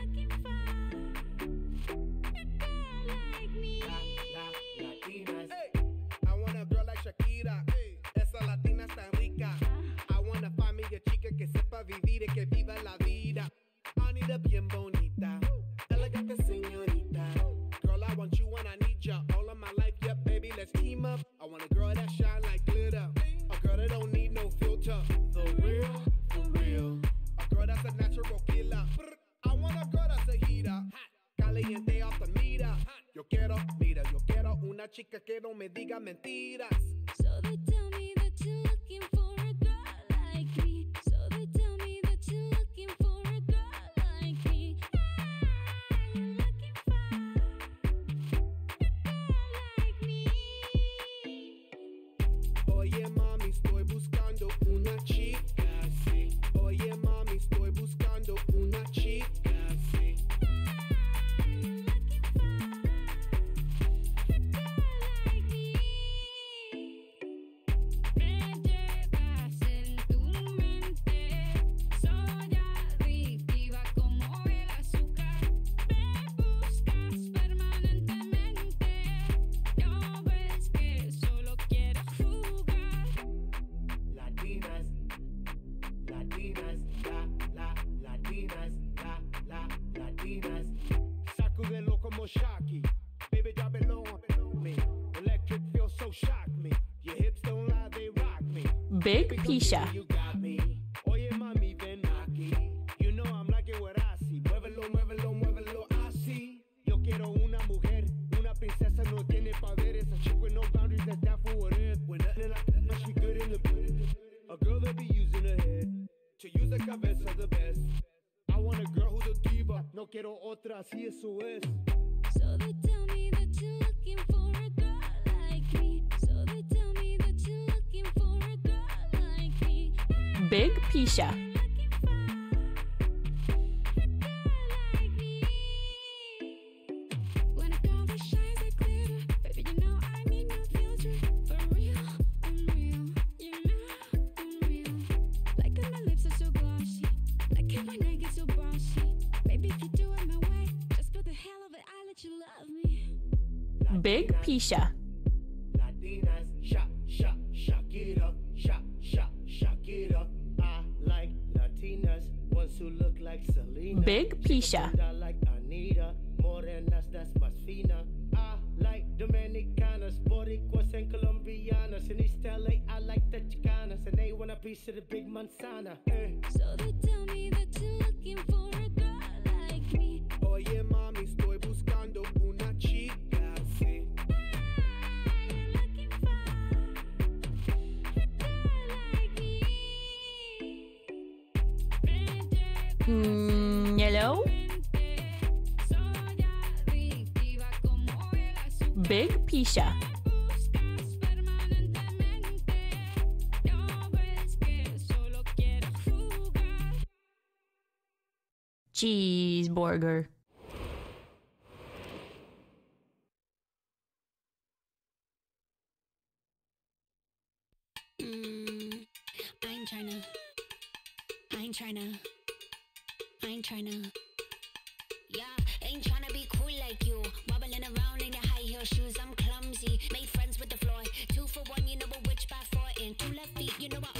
looking for a girl like me. La, la, Latinas. Hey. I want a girl like Shakira. Esa latina está rica. Ah. I wanna find me a chica que sepa vivir y que viva. no me digas mentiras. Big Pisha. Cheeseburger. Mm, I ain't trying to. I ain't trying to. I ain't trying to. Yeah, ain't trying to be cool like you. Wobbling around in your high heel shoes, I'm clumsy. Made friends with the floor. Two for one, you know but which by four. And two left feet, you know I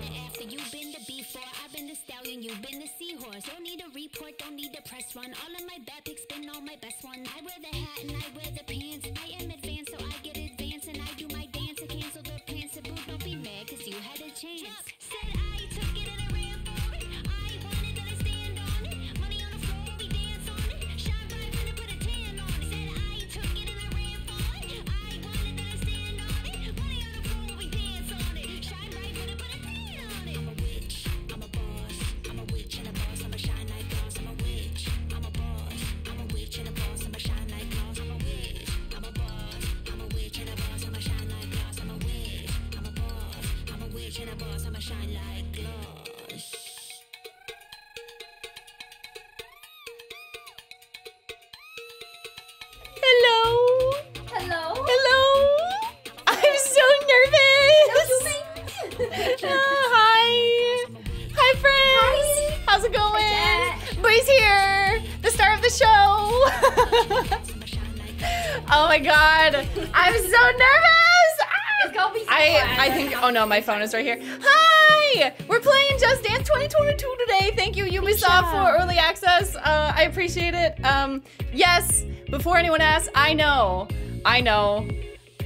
no, my phone is right here. Hi! We're playing Just Dance 2022 today. Thank you, Ubisoft, for early access. Uh, I appreciate it. Um, yes, before anyone asks, I know. I know.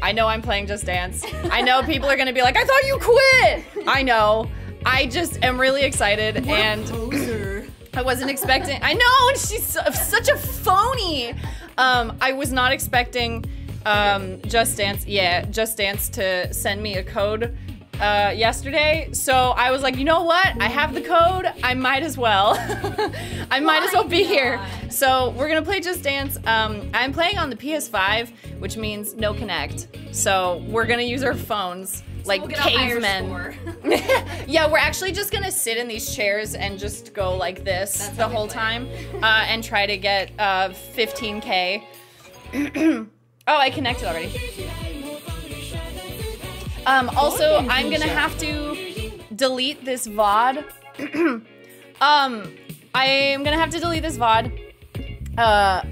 I know I'm playing Just Dance. I know people are gonna be like, I thought you quit! I know. I just am really excited and I wasn't expecting. I know, and she's such a phony. Um, I was not expecting um, Just Dance. Yeah, Just Dance to send me a code uh, yesterday. So I was like, you know what? I have the code. I might as well. I might as well be here. So we're gonna play Just Dance. Um, I'm playing on the PS5, which means no Kinect. So we're gonna use our phones like We'll get a higher cavemen. yeah, we're actually just gonna sit in these chairs and just go like this That's the whole time, uh, and try to get uh, 15k. oh, I connected already. Um, also, I'm gonna have to delete this VOD. um, I am gonna have to delete this VOD. Uh,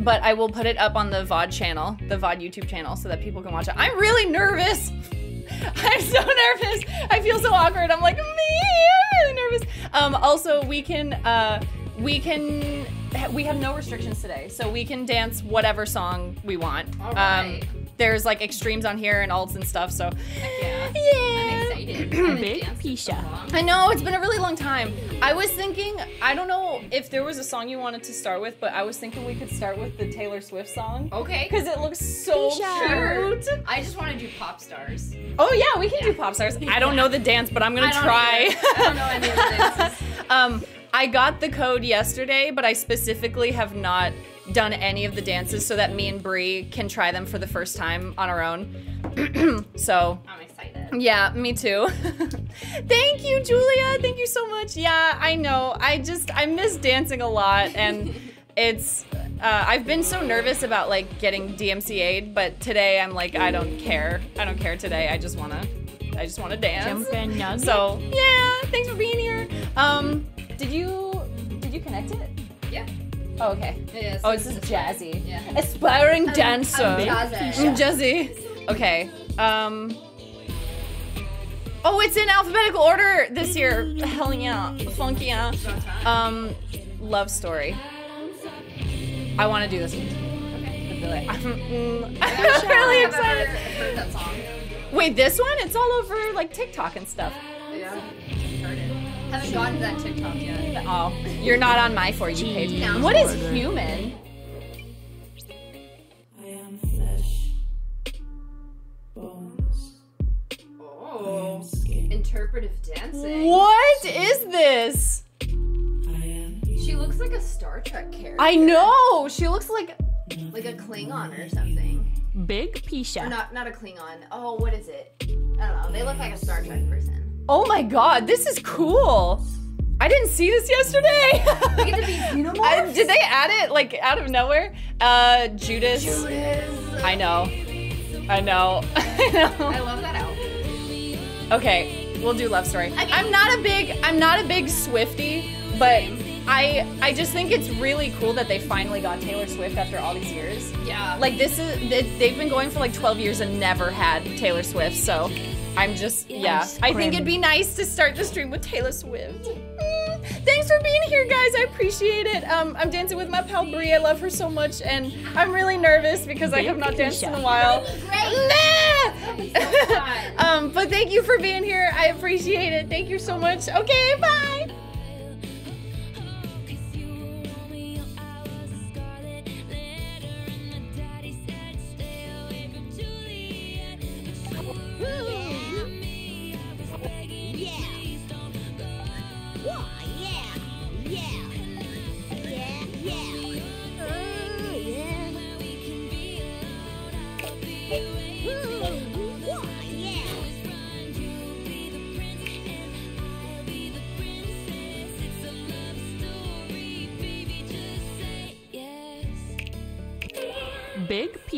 but I will put it up on the VOD channel, the VOD YouTube channel, so that people can watch it. I'm really nervous. I'm so nervous. I feel so awkward. I'm like, me, I'm really nervous. Um, also, we can, uh, we can, we have no restrictions today, so we can dance whatever song we want. All right. Um, there's like extremes on here and alts and stuff, so yeah. yeah. I'm excited. I haven't Big so Pisha. I know it's been a really long time. I was thinking, I don't know if there was a song you wanted to start with, but I was thinking we could start with the Taylor Swift song Okay. because it looks so Sure. cute. I just want to do pop stars. Oh yeah, we can do pop stars. I don't know the dance, but I'm gonna I try. either. I don't know any of the dances. um, I got the code yesterday, but I specifically have not done any of the dances so that me and Brie can try them for the first time on our own. so I'm excited. yeah, me too. Thank you, Julia. Thank you so much. Yeah, I know. I just I miss dancing a lot, and it's. Uh, I've been so nervous about like getting DMCA'd, but today I'm like I don't care. I don't care today. I just wanna. I just wanna dance. So yeah, thanks for being here. Um, did you did you connect it? Yeah. Oh, okay. Is. Oh, this is jazzy. Yeah. Aspiring dancer. I'm jazzy. Mm, Jazzy. Okay. Um. Oh, it's in alphabetical order this year. Hell yeah. Funky yeah. Um, love story. I want to do this one. I feel like- I'm, mm, I'm really excited. heard, heard that song. Wait, this one? It's all over like TikTok and stuff. Yeah. Heard. Haven't gotten to that TikTok yet. Oh, you're not on my for you page. Cheese. What is human? I am flesh, bones, Oh. Interpretive dancing. What is this? She looks like a Star Trek character. I know. She looks like Like a Klingon or something. Big Or Pisha. not not a Klingon. Oh, what is it? I don't know. They look like a Star Trek person. Oh my god, this is cool. I didn't see this yesterday. We get to be xenomorphs? I- did they add it like out of nowhere? Uh, Judas. Judas. I know. I know. I know. I love that outfit. Okay, we'll do love story. Okay. I'm not a big I'm not a big Swiftie, but I I just think it's really cool that they finally got Taylor Swift after all these years. Yeah. Like this is they- they've been going for like 12 years and never had Taylor Swift, so I'm just yeah. I think it'd be nice to start the stream with Taylor Swift. Mm, Thanks for being here, guys. I appreciate it. Um, I'm dancing with my pal Brie. I love her so much, and I'm really nervous because I have not danced in a while. Nah! um, but thank you for being here. I appreciate it. Thank you so much. Okay, bye.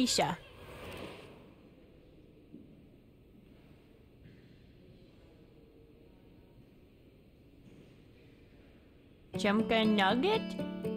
Keisha. Nugget?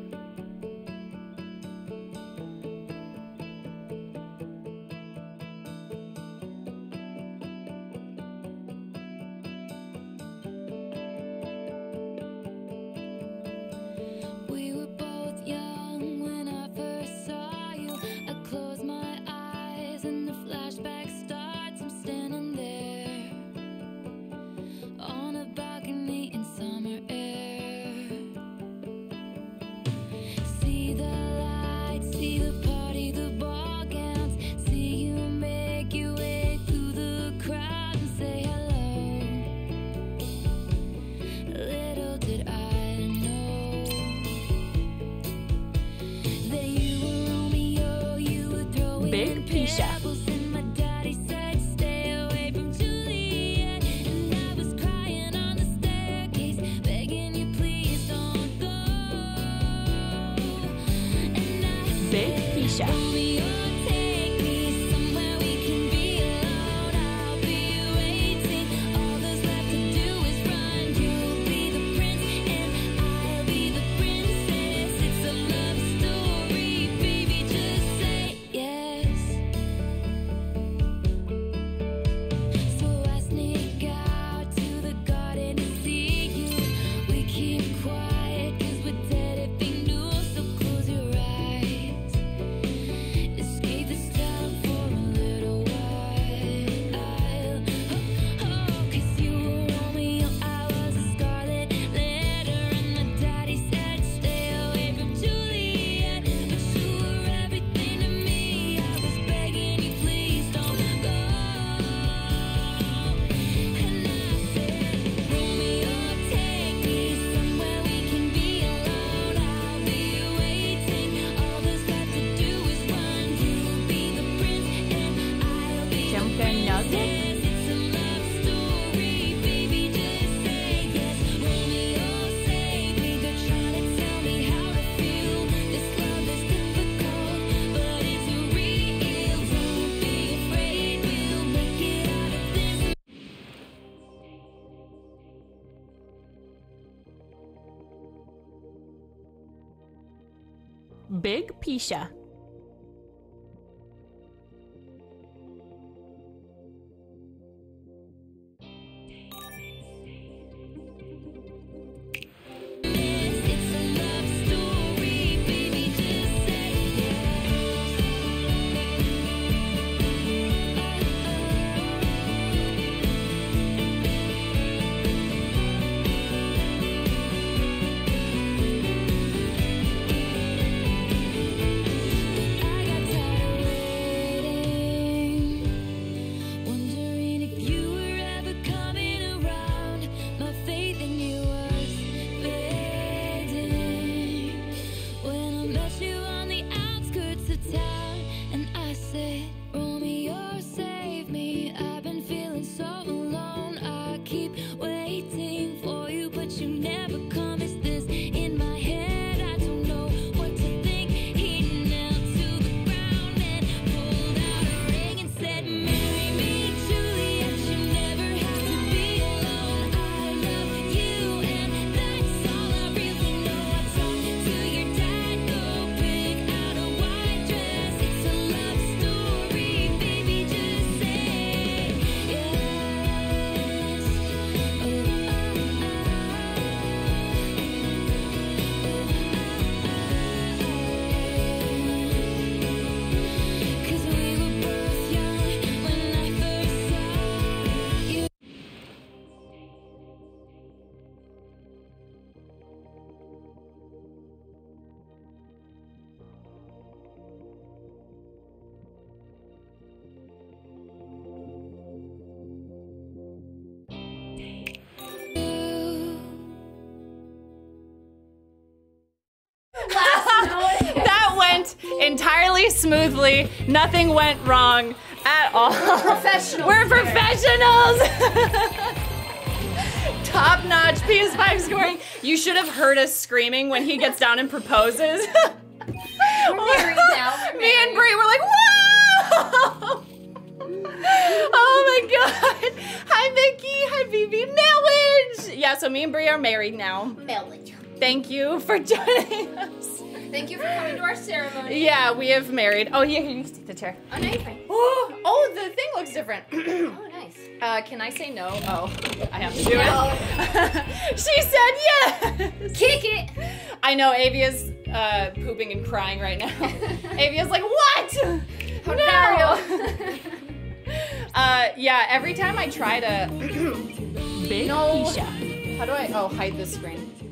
Pisha. smoothly. Nothing went wrong at all. We're professionals. We're professionals. Top notch PS5 scoring. You should have heard us screaming when he gets down and proposes. Me and Brie were like, whoa! oh my god! Hi, Vicky. Hi, Vivi. Marriage. Yeah, so me and Brie are married now. Marriage. Thank you for joining. Thank you for coming to our ceremony. Yeah, we have married. Oh, here, here, you can take the chair. Oh, no, you're fine. Oh, oh, the thing looks different. Oh, nice. uh, can I say no? Oh, I have to do No. it. she said yes. Kick it. I know Avia's uh, pooping and crying right now. Avia's like, what? How no. dare you? uh, yeah, every time I try to. Big No. How do I? Oh, hide this screen.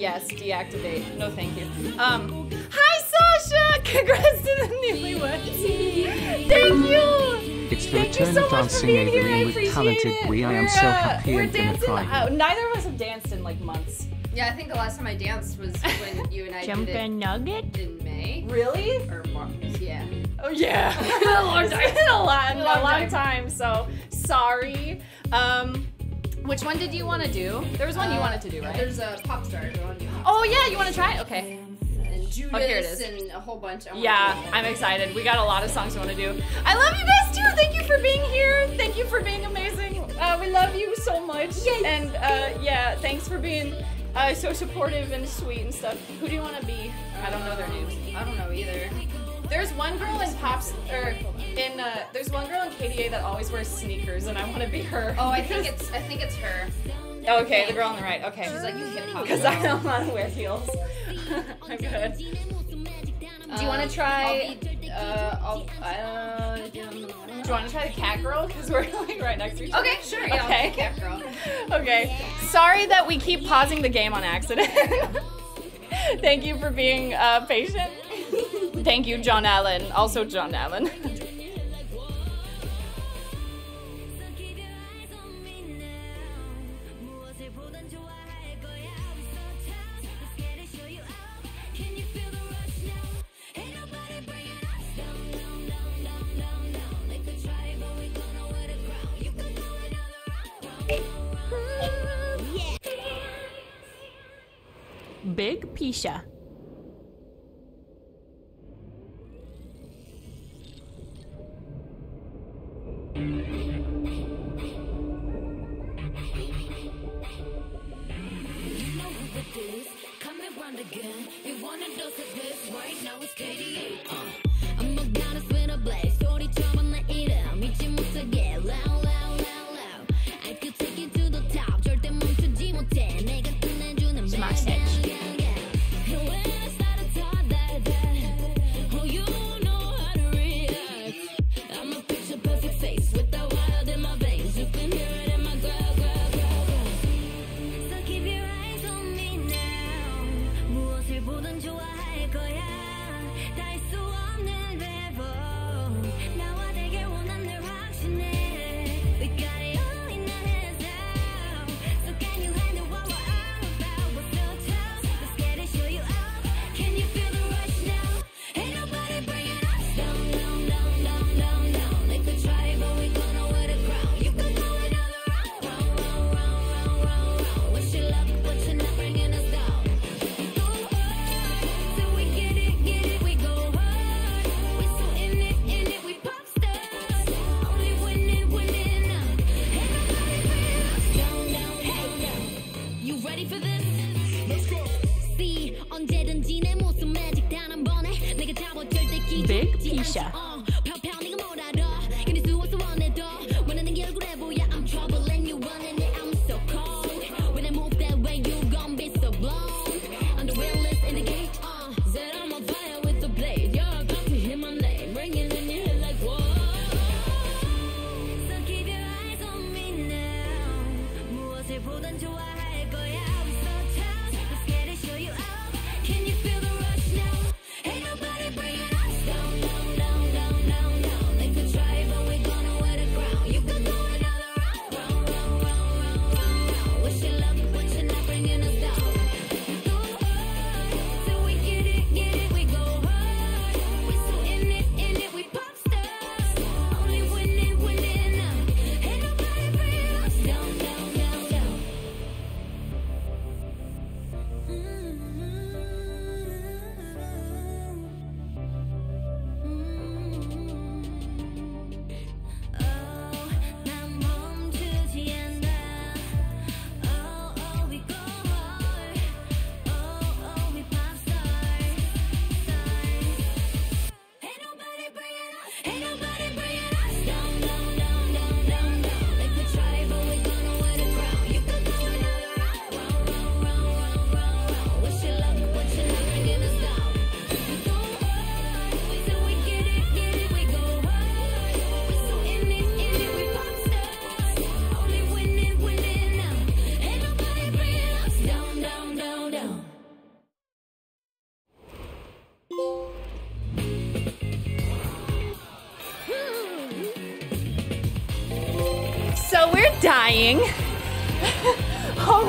Yes, deactivate. No, thank you. Um, hi Sasha! Congrats to the newlyweds. Thank you. It's the Thank you return so of much for dancing being here. I Avery with appreciate talented it. we. I am so happy We're and gonna dancing. cry. Uh, neither of us have danced in like months. Yeah, I think the last time I danced was when you and I did Jumpin' it Nugget. in May. Really? Or March. Yeah. Oh yeah. A long time. It's a lot, a Long long, time. time. So sorry. Um, which one did you want to do? There was one you Uh, wanted to do, right? There's a pop star Oh yeah, you want to try it? Okay. and Judas Oh, here it is. and a whole bunch. I Yeah. I'm excited. We got a lot of songs we want to do. I love you guys too. Thank you for being here. Thank you for being amazing. Uh, we love you so much. And uh, yeah, thanks for being uh, so supportive and sweet and stuff. Who do you want to be? I don't know their names. I don't know either. There's one girl in pops or in uh, there's one girl in KDA that always wears sneakers, and I want to be her. Oh, I think it's I think it's her. okay. The girl on the right. Okay. She's like you hip hop. because I don't want to wear heels. I'm good. Do you want to try? I'll be, uh, I'll, uh, Do you want to try the cat girl? Because we're like right next to each other. okay, sure. Yeah, Okay. Cat girl. Okay. Sorry that we keep pausing the game on accident. Thank you for being uh, patient. Thank you, John Allen. Also, John Allen. Big Pisha.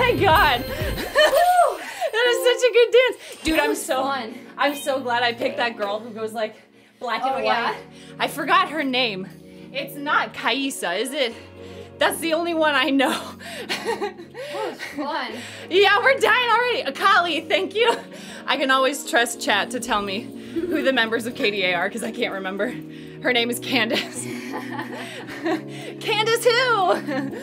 My god. that is such a good dance. Dude, I'm so fun. I'm so glad I picked that girl who goes like black and Oh, white. yeah? I forgot her name. It's not Kai'Sa, is it? That's the only one I know. Fun. yeah, we're dying already. Akali, thank you. I can always trust chat to tell me who the members of KDA are because I can't remember. Her name is Candace. Candace who?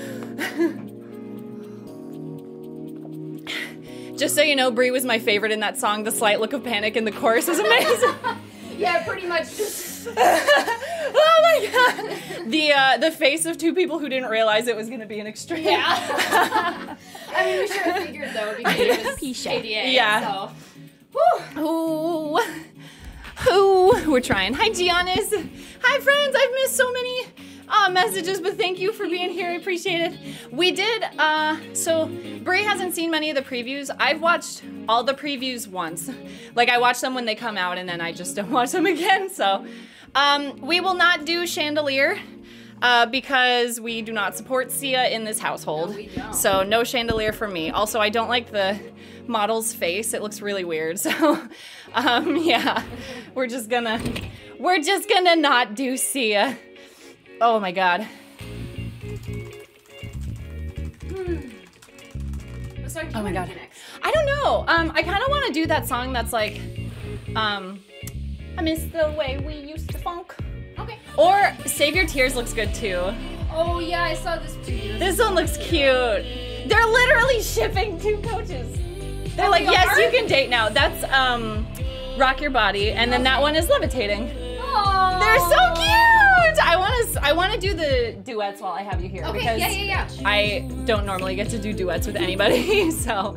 Just so you know, Brie was my favorite in that song. The slight look of panic in the chorus is amazing. Yeah, pretty much just. oh my god! The uh, the face of two people who didn't realize it was gonna be an extreme. Yeah. I mean, we should have figured though because it was Pisha. ADA. Yeah. So. Ooh. Ooh. We're trying. Hi, Giannis. Hi, friends. I've missed so many uh, messages, but thank you for being here. I appreciate it. We did, uh, so Brie hasn't seen many of the previews. I've watched all the previews once. Like, I watch them when they come out, and then I just don't watch them again. So, um, we will not do Chandelier. Uh, because we do not support Sia in this household. don't. So no chandelier for me. Also, I don't like the model's face. It looks really weird. So, um, yeah, we're just gonna, we're just gonna not do Sia. Oh my god. Oh my God. I don't know. Um, I kind of want to do that song that's like, um, I miss the way we used to funk. Okay. Or Save Your Tears looks good too. Oh yeah, I saw this too. This one looks cute. They're literally shipping two coaches. They're like, yes, are? you can date now. That's um, Rock Your Body, and then that one is Levitating. Aww. They're so cute. I want to. I want to do the duets while I have you here Okay, because yeah, yeah, yeah. I don't normally get to do duets with anybody. So,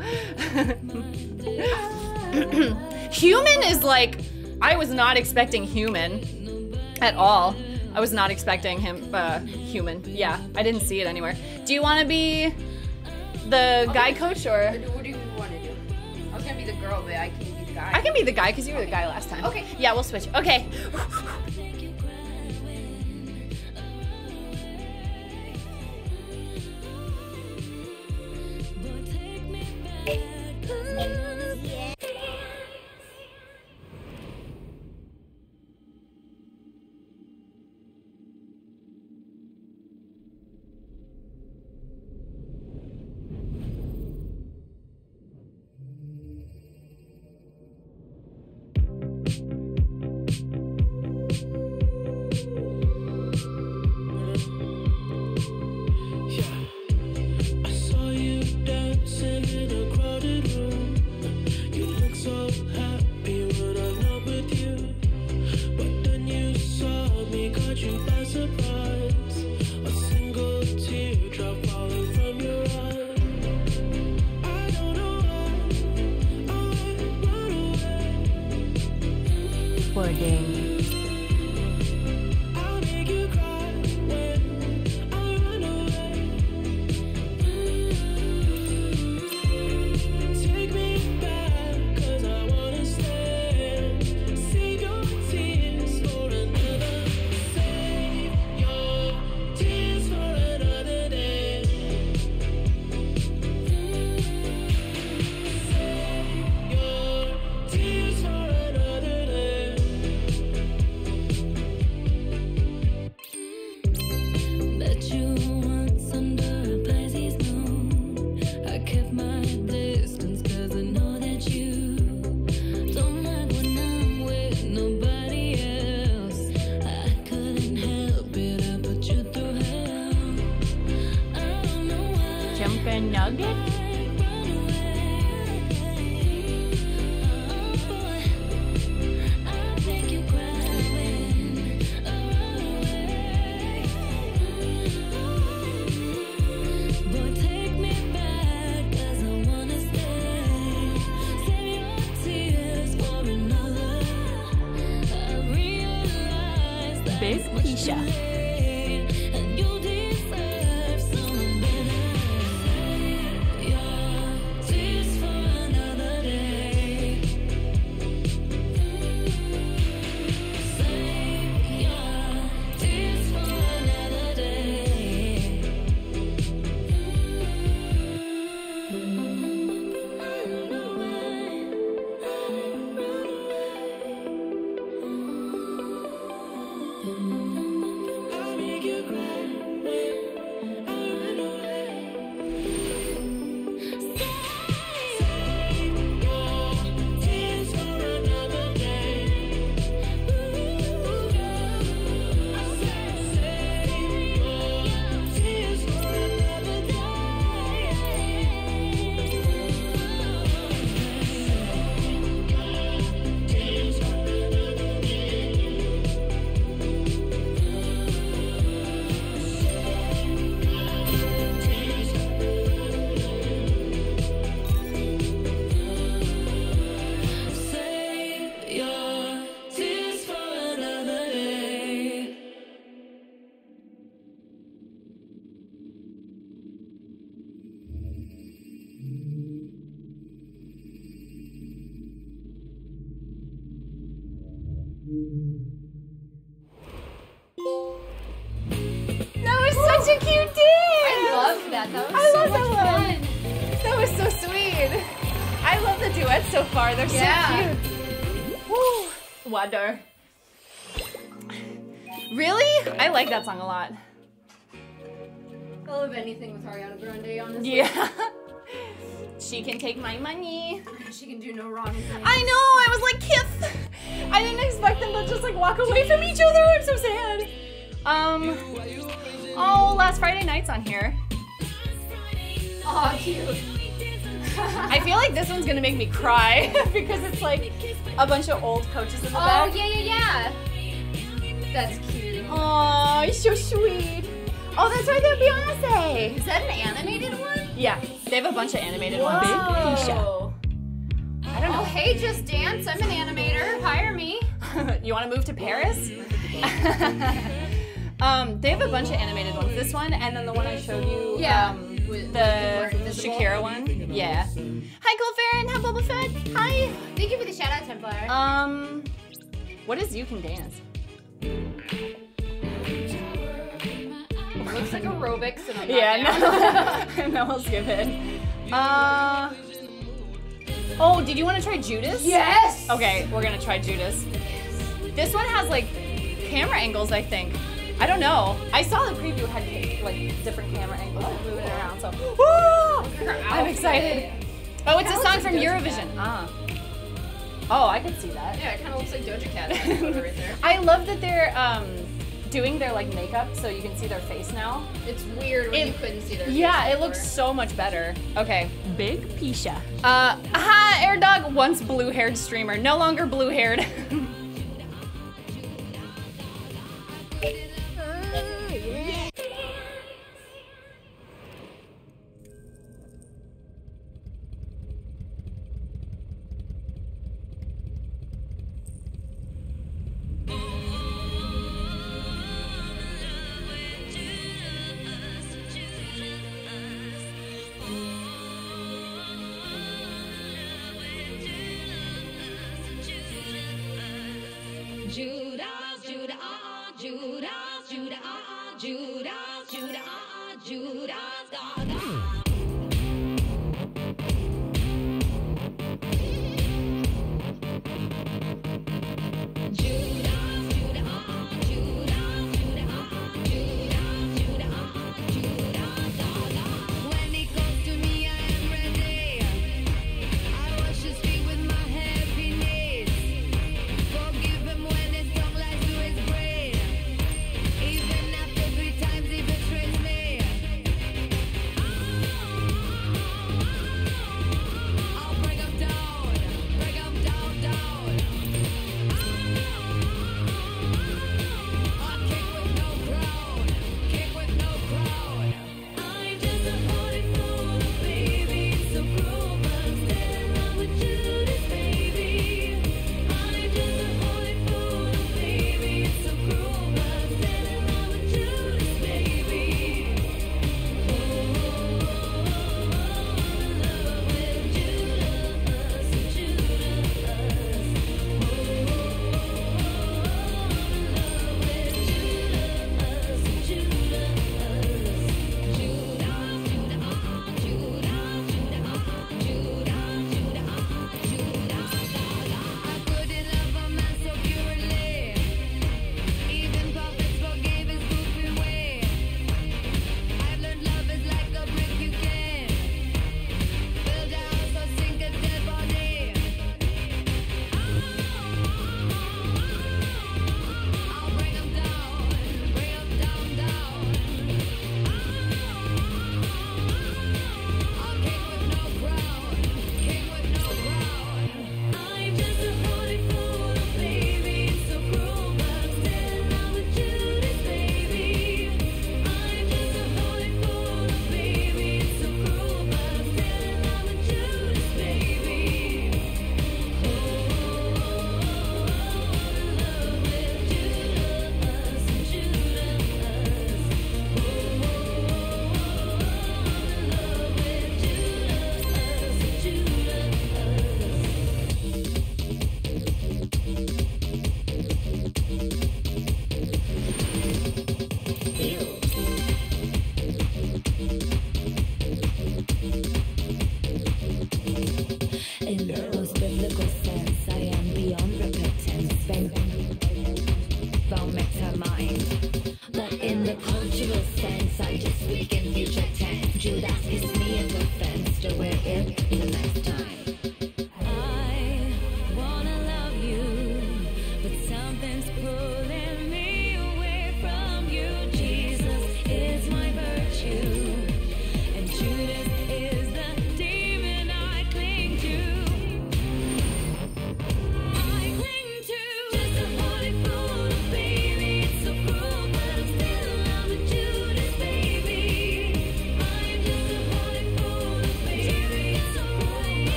human is like, I was not expecting human at all. I was not expecting him, uh, human. Yeah, I didn't see it anywhere. Do you want to be the guy coach or? What do you want to do? I was gonna be the girl, but I can be the guy. I can be the guy because you were the guy last time. Okay. Yeah, we'll switch. Okay. Really? I like that song a lot. I love anything with Ariana Grande, honestly. Yeah. she can take my money. She can do no wrong thing. I know. I was like, kiss. I didn't expect them to just like walk away from each other. I'm so sad. Um. Oh, last Friday night's on here. Aw, cute. I feel like this one's gonna make me cry because it's like a bunch of old coaches in the Oh, back. Oh, yeah, yeah, yeah. That's cute. Aw, he's so sweet. Oh, that's right there, Beyonce. Is that an animated one? Yeah, they have a bunch of animated ones. Whoa. I don't Oh, know. hey, Just Dance. I'm an animator. Hire me. you want to move to Paris? um, they have a bunch of animated ones. This one, and then the one I showed you. Yeah. Um, With- the Invisible. Shakira one. Yeah. Hi, Colfarin. Hi, Boba Fett. Hi. Thank you for the shout out, Templar. Um, what is you can dance? Looks like aerobics, and I'm Yeah, no, no, we'll skip it. Uh, oh, did you want to try Judas? Yes. Okay, we're gonna try Judas. This one has like camera angles, I think. I don't know. I saw the preview had like different camera angles and moving it around, so Woo! I'm excited. Oh, it's a song looks from like Doja Eurovision. Ah. Oh, I could see that. Yeah, it kind of looks like Doja Cat. in right there. I love that they're um, doing their like makeup so you can see their face now. It's weird when It- you couldn't see their Yeah, face it looks so much better. Okay. Big Pisha. Uh, aha, Air Dog, once blue-haired streamer, no longer blue-haired.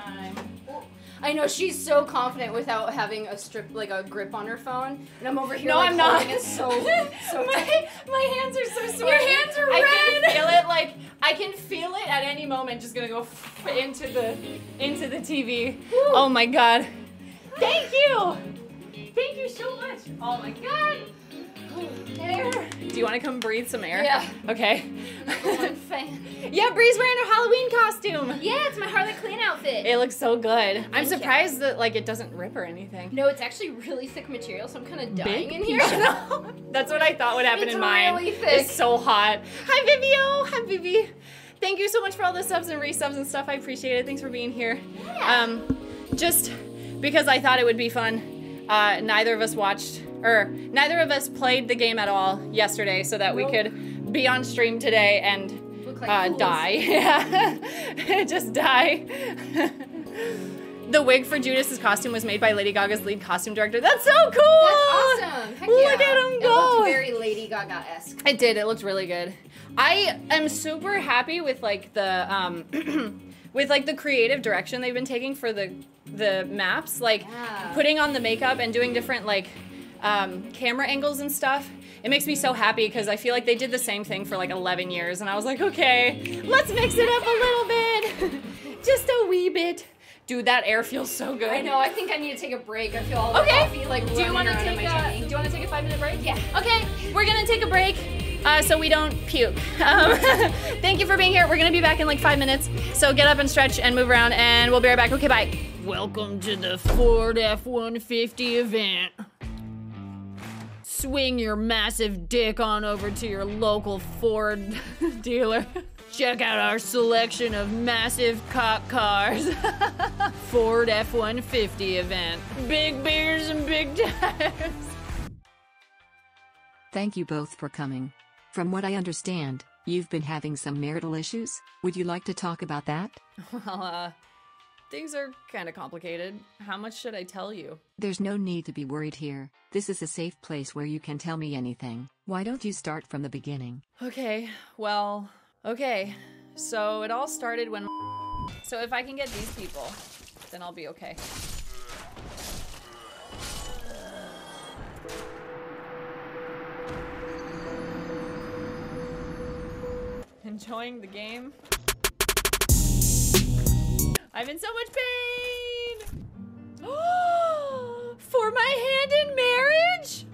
time. I know she's so confident without having a strip, like a grip on her phone, and I'm over here. No, like, I'm not. It so, so tight. my, my hands are so sore. Your hands are I red. can feel it like I can feel it at any moment. Just gonna go f- into the into the TV. Oh my god! Thank you. Thank you so much. Oh my god. Air. Do you want to come breathe some air? Yeah. Okay. Fan. yeah, Bree's wearing her Halloween costume. Yeah, it's my Harley Quinn outfit. It looks so good. I'm Thank you. surprised that like it doesn't rip or anything. no, it's actually really thick material, so I'm kind of dying Big in here. That's what I thought would happen It's in mine. really thick. It's so hot. Hi Vivio. Hi Vivi. Thank you so much for all the subs and resubs and stuff. I appreciate it. Thanks for being here. Yeah. Um, just because I thought it would be fun. Uh, neither of us watched or neither of us played the game at all yesterday, so that we could be on stream today and like uh, die. Yeah, just die. the wig for Judas's costume was made by Lady Gaga's lead costume director. That's so cool. That's awesome. Heck Look yeah. at him It go. looked very Lady Gaga esque. It did. It looked really good. I am super happy with like the um with like the creative direction they've been taking for the the maps, like Yeah. putting on the makeup and doing different like um, camera angles and stuff. It makes me so happy because I feel like they did the same thing for like 11 years, and I was like, okay, let's mix it up a little bit, just a wee bit. Dude, that air feels so good. I know. I think I need to take a break. I feel all the Okay. coffee like Do you running want to around in take my a tummy. Do you want to take a five minute break? Yeah. Okay, we're gonna take a break uh, so we don't puke. Um, thank you for being here. We're gonna be back in like five minutes. So get up and stretch and move around, and we'll be right back. Okay, bye. Welcome to the Ford F 150 event. Swing your massive dick on over to your local Ford dealer. Check out our selection of massive cop cars. Ford F 150 event. Big beers and big tires. Thank you both for coming. From what I understand, you've been having some marital issues. Would you like to talk about that? Well, uh, things are kind of complicated. How much should I tell you? There's no need to be worried here. This is a safe place where you can tell me anything. Why don't you start from the beginning? Okay, well, okay. So it all started when. So if I can get these people, then I'll be okay. Enjoying the game? I'm in so much pain! For my hand in marriage?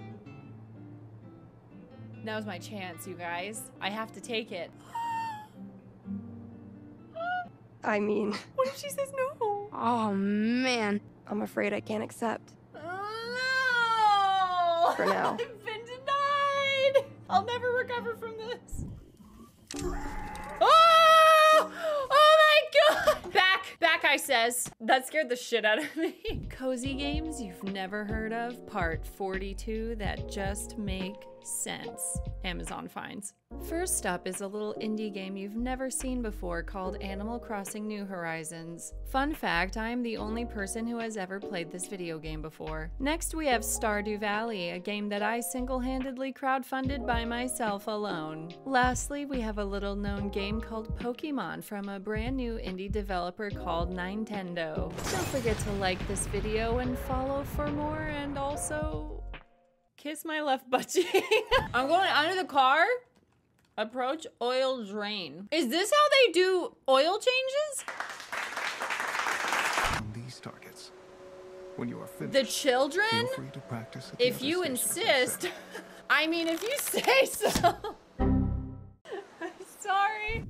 Now's my chance, you guys. I have to take it. I mean, What if she says no? oh man, I'm afraid I can't accept. No! For now. I've been denied! I'll never recover from this. Oh! Oh my god! Back, back, I says. That scared the shit out of me. Cozy games you've never heard of, part 42 that just make sense. Amazon finds. First up is a little indie game you've never seen before called Animal Crossing New Horizons. Fun fact I am the only person who has ever played this video game before. Next, we have Stardew Valley, a game that I single handedly crowdfunded by myself alone. Lastly, we have a little known game called Pokemon from a brand new indie developer called Nintendo. Don't forget to like this video and follow for more, and also kiss my left butt cheek. I'm going under the car. Approach oil drain. Is this how they do oil changes? on these targets. When you are finished, The children? feel free to practice at the If other you insist. I mean, if you say so. I'm sorry.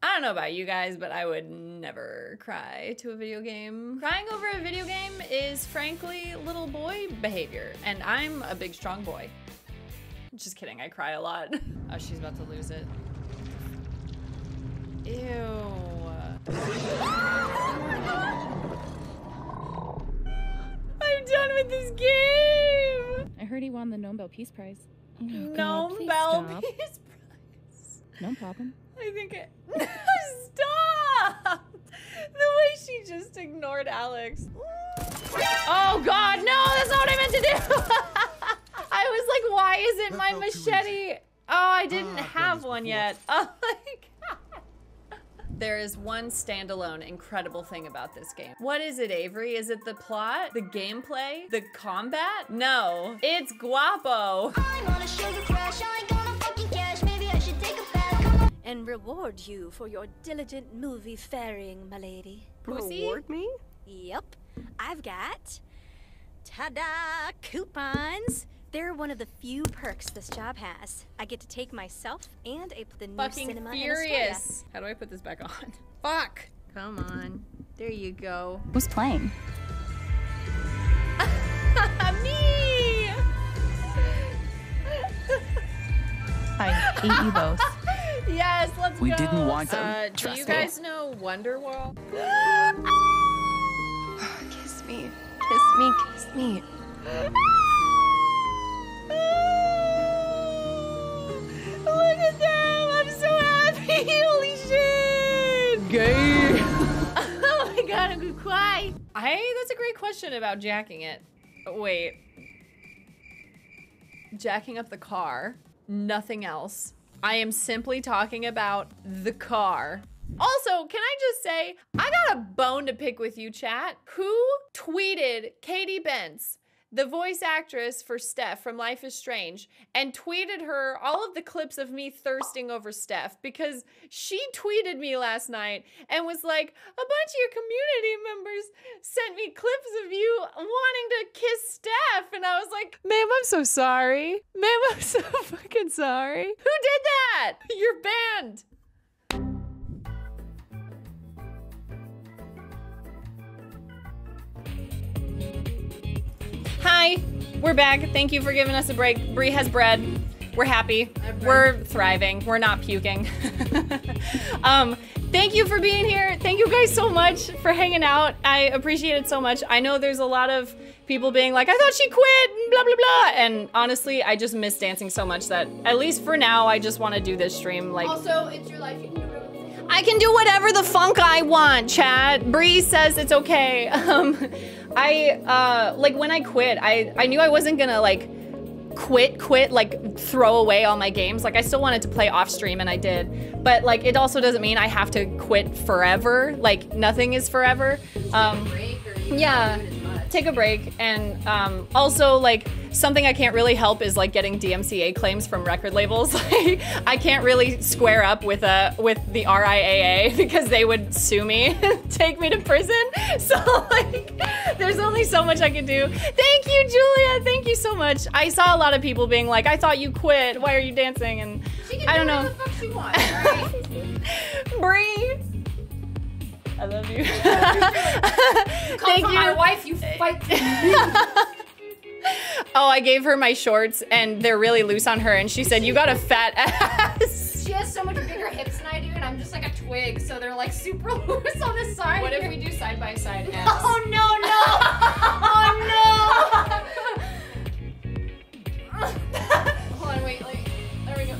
I don't know about you guys, but I would never cry to a video game. Crying over a video game is frankly little boy behavior, and I'm a big, strong boy. Just kidding, I cry a lot. Oh, she's about to lose it. Ew. I'm done with this game. I heard he won the Nobel Peace Prize. Oh, No God, please Bell stop. No problem. I think it. Stop! The way she just ignored Alex. Oh God, no! That's not what I meant to do. I was like, why isn't my machete? Oh, I didn't Ah, I've done have this one before. yet. Oh my God. There is one standalone incredible thing about this game. What is it, Avery? Is it the plot? The gameplay? The combat? No, it's Guapo. And reward you for your diligent movie faring, my lady. Pussy? Reward me? Yep, I've got ta-da coupons. They're one of the few perks this job has. I get to take myself and a the new fucking cinema in furious. How do I put this back on? Fuck. Come on. There you go. Who's playing? Me. I hate you both. yes, let's We go. didn't want to Uh, do trust you me. guys know Wonderworld? Kiss me. Kiss me. Kiss me. Look at them! I'm so happy! Holy shit! Gay! oh my god, I'm gonna cry. I. That's a great question about jacking it. Wait. Jacking up the car, nothing else. I am simply talking about the car. Also, can I just say, I got a bone to pick with you, chat. Who tweeted Katie Bentz, the voice actress for Steph from Life is Strange, and tweeted her all of the clips of me thirsting over Steph because she tweeted me last night and was like, a bunch of your community members sent me clips of you wanting to kiss Steph. And I was like, ma'am, I'm so sorry. Ma'am, I'm so fucking sorry. Who did that? You're banned. We're back. Thank you for giving us a break. Brie has bread. We're happy. We're thriving. We're not puking. um, thank you for being here. Thank you guys so much for hanging out. I appreciate it so much. I know there's a lot of people being like, I thought she quit, and blah, blah, blah. And honestly, I just miss dancing so much that, at least for now, I just want to do this stream. Like, Also, it's your life. You can do whatever. I can do whatever the funk I want, Chad. Bree says it's okay. Um, I uh, like when I quit, I I knew I wasn't gonna like quit, quit, like throw away all my games. Like I still wanted to play off stream, and I did. But like it also doesn't mean I have to quit forever. Like nothing is forever. Um, yeah, take a break, and um, also like something I can't really help is like getting DMCA claims from record labels. Like I can't really square up with uh with the RIAA because they would sue me, take me to prison. So like there's only so much I can do. Thank you, Julia. Thank you so much. I saw a lot of people being like, "I thought you quit. Why are you dancing?" And I don't know. What the fuck she wants, right? Bree. I love you. Come Thank for you. my wife, you fight. Oh, I gave her my shorts and they're really loose on her, and she said, "You got a fat ass." she has so much bigger hips than I do, and I'm just like a twig, so they're like super loose on the side. What if we do side by side? Oh no no! oh no! Hold on, wait, like, there we go.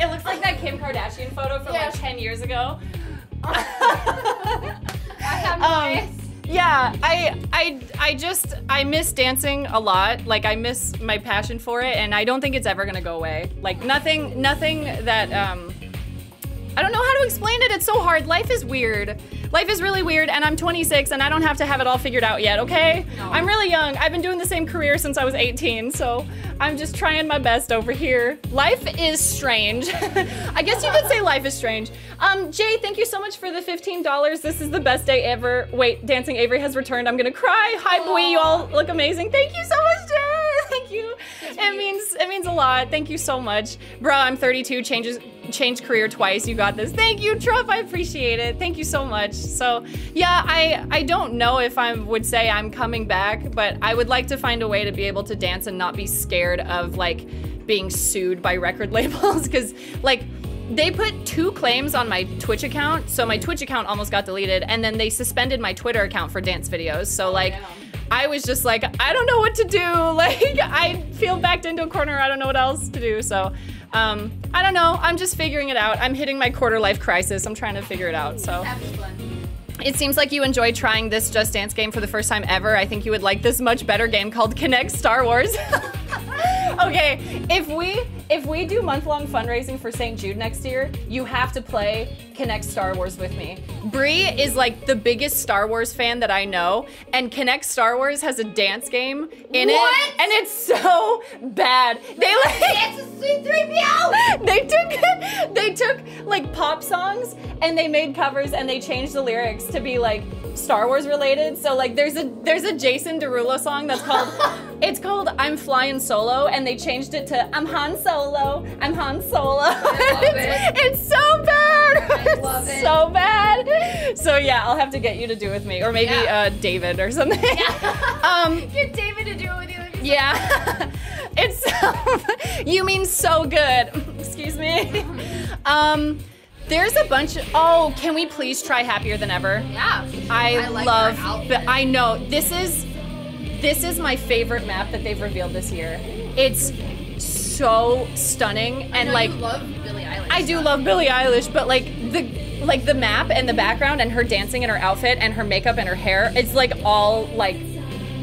it looks like that Kim Kardashian photo from Yeah. like 10 years ago. No! I have my. Um, yeah, I I I just I miss dancing a lot. Like I miss my passion for it and I don't think it's ever going to go away. Like nothing nothing that um I don't know how to explain it. It's so hard. Life is weird. Life is really weird, and I'm 26, and I don't have to have it all figured out yet, okay? I'm really young. I've been doing the same career since I was 18, so I'm just trying my best over here. Life is strange. I guess you could say life is strange. Um, Jay, thank you so much for the $15. This is the best day ever. Wait, Dancing Avery has returned. I'm gonna cry. Hi, boy. You all look amazing. Thank you so much, Jay. Thank you. It means it means a lot. Thank you so much, bro. I'm 32. Changes changed career twice. You got this. Thank you, Trump. I appreciate it. Thank you so much. So yeah, I I don't know if I would say I'm coming back, but I would like to find a way to be able to dance and not be scared of like being sued by record labels because like they put two claims on my Twitch account, so my Twitch account almost got deleted, and then they suspended my Twitter account for dance videos. So like. I was just like, I don't know what to do. Like, I feel backed into a corner. I don't know what else to do. So, um, I don't know. I'm just figuring it out. I'm hitting my quarter life crisis. I'm trying to figure it out. So, it seems like you enjoyed trying this Just Dance game for the first time ever. I think you would like this much better game called Kinect Star Wars. okay, if we if we do month long fundraising for St. Jude next year, you have to play Kinect Star Wars with me. Brie is like the biggest Star Wars fan that I know, and Kinect Star Wars has a dance game in What? it, and it's so bad. They like Dance with C-3PO! they took they took like pop songs and they made covers and they changed the lyrics to be like Star Wars related. So like there's a there's a Jason Derulo song that's called it's called I'm Flying Solo and they changed it to I'm Han Solo. I'm Han Solo. it's, it's so bad. I love it. so bad. So yeah, I'll have to get you to do it with me or maybe Yeah. uh, David or something. um Get David to do it with you. yeah. it's so, you mean so good. Excuse me. Um there's a bunch of Oh, can we please try happier than ever? Yeah. I, I like love but I know this is this is my favorite map that they've revealed this year. It's so stunning and like you love Billie Eilish. I do stuff. love Billie Eilish, but like the like the map and the background and her dancing and her outfit and her makeup and her hair, it's like all like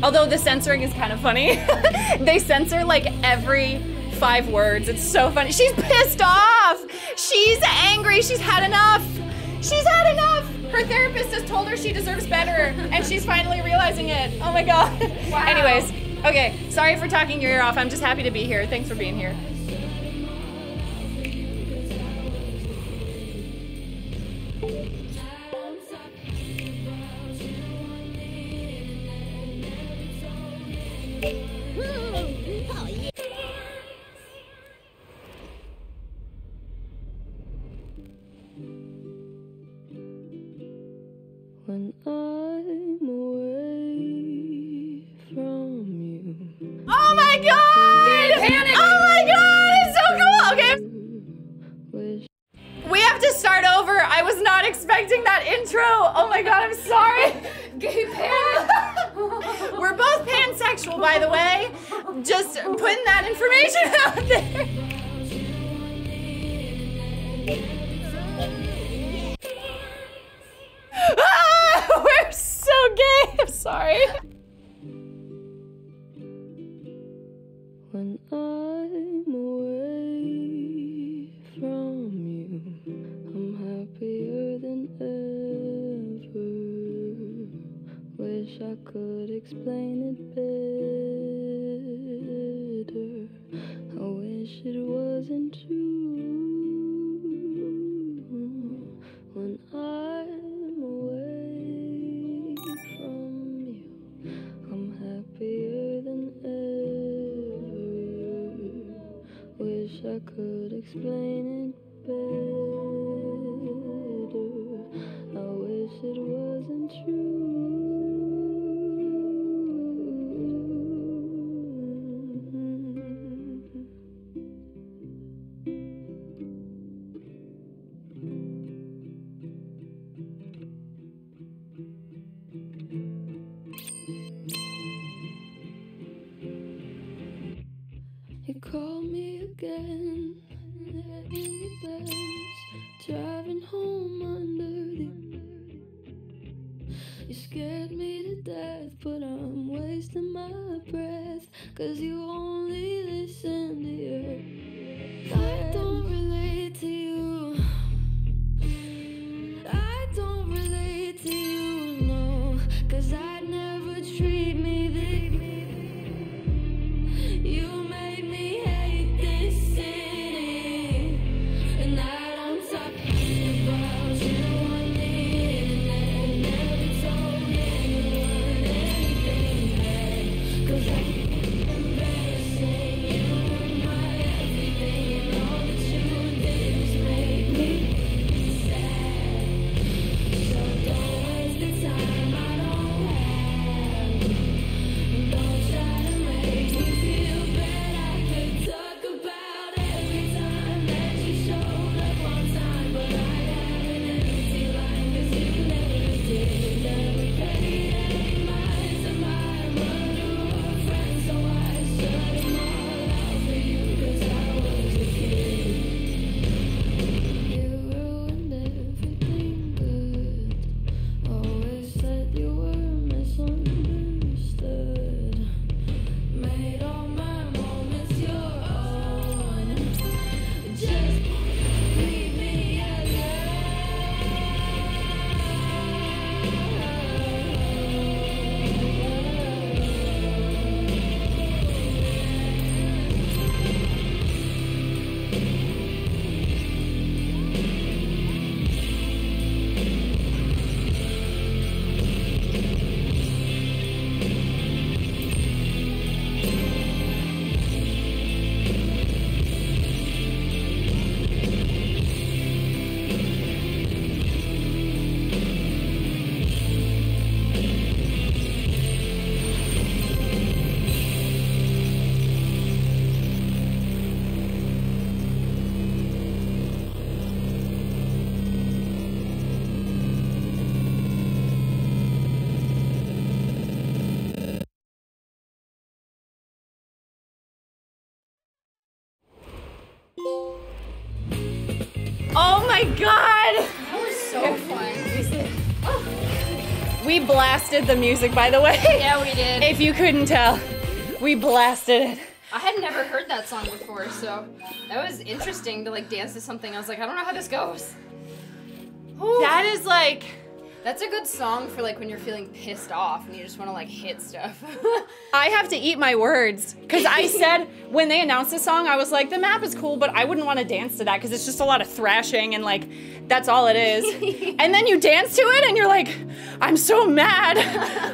although the censoring is kind of funny. they censor like every five words. It's so funny. She's pissed off. She's angry. She's had enough. She's had enough. Her therapist has told her she deserves better, and she's finally realizing it. Oh my god. Wow. Anyways, okay. Sorry for talking your ear off. I'm just happy to be here. Thanks for being here. When I'm away from you. Oh my god! panic. Oh my god! It's so cool! Okay. Wish We have to start over. I was not expecting that intro. Oh my god, I'm sorry. Gay panic. We're both pansexual, by the way. Just putting that information out there. My god! That was so fun. We blasted the music, by the way. Yeah, we did. If you couldn't tell, we blasted it. I had never heard that song before, so that was interesting to like dance to something. I was like, I don't know how this goes. That is like That's a good song for like when you're feeling pissed off and you just want to like hit stuff. I have to eat my words because I said when they announced the song, I was like, the map is cool, but I wouldn't want to dance to that because it's just a lot of thrashing and like that's all it is. and then you dance to it and you're like, I'm so mad.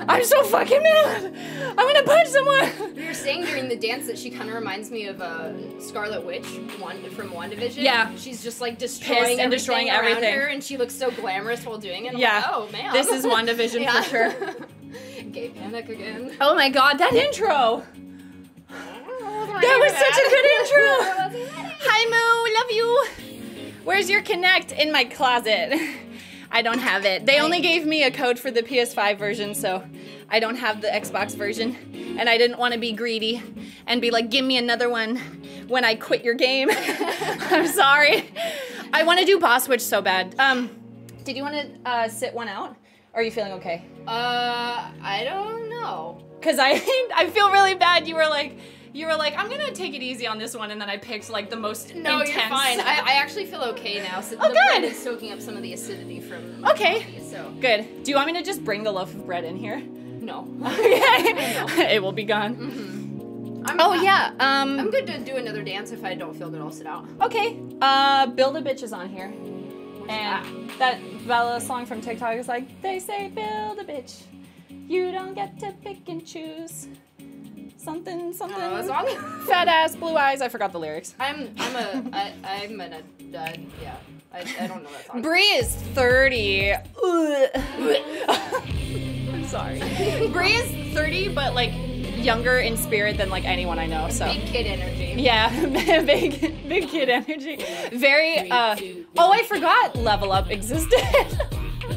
I'm so fucking mad. I'm gonna punch someone. were saying during the dance that she kind of reminds me of uh, Scarlet Witch one from WandaVision. Yeah. she's just like destroying and destroying everything, her, and she looks so glamorous while doing it. I'm Yeah. like, oh man, This is WandaVision for sure. Panic again. Oh my god, that intro. That was such a good intro. Hi Moo, love you. Where's your Kinect? In my closet. I don't have it. They only gave me a code for the PS5 version, so I don't have the Xbox version. And I didn't want to be greedy and be like, give me another one when I quit your game. I'm sorry. I want to do boss witch so bad. Um, did you want to uh, sit one out? Or are you feeling okay? Uh, I don't know. Cause I I feel really bad. You were like you were like I'm gonna take it easy on this one, and then I picked like the most No, intense. you're fine. I, I actually feel okay now. So Oh, the good. bread is soaking up some of the acidity from Okay. coffee, so Good. Do you want me to just bring the loaf of bread in here? no. Okay. it will be gone. I'm, Oh yeah. Um, I'm good to do another dance if I don't feel good. I'll sit out. Okay. Uh, build a bitch is on here, and that Bella song from TikTok is like they say build a bitch, you don't get to pick and choose. Something something. that song. Fat ass blue eyes. I forgot the lyrics. I'm I'm a I, I'm an uh, yeah. I, I don't know that song. Bree is 30. Ugh. I'm sorry. Bree is 30, but like younger in spirit than like anyone I know. So Big kid energy. yeah, big big kid energy. Very. uh Oh, I forgot Level Up existed.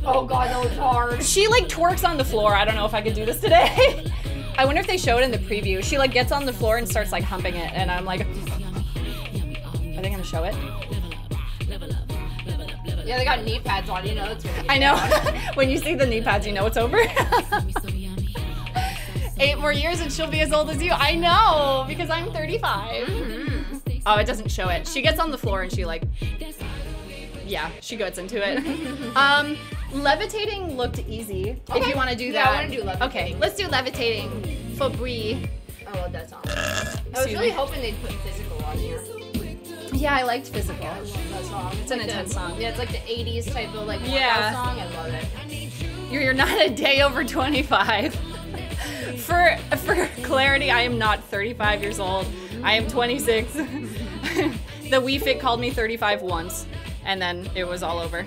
Oh god, that was hard. she like twerks on the floor. I don't know if I could do this today. I wonder if they show it in the preview. She like gets on the floor and starts like humping it, and I'm like, are they gonna show it? Yeah, they got knee pads on. You know, it's I know. when you see the knee pads, you know it's over. Eight more years and she'll be as old as you. I know because I'm 35. Oh, it doesn't show it. She gets on the floor and she like, yeah, she goes into it. um, levitating looked easy. If you want to do that. Yeah, I wanna do levitating. Okay, let's do levitating for Brie. I love that song. I was really hoping they'd put physical on here. Yeah, I liked physical. That song. It's an like intense the, song. Yeah, it's like the 80s type of like Yeah. song. I love it. You're, you're not a day over 25. for for clarity, I am not 35 years old. I am 26. the Wii Fit called me 35 once, and then it was all over.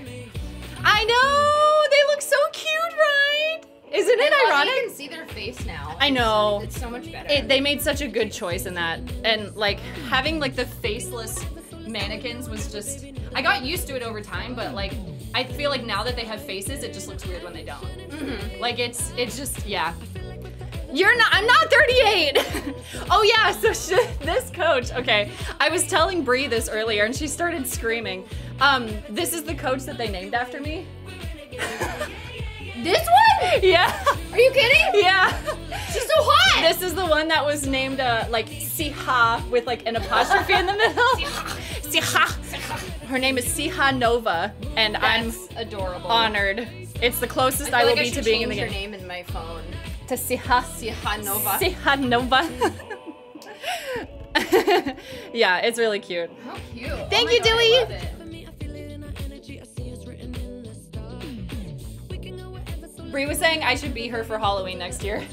I know they look so cute, right? Isn't it I ironic? You can see their face now. I know. It's so much better. It, they made such a good choice in that, and like having like the faceless mannequins was just. I got used to it over time, but like I feel like now that they have faces, it just looks weird when they don't. Mhm. Like it's it's just yeah. You're not. I'm not 38. oh yeah. So sh- this coach. Okay, I was telling Bree this earlier, and she started screaming. Um, this is the coach that they named after me. This one? Yeah. Are you kidding? Yeah. She's so hot. This is the one that was named uh, like Siha with like an apostrophe in the middle. Siha. Her name is Siha Nova, and That's I'm adorable. honored. It's the closest I I, will like I be to being in the game. her name in my phone. To Siha. Siha Nova. Siha Nova. yeah, it's really cute. How cute. Oh Thank oh you, my God, I Dewey. love it. Brie was saying I should be her for Halloween next year.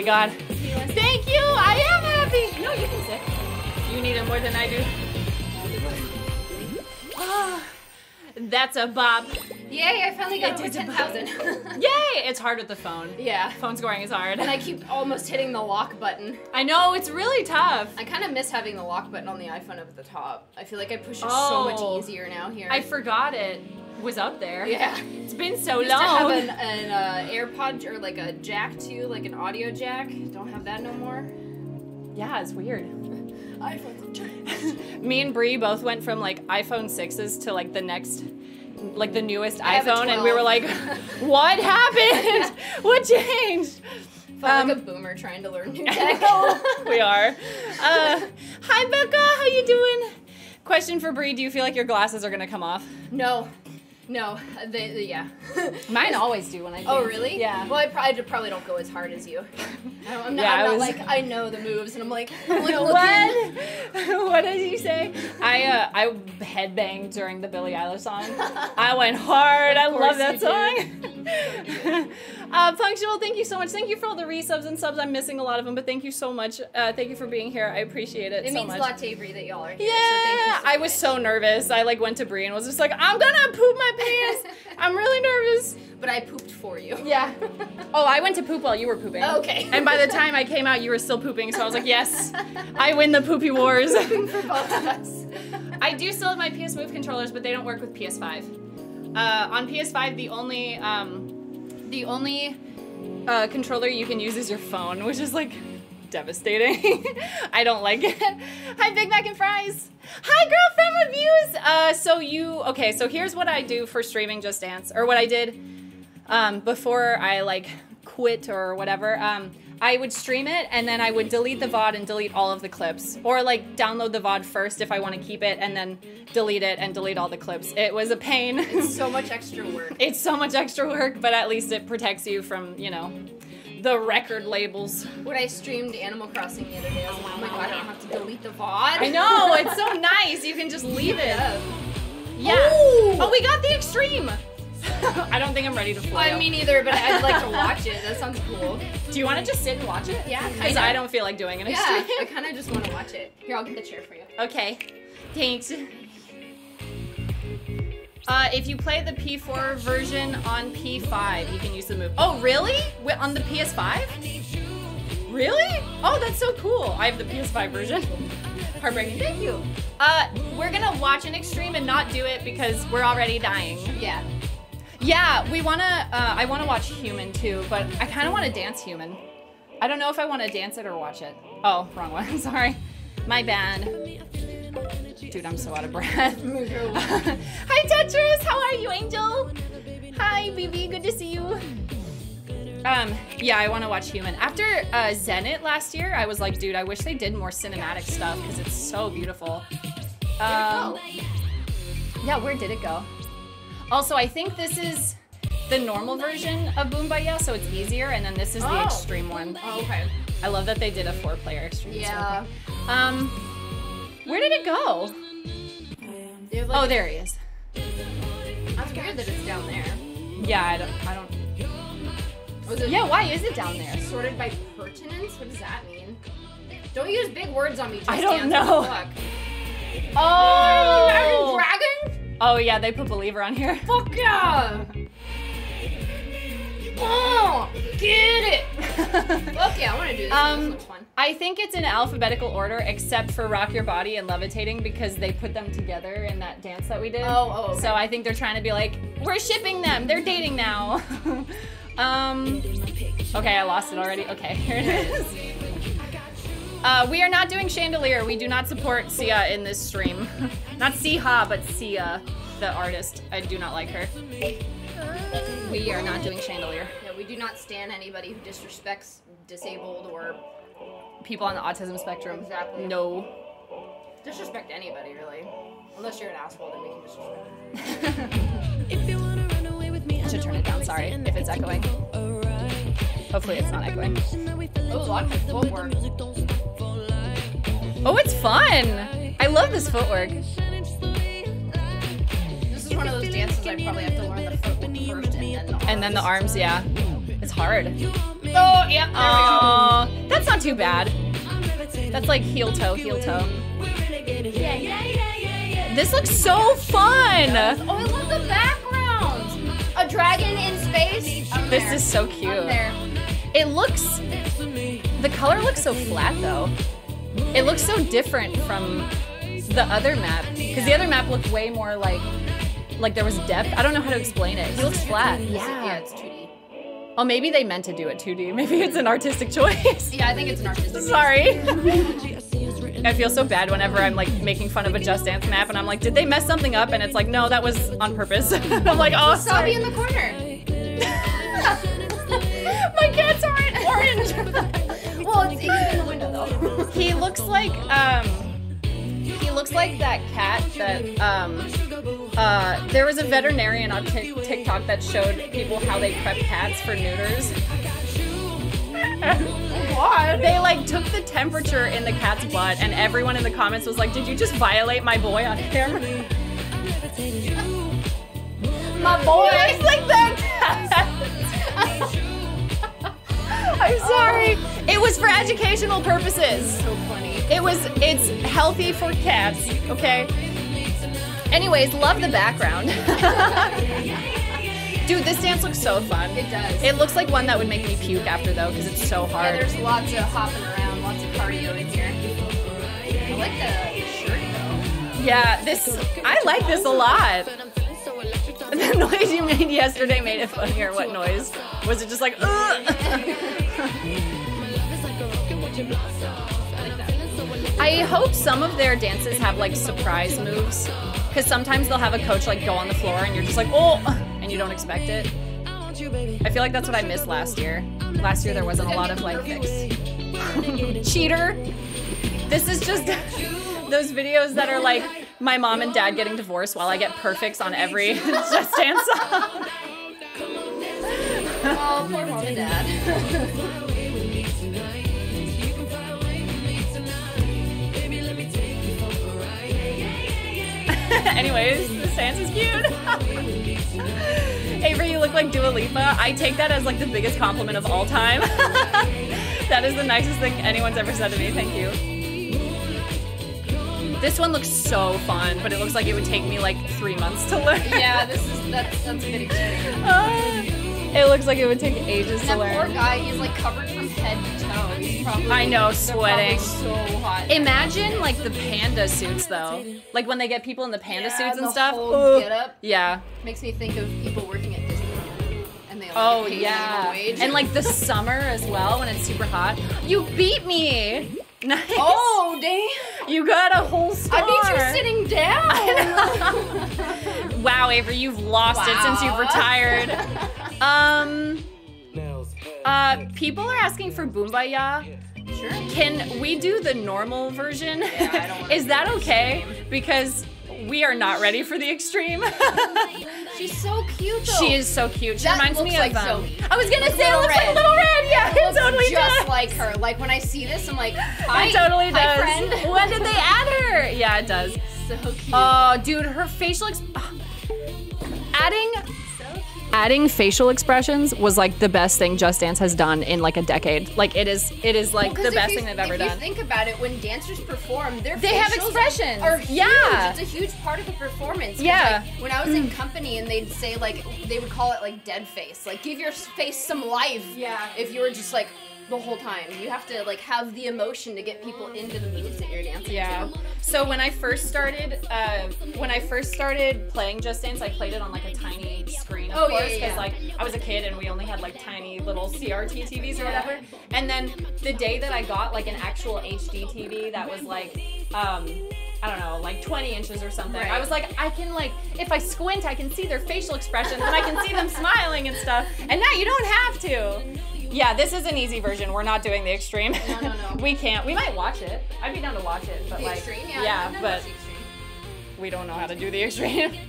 My god. Thank you! I am happy! No, you can sit. You need it more than I do. Ah, That's a bop. Yay, I finally got It over is a 10,000. Yay! It's hard with the phone. yeah. Phone scoring is hard. And I keep almost hitting the lock button. I know, it's really tough. I kind of miss having the lock button on the iPhone up at the top. I feel like I push it so Oh. much easier now here. I forgot it was up there. Yeah. It's been so Used to have long. an, an uh, AirPod or like a jack too, like an audio jack. Don't have that no more. Yeah, it's weird. Me and Bree both went from like iPhone 6s to like the next like the newest I iPhone and we were like what happened? what changed? Felt Um, like a boomer trying to learn new tech. we are. Uh, hi Becca, how you doing? Question for Bree, do you feel like your glasses are gonna come off? no, no, they, they- yeah. Mine always do when I Oh really? Yeah. Well, I probably, probably don't go as hard as you. I I'm not, Yeah, I'm I not was- like I know the moves, and I'm like, I'm like what? what did you say? I uh, I headbanged during the Billie Eilish song. I went hard. I love that song. uh, Punctual, thank you so much. Thank you for all the resubs and subs. I'm missing a lot of them, but thank you so much. Uh, thank you for being here. I appreciate it, It so means much. a lot to Avery that y'all are here. Yeah, so thank you so I was so nervous. I like went to Brie and was just like, I'm gonna poop my I'm really nervous. But I pooped for you. Yeah. Oh, I went to poop while you were pooping. Okay. And by the time I came out, you were still pooping. So I was like, yes, I win the poopy wars. for both of us. I do still have my PS Move controllers, but they don't work with PS5. Uh, on PS5, the only um, the only uh, controller you can use is your phone, which is like devastating. I don't like it. Hi, Big Mac and Fries. Hi, girlfriend reviews. Uh, so you okay? So here's what I do for streaming Just Dance, or what I did um, before I like quit or whatever. Um, I would stream it and then I would delete the VOD and delete all of the clips, or like download the VOD first if I want to keep it, and then delete it and delete all the clips. It was a pain. It's so much extra work. it's so much extra work, but at least it protects you from you know the record labels. When I streamed Animal Crossing the other day, I was like, oh my god, I don't have to delete the VOD. I know it's so nice. You can just leave it. Yeah. Oh, we got the extreme. I don't think I'm ready to fly. Well, me neither, but I'd like to watch it. That sounds cool. Do you want to just sit and watch it? Yeah, Because. I don't feel like doing an Yeah, extreme. I kind of just want to watch it. Here, I'll get the chair for you. Okay, thanks. Uh, if you play the P4 version on P5, you can use the move. Oh, really? Wi- On the PS5? Really? Oh, that's so cool. I have the PS5 version. Heartbreaking. Thank you. Uh, we're gonna watch an extreme and not do it because we're already dying. Yeah. Yeah, we wanna. Uh, I wanna watch Human too, but I kind of want to dance Human. I don't know if I want to dance it or watch it. Oh, wrong one. Sorry, my bad. Dude, I'm so out of breath. Hi Tetris, how are you, Angel? Hi, BB, good to see you. Um, yeah, I want to watch Human. After uh, Zenit last year, I was like, dude, I wish they did more cinematic stuff because it's so beautiful. Um, yeah, where did it go? Also, I think this is the normal version of Boombayah, so it's easier, and then this is the Oh. extreme one. Oh, okay. I love that they did a four-player extreme. Yeah. Um, where did it go? Like, Oh, there he is. That's weird that it's down there. Yeah, I don't. I don't. Yeah, why is it down there? sorted by pertinence? What does that mean? Don't use big words on me. I don't know. Oh. Dragon? Oh yeah, they put believer on here. Fuck yeah! Oh, get it! Okay, I want to do this. Um, this. I think it's in alphabetical order, except for Rock Your Body and Levitating, because they put them together in that dance that we did. Oh, oh, okay. So I think they're trying to be like, we're shipping them. They're dating now. um, okay, I lost it already. Okay, here it is. Uh, we are not doing Chandelier. We do not support Sia in this stream. not Siha, but Sia, the artist. I do not like her. We are not doing Chandelier. Yeah, we do not stand anybody who disrespects disabled or People on the autism spectrum. Exactly. No. disrespect anybody really. Unless you're an asshole, then we can disrespect. I should turn it down. Sorry if it's echoing. Hopefully it's not echoing. Oh, a lot of footwork. Oh, it's fun. I love this footwork. This is one of those dances I probably have to learn the footwork first and then the And then the arms, yeah. It's hard. Oh, yeah. Aw, uh, that's not too bad. That's like heel toe, heel toe. Yeah, yeah, yeah, yeah, yeah. This looks so fun. Oh, I love the background. A dragon in space. I'm This there. is so cute. It looks. The color looks so flat though. It looks so different from the other map because the other map looked way more like like there was depth. I don't know how to explain it. He looks flat. Yeah, it's 2D. Oh, maybe they meant to do it 2D. Maybe it's an artistic choice. Yeah, I think it's an artistic. Choice. Sorry. I feel so bad whenever I'm like making fun of a Just Dance map and I'm like, did they mess something up? And it's like, no, that was on purpose. I'm like, oh, sorry. in the corner. My cats aren't orange. Well, it's he's in the window though. he looks like um he looks like that cat that um uh there was a veterinarian on Tik TikTok that showed people how they prep cats for neuters. What? They like took the temperature in the cat's butt and everyone in the comments was like, "Did you just violate my boy on camera?" My boy. It's like that. I'm sorry. It was for educational purposes. So funny. It was it's healthy for cats, okay? Anyways, love the background. Dude, this dance looks so fun. It does. It looks like one that would make me puke after though, because it's so Yeah, hard. there's lots of hopping around, lots of cardio in here. I like the shirt though. Yeah, this I like this a lot. The noise you made yesterday made it funnier. What noise? Was it just like Ugh? I hope some of their dances have like surprise moves. Because sometimes they'll have a coach like go on the floor and you're just like, oh, and you don't expect it. I feel like that's what I missed last year. Last year there wasn't a lot of like fix. Cheater. This is just those videos that are like my mom and dad getting divorced while I get perfects on every Just Dance song. Oh, poor mom and dad. Anyways, dance is cute. Avery, you look like Dua Lipa. I take that as like the biggest compliment of all time. that is the nicest thing anyone's ever said to me. Thank you. This one looks so fun, but it looks like it would take me like three months to learn. yeah, this is that's that's a extreme. Ah, it looks like it would take ages to That learn. poor guy, he's like covered head to toe. He's probably I know, sweating. so hot. Imagine like the panda suits though, like when they get people in the panda Yeah, suits and the stuff. whole Ugh. getup. Yeah. Makes me think of people working at Disney. And they like, Oh get yeah, and like the summer as well when it's super hot. You beat me. Nice. Oh damn! You got a whole star. I beat you sitting down. wow, Avery, you've lost it since you've retired. um, uh, people are asking for Boombayah. Sure. Can we do the normal version? Yeah, I don't wanna Is that okay? Because we are not ready for the extreme. She's so cute though. she is so cute. She That reminds me looks of like um, Zoe. I was gonna Like say it Little looks like Red. Little Red. Yeah, it looks totally just does. like her. Like when I see this, I'm like, hi, It totally hi, does. friend. When did they add her? Yeah, it does. So cute. Oh, dude, her facial ex- adding adding facial expressions was like the best thing Just Dance has done in like a decade. Like it is it is like Well, the best you- thing they've ever done. you think about it, when dancers perform, their They have expressions. Are huge. Yeah. it's a huge part of the performance. Yeah. like, when I was in mm. company and they'd say like they would call it like dead face, like give your face some life. Yeah. If you were just like the whole time. You have to like have the emotion to get people into the moves that you're dancing Yeah. to. So when I first started, uh, when I first started playing Just Dance, I played it on like a tiny screen, of Oh, yeah, course, yeah, because yeah. like I was a kid and we only had like tiny little CRT TVs or whatever. And then the day that I got like an actual HD TV that was like, um, I don't know, like 20 inches or something. I was like, I can like, if I squint, I can see their facial expressions and I can see them smiling and stuff. And now you don't have to. Yeah, this is an easy version. We're not doing the extreme. No, no, no. we can't. We might watch it. I'd be down to watch it, but The like, extreme, yeah. yeah, but we don't know how to do the extreme.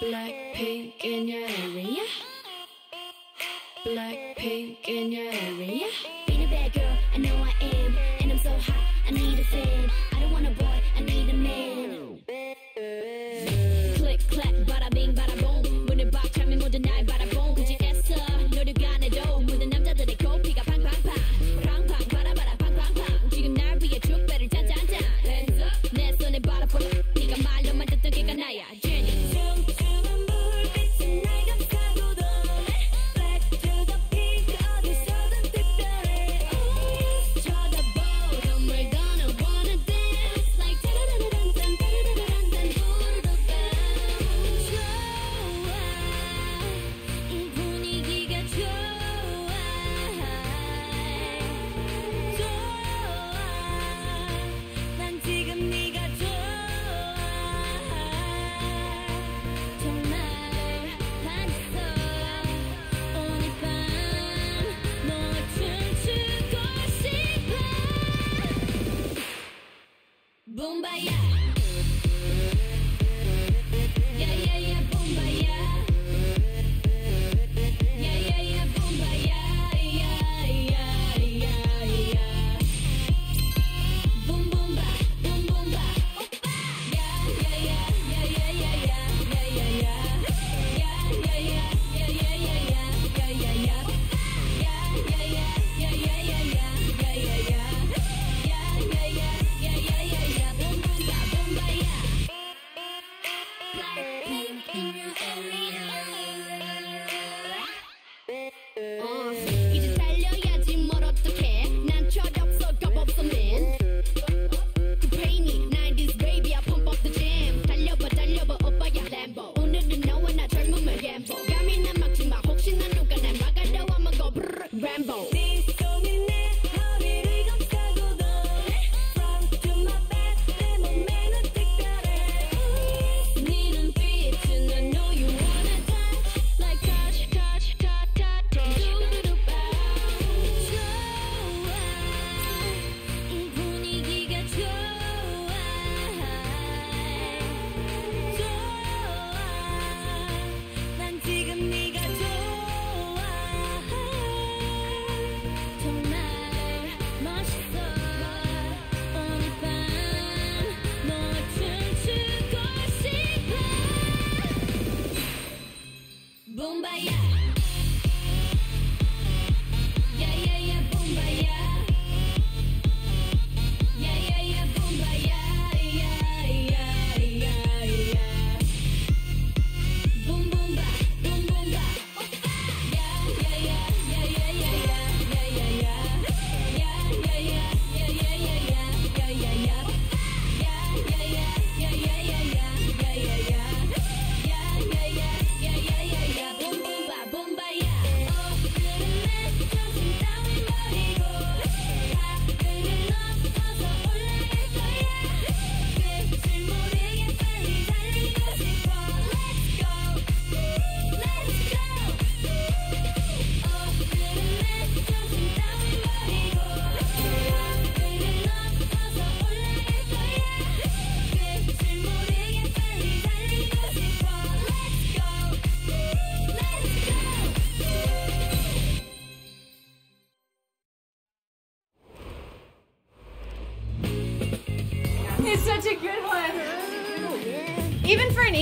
Blackpink in your area. Black pink in your area.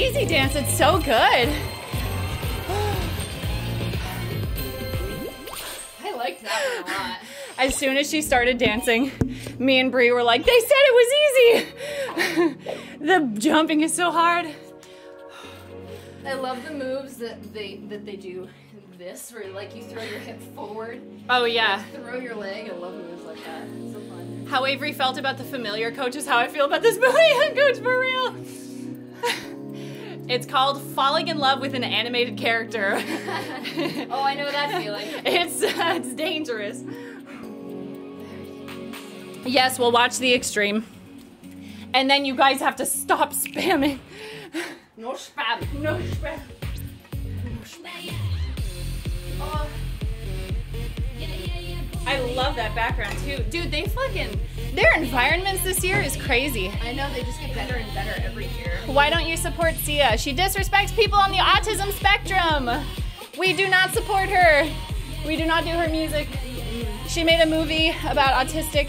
Even for an easy dance, it's so good. I liked that one a lot. As soon as she started dancing, me and Brie were like, they said it was easy. the jumping is so hard. I love the moves that they that they do. This where like you throw your hip forward, Oh, yeah. throw your leg. I love moves like that. It's so fun. How Avery felt about the familiar coach is how I feel about this movie. coach for real. It's called Falling in Love with an Animated Character. Oh, I know that feeling. it's uh, it's dangerous. Yes, we'll watch the extreme. And then you guys have to stop spamming. No spam. No spam. Oh. I love that background too. Dude, they fucking their environments this year is crazy. I know they just get better and better every year. Why don't you support Sia? She disrespects people on the autism spectrum. We do not support her. We do not do her music. She made a movie about autistic,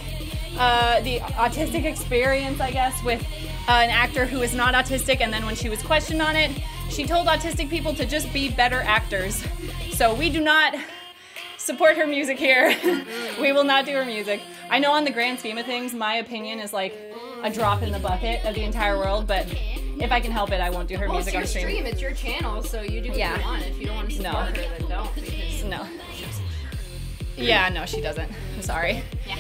uh, the autistic experience, I guess, with uh, an actor who is not autistic. And then when she was questioned on it, she told autistic people to just be better actors. So we do not support her music here. we will not do her music. I know on the grand scheme of things, my opinion is like a drop in the bucket of the entire world, but if I can help it, I won't do her Well, music on stream. stream. It's your channel, so you do what Yeah. you want. If you don't want to No. support her, then don't. Because No. Yeah, no, she doesn't. I'm sorry. Yeah.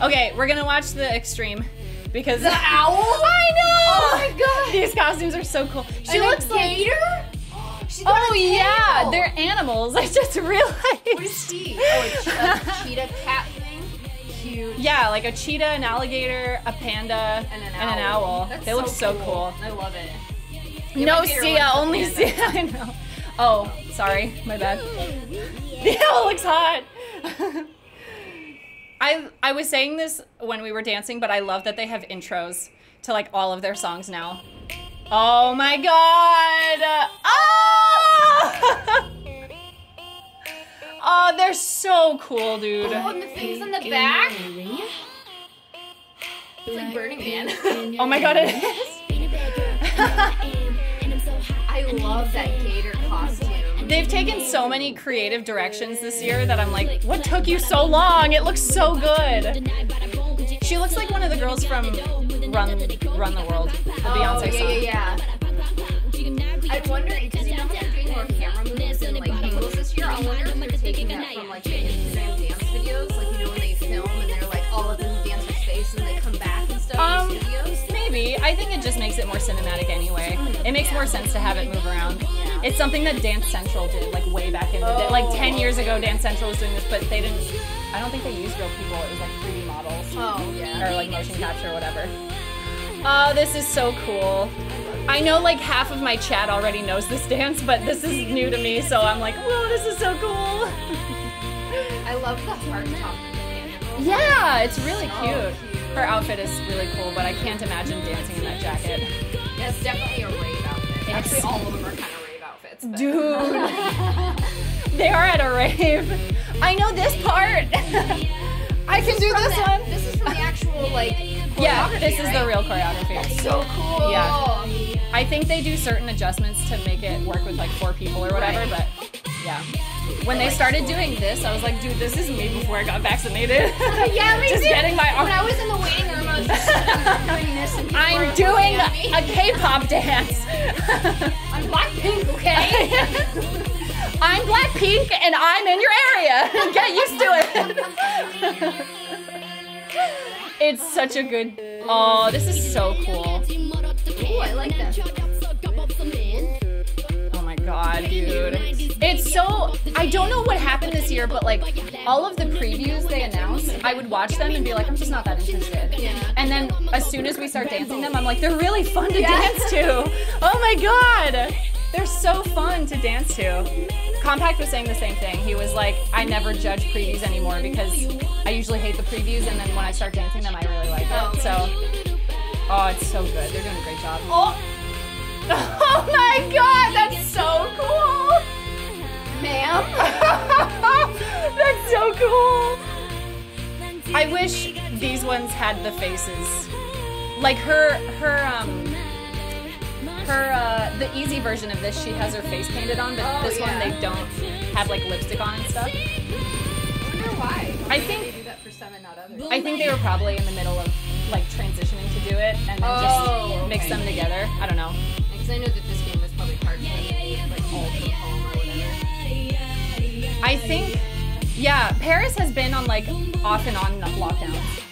okay, we're gonna watch the extreme because The owl? I know. Oh my God. These costumes are so cool. She looks like gator? Oh yeah, tail. they're animals. I just realized. What is she? Oh, a, che- a cheetah cat thing. Cute. Yeah, like a cheetah, an alligator, a panda, And an and an owl. That's they look so cool. I love it. no my favorite Sia, only. Sia. I know. Oh, sorry, my bad. The owl looks hot. I I was saying this when we were dancing, but I love that they have intros to like all of their songs now. Oh my god! Oh! oh, they're so cool, dude. Oh, and the things in the back. It's like Burning Man. Oh my god, it is. I love that gator costume. They've taken so many creative directions this year that I'm like, what took you so long? It looks so good. She looks like one of the girls from Run Run the World, the Oh, Beyonce yeah, song. yeah, yeah. I wonder because you know they're doing more camera moves and like angles this year. I wonder if they're taking that from like the Instagram dance videos, like you know when they film and they're like all up in the dancer's face and they come back Um, in the studios. maybe. I think it just makes it more cinematic anyway. It makes more sense to have it move around. It's something that Dance Central did like way back in the day. Like 10 years ago, Dance Central was doing this, but they didn't. I don't think they used real people. It was like 3D models. Oh yeah. or like motion capture or whatever. Oh, this is so cool. I know like half of my chat already knows this dance, but this is new to me, so I'm like, whoa, this is so cool. I love the heart top. Yeah, it's really cute. Her outfit is really cool, but I can't imagine dancing in that jacket. That's definitely a rave outfit. It's- Actually, all of them are kind of rave outfits. But. Dude. they are at a rave. I know this part. I can do this the- one. This is from the actual like. Yeah, this is the real choreography. So cool. Yeah. I think they do certain adjustments to make it work with like four people or whatever, Right. but yeah. When they started doing this, I was like, dude, this is me before I got vaccinated. yeah, me Just too. getting my arm. When I was in the waiting room, I was just doing this. And I'm doing looking at me. a K-pop dance. I'm Blackpink, okay? I'm Blackpink and I'm in your area. Get used to it. it's such a good. Oh, this is so cool. Ooh, I like that. Oh my god, dude. It's so I don't know what happened this year, but like all of the previews they announced, I would watch them and be like, I'm just not that interested. And then as soon as we start dancing them, I'm like, they're really fun to dance to. Oh my god. They're so fun to dance to. Compact was saying the same thing. He was like, I never judge previews anymore because I usually hate the previews and then when I start dancing them I really like it. So Oh, it's so good. They're doing a great job. Oh, oh my god, that's so cool! Ma'am? that's so cool! I wish these ones had the faces. like her her um her uh the easy version of this she has her face painted on, but Oh, this one they don't have like lipstick on and stuff. I wonder why. I think- they do that for some and not others. I think they were probably in the middle of like transitioning to do it and then Oh, just mix okay. them together. I don't know. Because I know that this game is probably like all. I think, yeah, Paris has been on like off and on lockdowns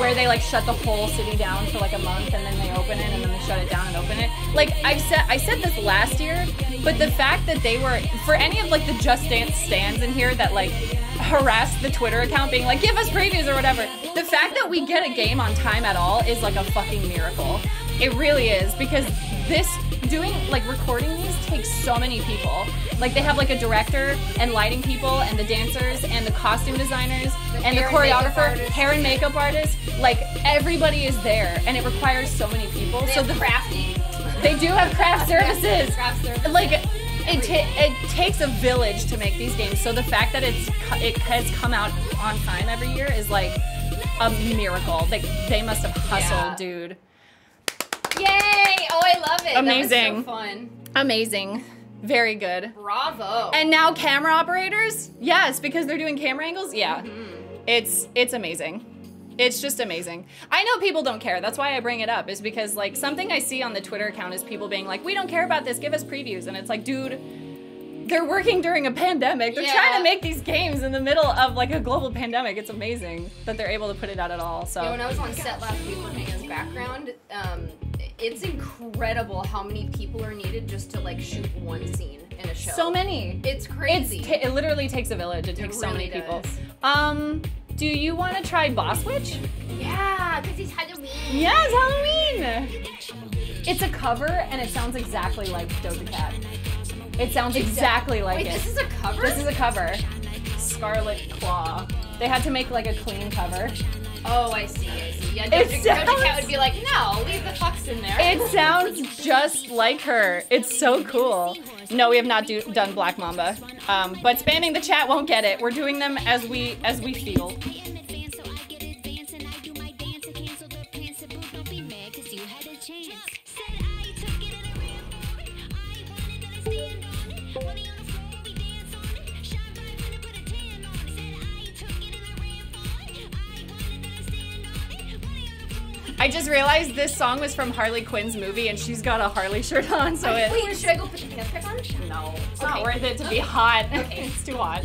where they like shut the whole city down for like a month and then they open it and then they shut it down and open it. Like I've said, I said this last year, but the fact that they were for any of like the Just Dance stands in here that like harassed the Twitter account being like, give us previews or whatever. The fact that we get a game on time at all is like a fucking miracle. It really is because this doing like recording these takes so many people. Like they have like a director and lighting people and the dancers and the costume designers The and the hair and choreographer, hair and makeup artist. Like everybody is there and it requires so many people. They so the crafty. they do have craft services. Craft services. Like it, ta- it takes a village to make these games. So the fact that it's it has come out on time every year is like a miracle. Like they must have hustled, Yeah. dude. Yay! Oh, I love it. Amazing. So fun. Amazing. Very good. Bravo. And now camera operators? Yes, because they're doing camera angles? Yeah. Mm-hmm. It's it's amazing. It's just amazing. I know people don't care. That's why I bring it up is because like something I see on the Twitter account is people being like, "We don't care about this. Give us previews." And it's like, "Dude, they're working during a pandemic. They're trying to make these games in the middle of like a global pandemic. It's amazing that they're able to put it out at all." So Yeah, when I was on set last week working as background, um, it's incredible how many people are needed just to like shoot one scene in a show. so many. It's It's crazy. ta- it literally takes a village. It takes so really many people. Um, do you want to try Boss Witch? yeah, because he's Halloween. Yes, Halloween. It's a cover, and it sounds exactly like Doja Cat. It sounds exactly like Wait, it. this is a cover? This is a cover. Scarlet Claw. They had to make like a clean cover. Oh, I see. I see. Yeah, It Doja, Doja Cat would be like, no, leave the fucks in there. It sounds just like her. It's so cool. No, we have not do- done Black Mamba, um, but spamming the chat won't get it. We're doing them as we as we feel. I just realized this song was from Harley Quinn's movie, and she's got a Harley shirt on, so it. Wait, should I go put the pants back on? No, it's not worth it to be hot. Okay. it's too hot.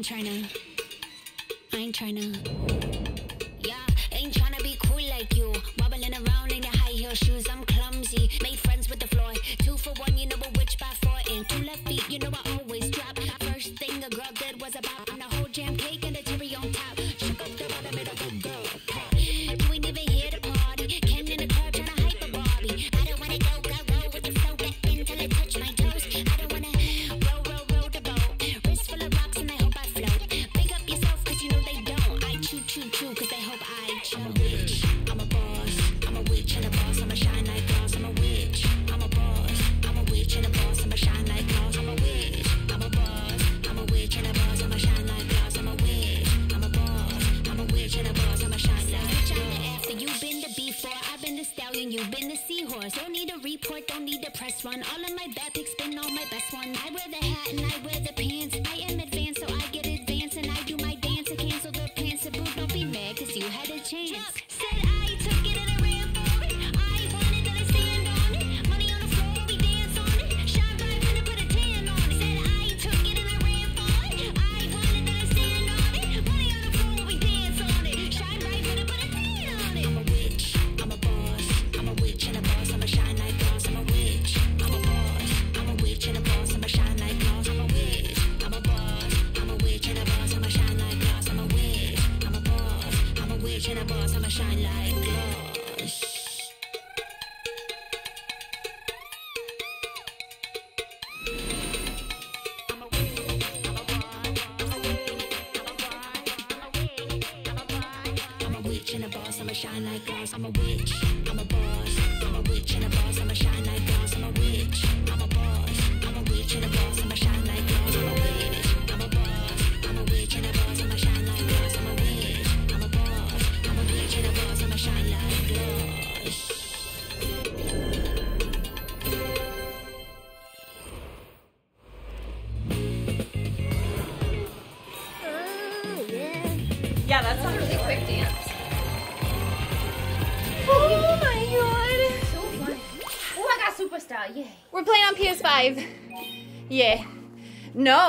Ain't tryna. I ain't tryna. Yeah, ain't tryna be cool like you. Wobbling around in your high heel shoes. I'm clumsy. Made friends with the floor. Two for one, you know a witch by four. And two left feet, you know I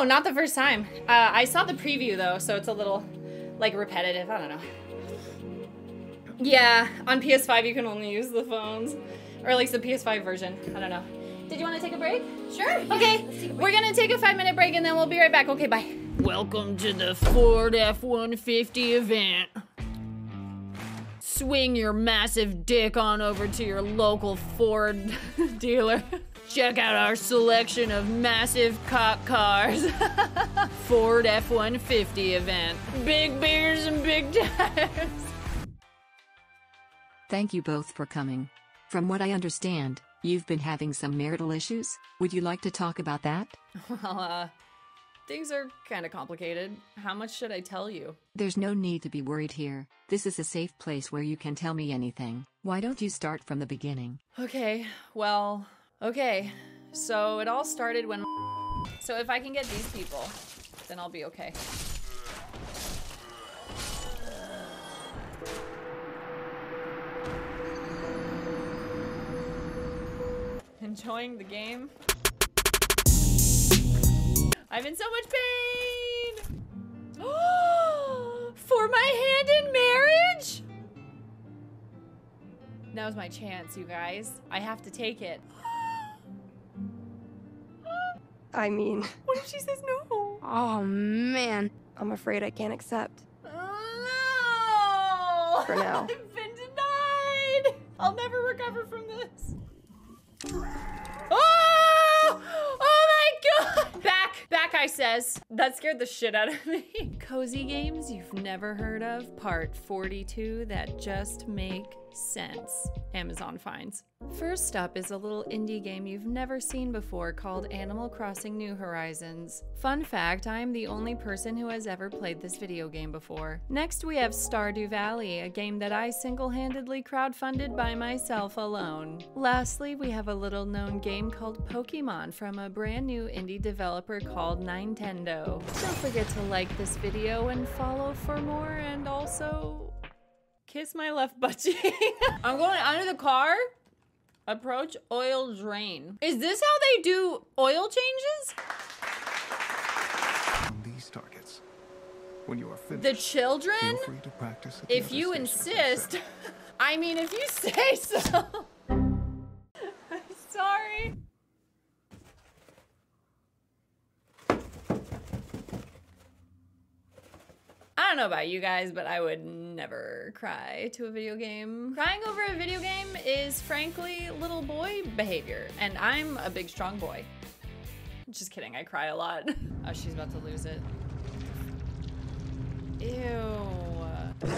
No, not the first time. Uh, I saw the preview though, so it's a little like repetitive. I don't know. Yeah, on PS5 you can only use the phones, or at least the PS5 version. I don't know. Did you want to take a break? Sure. Okay, we're gonna take a five minute break and then we'll be right back. Okay, bye. Welcome to the Ford F 150 event. Swing your massive dick on over to your local Ford dealer. Check out our selection of massive cop cars. Ford F 150 event. Big beers and big tires. Thank you both for coming. From what I understand, you've been having some marital issues. Would you like to talk about that? Well, uh, things are kind of complicated. How much should I tell you? There's no need to be worried here. This is a safe place where you can tell me anything. Why don't you start from the beginning? Okay, well, okay. So it all started when. So if I can get these people, then I'll be okay. Enjoying the game. I'm in so much pain! For my hand in marriage? Now's my chance, you guys. I have to take it. I mean, What if she says no? oh man, I'm afraid I can't accept. Oh, no! For now. I've been denied! I'll never recover from this. Oh! Oh my god! Back! Back, I says. That scared the shit out of me. Cozy games you've never heard of, part 42 that just make sense. Amazon finds. First up is a little indie game you've never seen before called Animal Crossing New Horizons. Fun fact, I am the only person who has ever played this video game before. Next, we have Stardew Valley, a game that I single handedly crowdfunded by myself alone. Lastly, we have a little known game called Pokemon from a brand new indie developer called Nintendo. Don't forget to like this video and follow for more, and also kiss my left butt cheek. I'm going under the car. Approach oil drain. Is this how they do oil changes? On these targets. When you are finished, The children? feel free to practice at the If other you stations of the insist. I mean, if you say so. Don't know about you guys, but I would never cry to a video game. Crying over a video game is frankly little boy behavior, and I'm a big, strong boy. Just kidding, I cry a lot. Oh, she's about to lose it. Ew.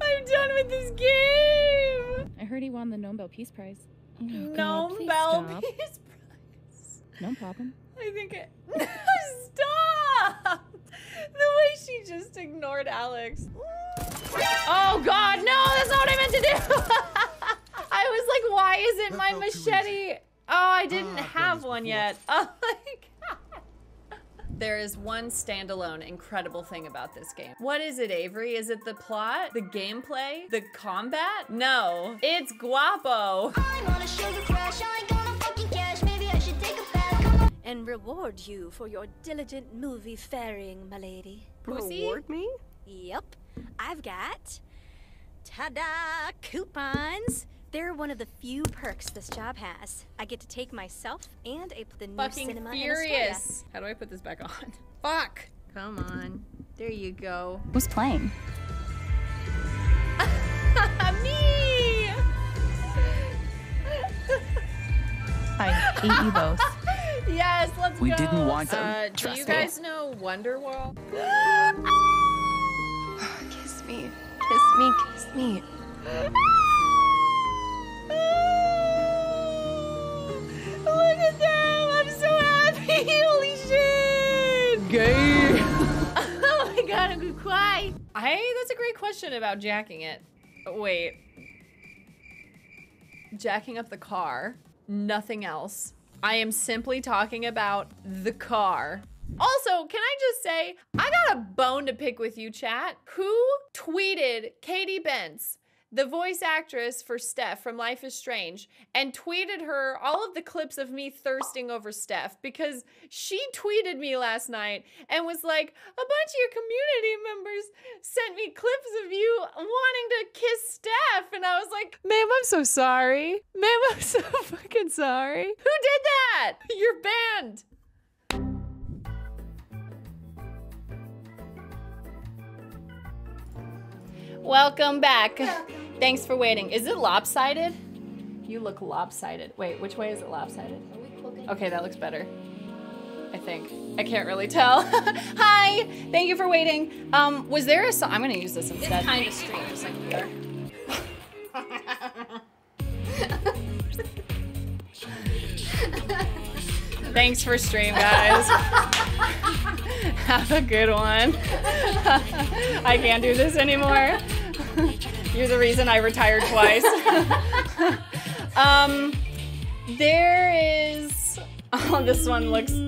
I'm done with this game. I heard he won the Nobel Peace Prize. Oh, No God, please Bell stop. No problem. I think it. Stop! The way she just ignored Alex. Oh God, no! That's not what I meant to do. I was like, why isn't my machete? Oh, I didn't have one yet. Oh my God. There is one standalone incredible thing about this game. What is it, Avery? Is it the plot? The gameplay? The combat? No, it's Guapo. And reward you for your diligent movie faring, my lady. Pussy? Reward me? Yep. I've got ta-da coupons. They're one of the few perks this job has. I get to take myself and a the new Fucking cinema in furious. How do I put this back on? Fuck. Come on. There you go. Who's playing? Me. I hate you both. Yes, let's We go. didn't want Uh, them. do Trust you me. guys know Wonderwall? Kiss me, kiss me. Kiss me. Look at them! I'm so happy! Holy shit! Gay! oh my god, I'm gonna cry. I that's a great question about jacking it. Wait. Jacking up the car, nothing else. I am simply talking about the car. Also, can I just say, I got a bone to pick with you, chat. Who tweeted Katy Bentz, the voice actress for Steph from Life is Strange, and tweeted her all of the clips of me thirsting over Steph because she tweeted me last night and was like, a bunch of your community members sent me clips of you wanting to kiss Steph. And I was like, ma'am, I'm so sorry. Ma'am, I'm so fucking sorry. Who did that? You're banned. Welcome back. Thanks for waiting. Is it lopsided? You look lopsided. Wait, which way is it lopsided? Okay, that looks better. I think. I can't really tell. Hi! Thank you for waiting. Um, was there a song? I'm gonna use this instead. It's kind of strange, just like we are. Thanks for stream, guys. Have a good one. I can't do this anymore. You're the reason I retired twice. um, there is. Oh, this one looks. do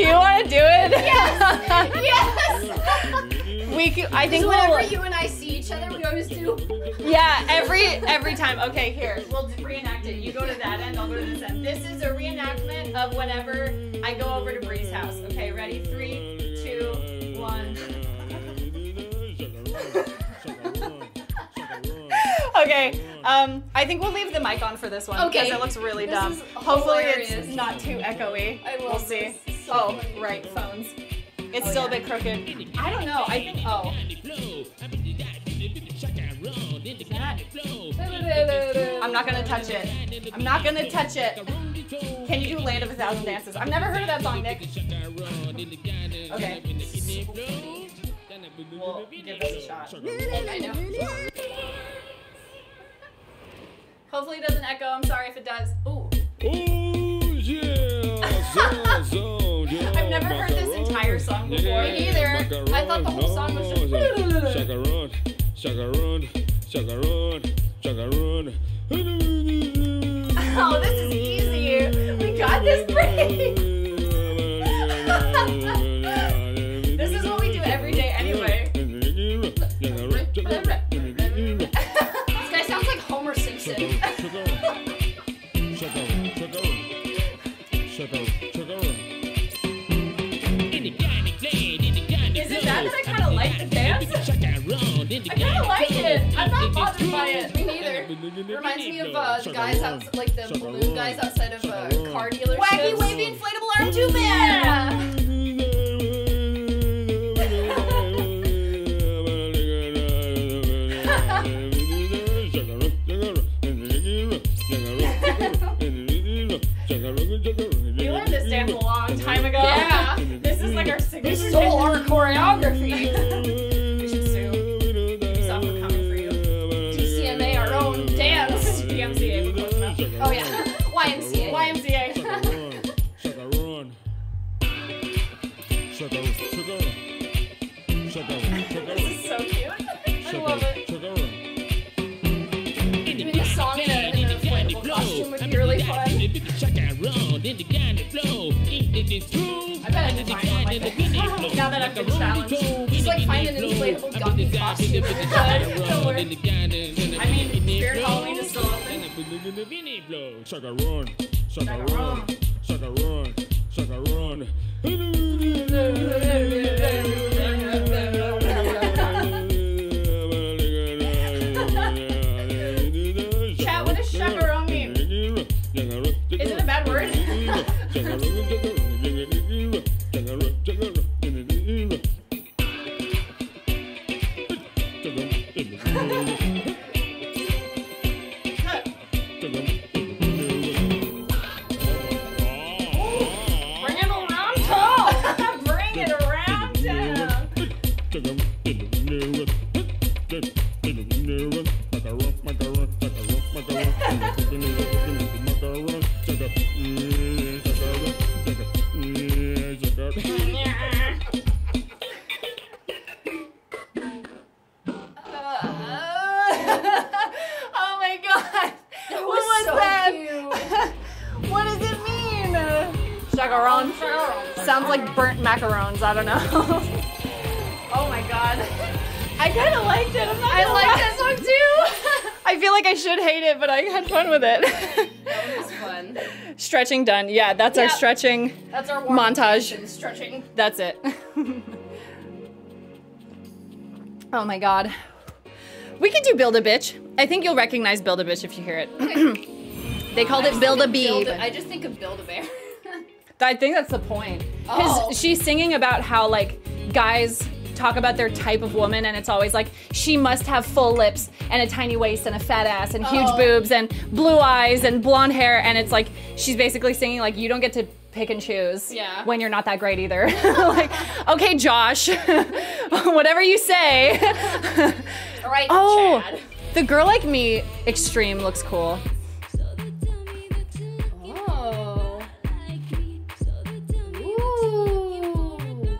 you want to do it? Yes! yes! We could, I think Just we'll. whenever you and I each other, we always do. Yeah, every every time. Okay, here we'll reenact it. You go to that end, I'll go to this end. This is a reenactment of whenever I go over to Bree's house. Okay, ready? Three, two, one. okay, um, I think we'll leave the mic on for this one because Okay. it looks really This dumb. is Hopefully, it's not too echoey. I we'll see. So oh, funny. right, phones. It's Oh, still yeah. a bit crooked. I don't know. I think. Oh. I'm not gonna touch it. I'm not gonna touch it. Can you do Land of a Thousand Dances? I've never heard of that song, Nick. Okay. We'll give this a shot. Hopefully it doesn't echo. I'm sorry if it does. Ooh. Ooh yeah. I've never heard this entire song before. Me neither. I thought the whole song was just. Chacarone, chacarone, chacarone. Oh, this is easy. We got this, Bree. I kind of like it. I'm not bothered by it. Me neither. Reminds me of uh, the guys out, like the balloon guys outside of a car dealership. Wacky wavy inflatable arm tube man. We learned this dance a long time ago. Yeah. This is like our signature. They stole our choreography. DMCA, but close enough. Oh yeah. YMCA. YMCA. this is so cute. I love it. This song in a, in an inflatable costume would be really fun. I bet I can find one like now that I've been challenged. Just like find an inflatable costume. would be fun. Don't. I mean, Spirit Halloween is still open. Chacarone, chacarone, chacarone, chacarone. Chat, what does chaperone mean? Is it a bad word? Bring it I don't know. oh my god. I kind of liked it. I'm not I gonna like lie. that song too. I feel like I should hate it, but I had fun with it. that was fun. stretching done. Yeah, that's our stretching That's our montage. stretching. That's it. oh my god. We could do Build a Bitch. I think you'll recognize Build a Bitch if you hear it. they called I it Build a Bee. I just think of Build a Bear. I think that's the point. Because Oh. she's singing about how like guys talk about their type of woman and it's always like she must have full lips and a tiny waist and a fat ass and huge Oh. boobs and blue eyes and blonde hair and it's like she's basically singing like you don't get to pick and choose Yeah. when you're not that great either. like, okay, Josh, whatever you say. Right, oh, Chad. the girl like me extreme looks cool.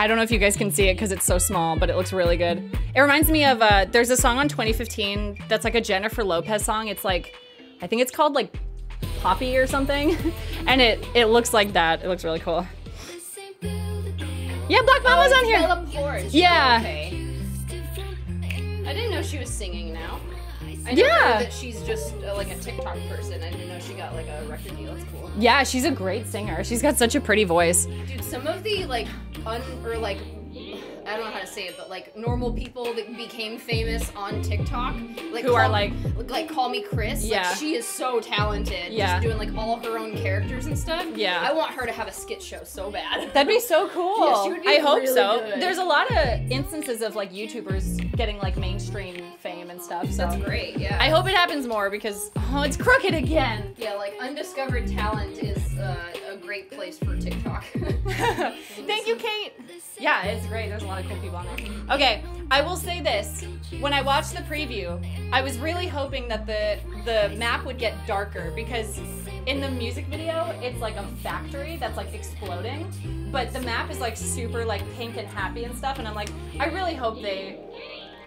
I don't know if you guys can see it because it's so small, but it looks really good. It reminds me of uh, there's a song on 2015 that's like a Jennifer Lopez song. It's like, I think it's called like Poppy or something, and it it looks like that. It looks really cool. Yeah, Black Mama's on here. Bella. Yeah. Okay. I didn't know she was singing now. I know Yeah. that she's just uh, like a TikTok person. I didn't know she got like a record deal. That's cool. Yeah, she's a great singer. She's got such a pretty voice. Dude, some of the like un or like I don't know how to say it, but like normal people that became famous on TikTok, like Who are, like- like call me Kris. Yeah. like, she is so talented. Yeah. just doing like all her own characters and stuff. Yeah. I want her to have a skit show so bad. That'd be so cool. Yeah, she would be I hope really so. good. There's a lot of instances of like YouTubers getting like mainstream fame and stuff. So That's great. Yeah. I hope it happens more because oh, it's crooked again. Yeah, like undiscovered talent is uh, a great place for TikTok. Thank you, Kate. Yeah, it's great. There's a lot of cool people on there. Okay, I will say this. When I watched the preview, I was really hoping that the the map would get darker because in the music video, it's like a factory that's like exploding, but the map is like super like pink and happy and stuff and I'm like I really hope they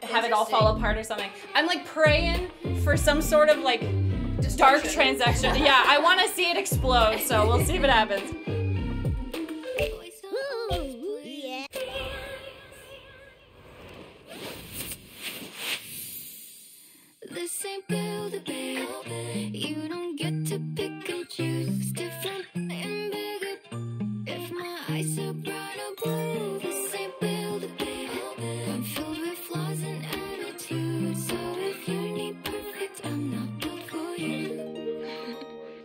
have it all fall apart or something. I'm like praying for some sort of like dark transaction. Yeah, I want to see it explode, so we'll see if it happens. This ain't build a bear. You don't get to pick and choose. Different and bigger. If my eyes are brown or blue, this ain't build a bear. I'm filled with flaws and attitude. So if you need perfect, I'm not built for you.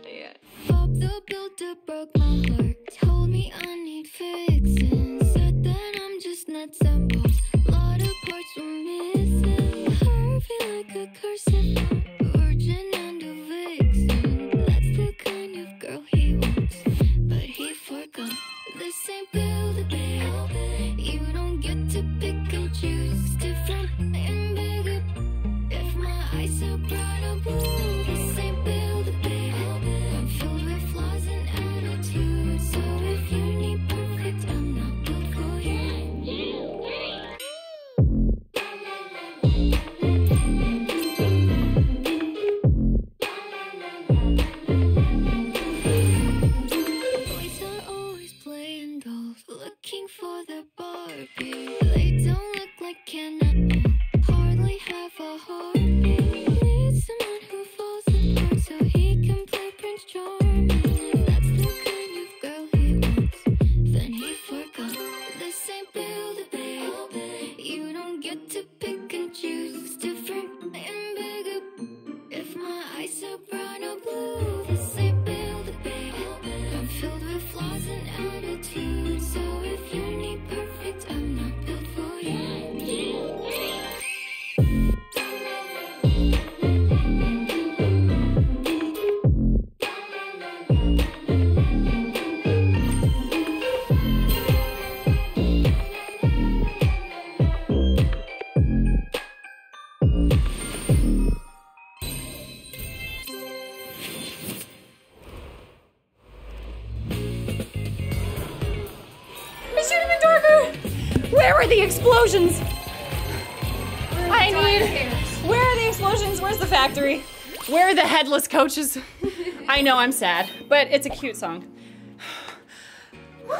Yeah. Bob the builder broke my heart. Told me I need fixing. Said that I'm just nuts and bolts. Lot of parts were missing. Like a cursive. Virgin and a vixen. That's the kind of girl he wants. But he forgot. This ain't build a for their Barbie. They don't look like at all, hardly have a heartbeat. Headless coaches? I know I'm sad, but it's a cute song.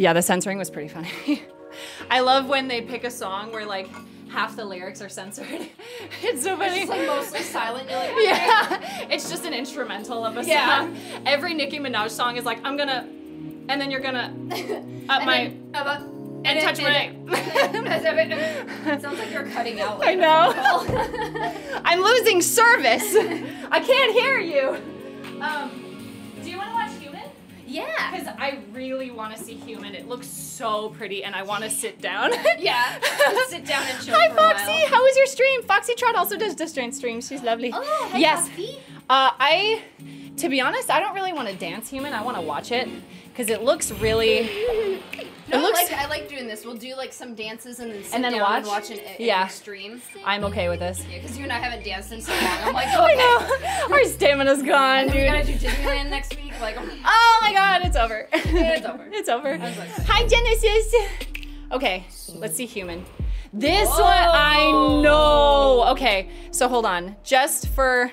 Yeah, the censoring was pretty funny. I love when they pick a song where like half the lyrics are censored. it's so funny. It's just like mostly silent. You're like, yeah, it's just an instrumental of a Yeah. song. Every Nicki Minaj song is like, I'm gonna, and then you're gonna up my and, touch my. it sounds like you're cutting out. I know. I'm losing service. I can't hear you. Um, do you want to watch Human? Yeah. Because I really want to see Human. It looks so pretty, and I want to sit down. Yeah. Sit down and chill Hi, for a Foxy. How was your stream? Foxy Trot also does distant streams. She's lovely. Oh, hi, yes. Foxy. Uh, I, to be honest, I don't really want to dance Human. I want to watch it because it looks really. No, it looks. I like I like doing this. We'll do like some dances and then sit And then down watch? and watch an, an Yeah. stream. I'm okay with this. Yeah, because you and I haven't danced in so long. I'm like, I okay. know. Our stamina's gone, dude. we gotta do Disneyland next week. Like, oh, my god, it's over. It's over. it's over. Hi, Genesis. Okay, let's see human. This one, I know. Okay, so hold on. Just for,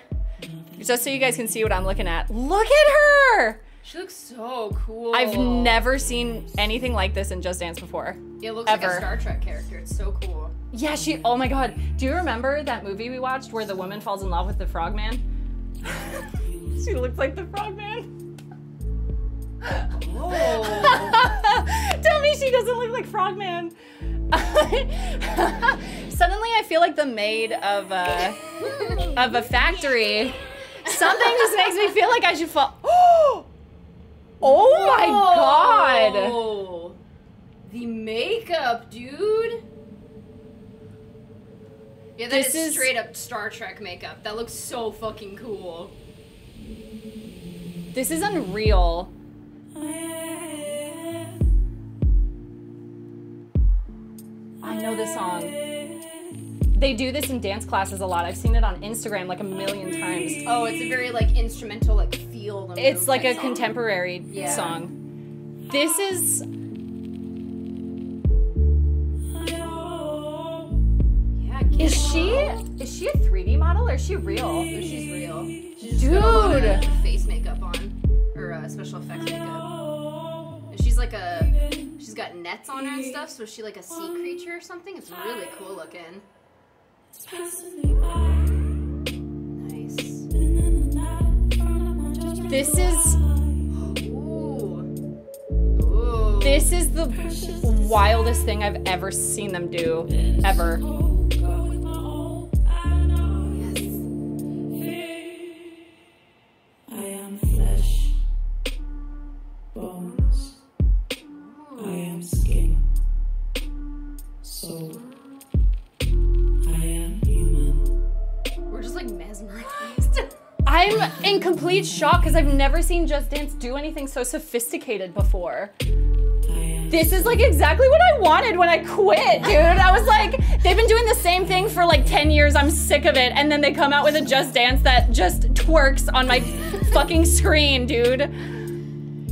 just so you guys can see what I'm looking at. Look at her. She looks so cool. I've never seen anything like this in Just Dance before. It looks like a Star Trek character. It's so cool. Yeah, she. Oh my god. Do you remember that movie we watched where the woman falls in love with the frogman? she looks like the frogman. Tell me she doesn't look like Frogman. Suddenly, I feel like the maid of a of a factory. Something just makes me feel like I should fall. Oh! Oh my god! The makeup, dude. Yeah, that This is is- straight up Star Trek makeup. That looks so fucking cool. This is unreal. I know this song. They do this in dance classes a lot. I've seen it on Instagram like a million times. Oh, it's a very like instrumental, like It's like a song. contemporary Yeah. song. This is Yeah, is she is she a 3D model or is she real? No, she's real. She's just got a Dude. face makeup on, or uh, special effects makeup. And she's like a, she's got nets on her and stuff. So is she like a sea creature or something? It's really cool looking. Nice. This is this is the wildest thing I've ever seen them do ever. I'm in complete shock because I've never seen Just Dance do anything so sophisticated before. This is like exactly what I wanted when I quit, dude. I was like, they've been doing the same thing for like 10 years. I'm sick of it. And then they come out with a Just Dance that just twerks on my fucking screen, dude.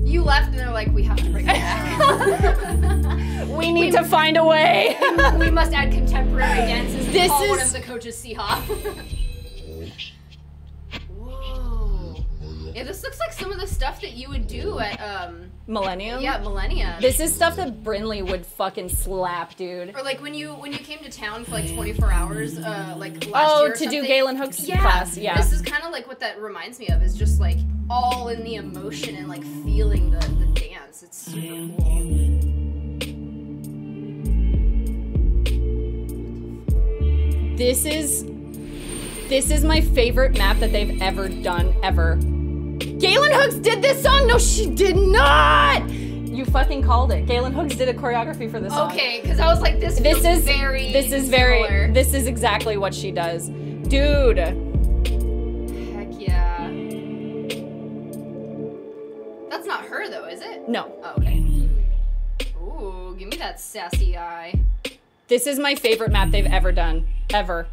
You left and they're like, we have to bring it back. We need to find a way. we must add contemporary dances. and This call one is- of the coaches Seahawk. Whoa. Yeah, this looks like some of the stuff that you would do at um Millennium? yeah Millennium. This is stuff that Brinley would fucking slap, dude. or like when you when you came to town for like 24 hours, uh, like last Oh, year to do. Galen Hook's yeah. class, yeah. This is kind of like what that reminds me of. Is just like all in the emotion and like feeling the, the dance. It's super cool. This is this is my favorite map that they've ever done ever. Galen Hooks did this song. No, she did not. You fucking called it. Galen Hooks did a choreography for this song. Okay, because I was like, this. This feels is very. This is very. similar. This is exactly what she does, dude. Heck yeah. That's not her though, is it? No, Oh, okay. Ooh, give me that sassy eye. this is my favorite map they've ever done ever.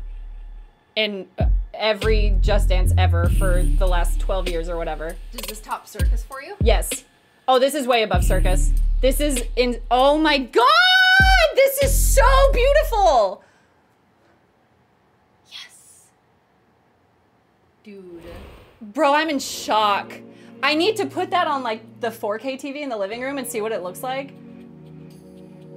And uh, every Just Dance ever for the last 12 years or whatever. Does this top circus for you? Yes. Oh, this is way above circus. This is in. Oh my god! god, this is so beautiful. Yes. Dude. Bro, I'm in shock. I need to put that on like the 4K TV in the living room and see what it looks like.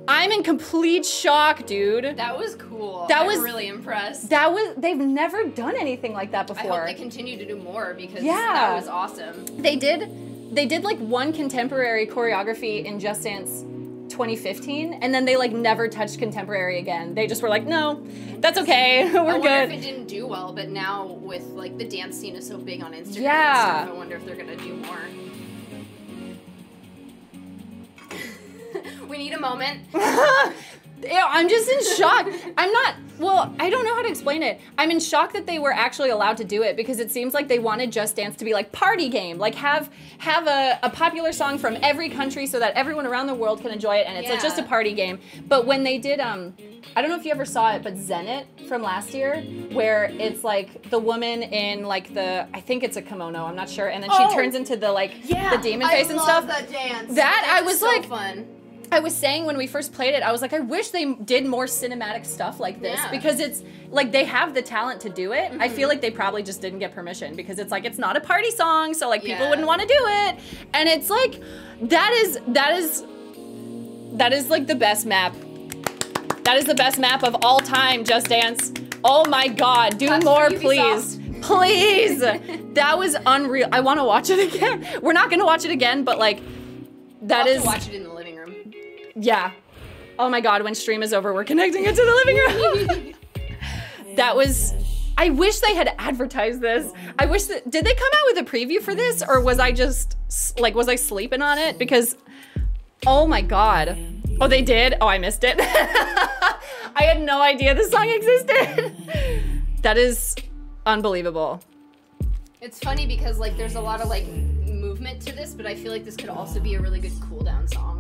I'm in complete shock, dude. That was cool. That I'm was- really impressed. That was they've never done anything like that before. I hope they continue to do more because Yeah. that was awesome. They did they did like one contemporary choreography in Just Dance 2015 and then they like never touched contemporary again. They just were like, "No, that's okay. We're I wonder good." if it didn't do well, but now with like the dance scene is so big on Instagram Yeah. and stuff, I wonder if they're gonna do more. We need a moment. I'm just in shock. I'm not, well, I don't know how to explain it. I'm in shock that they were actually allowed to do it because it seems like they wanted Just Dance to be like party game. Like have have a, a popular song from every country so that everyone around the world can enjoy it and it's like just a party game. But when they did um I don't know if you ever saw it, but Zenit from last year, where it's like the woman in like the I think it's a kimono, I'm not sure, and then she Oh. turns into the like Yeah, the demon I face and love stuff. that dance. That I was so like fun. I was saying when we first played it, I was like, I wish they did more cinematic stuff like this Yeah. because it's like they have the talent to do it. I Mhm. feel like they probably just didn't get permission because it's like it's not a party song, so like people Yeah. wouldn't want to do it. And it's like that is that is that is like the best map. That is the best map of all time, Just Dance. Oh my god, do more please. Please. that was unreal. I want to watch it again. We're not going to watch it again, but like that have is watch it in the. Yeah. Oh my god, when stream is over, we're connecting it to the living room. that oh was I wish they had advertised this. I wish that did they come out with a preview for this or was I just like was I sleeping on it because oh my god. Oh, they did? Oh, I missed it. I had no idea this song existed. that is unbelievable. It's funny because like there's a lot of like movement to this, but I feel like this could also be a really good cool down song.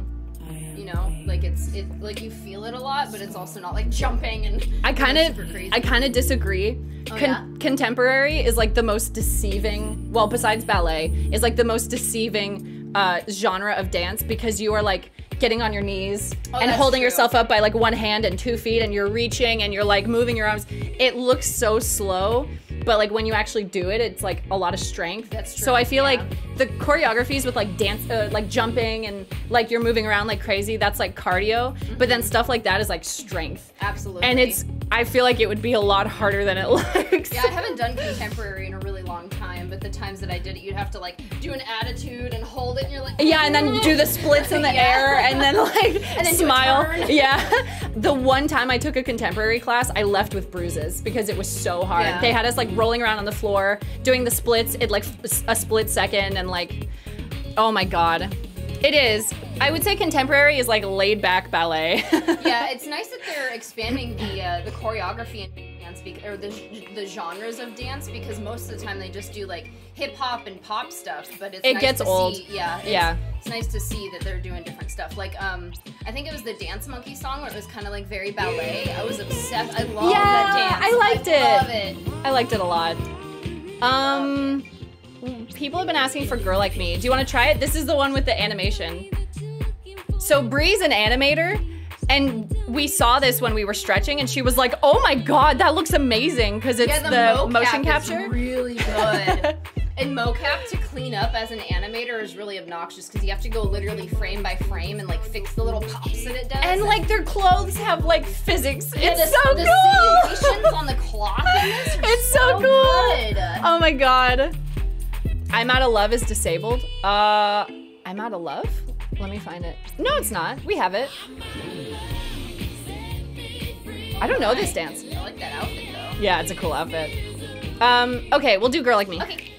You know, like it's it like you feel it a lot, but it's also not like jumping and I kind of. I kind of disagree. Oh, Con- yeah? Contemporary is like the most deceiving. Well, besides ballet, is like the most deceiving uh, genre of dance because you are like getting on your knees Oh, and holding true. yourself up by like one hand and two feet, and you're reaching and you're like moving your arms. It looks so slow, but like when you actually do it, it's like a lot of strength. That's true. So I feel yeah. like the choreographies with like dance, uh, like jumping and like you're moving around like crazy. That's like cardio, but then stuff like that is like strength. Absolutely. And it's, I feel like it would be a lot harder than it looks. Yeah, I haven't done contemporary in a really long time, but the times that I did it, you'd have to like do an attitude and hold it, and you're like, Yeah, and then do the splits in the Yeah. air and then like And then smile. Yeah. The one time I took a contemporary class, I left with bruises because it was so hard. Yeah. They had us like rolling around on the floor, doing the splits in like a split second and like oh my god. It is. I would say contemporary is like laid back ballet. yeah, it's nice that they're expanding the uh, the choreography and dance bec- or the, the genres of dance because most of the time they just do like hip hop and pop stuff, but it's It nice gets to old. See, yeah, it's, Yeah. It's nice to see that they're doing different stuff. Like um, I think it was the Dance Monkey song where it was kind of like very ballet. I was obsessed. I love yeah, that dance. I liked it. Love it. I liked it a lot. Um, people have been asking for "Girl Like Me." Do you want to try it? This is the one with the animation. So Bree's an animator, and we saw this when we were stretching, and she was like, "Oh my god, that looks amazing!" Because it's yeah, the, the, motion capture. really good. and mocap to clean up as an animator is really obnoxious because you have to go literally frame by frame and like fix the little pops that it does. And like their clothes have like physics. Yeah, it's the, so the cool. simulations on the cloth in this are It's so, cool. good. Oh my god. I'm out of love is disabled. Uh, I'm out of love. Let me find it. No, it's not. We have it. I don't know this dance. I like that outfit though. Yeah, it's a cool outfit. Um, okay, we'll do girl like me. Okay.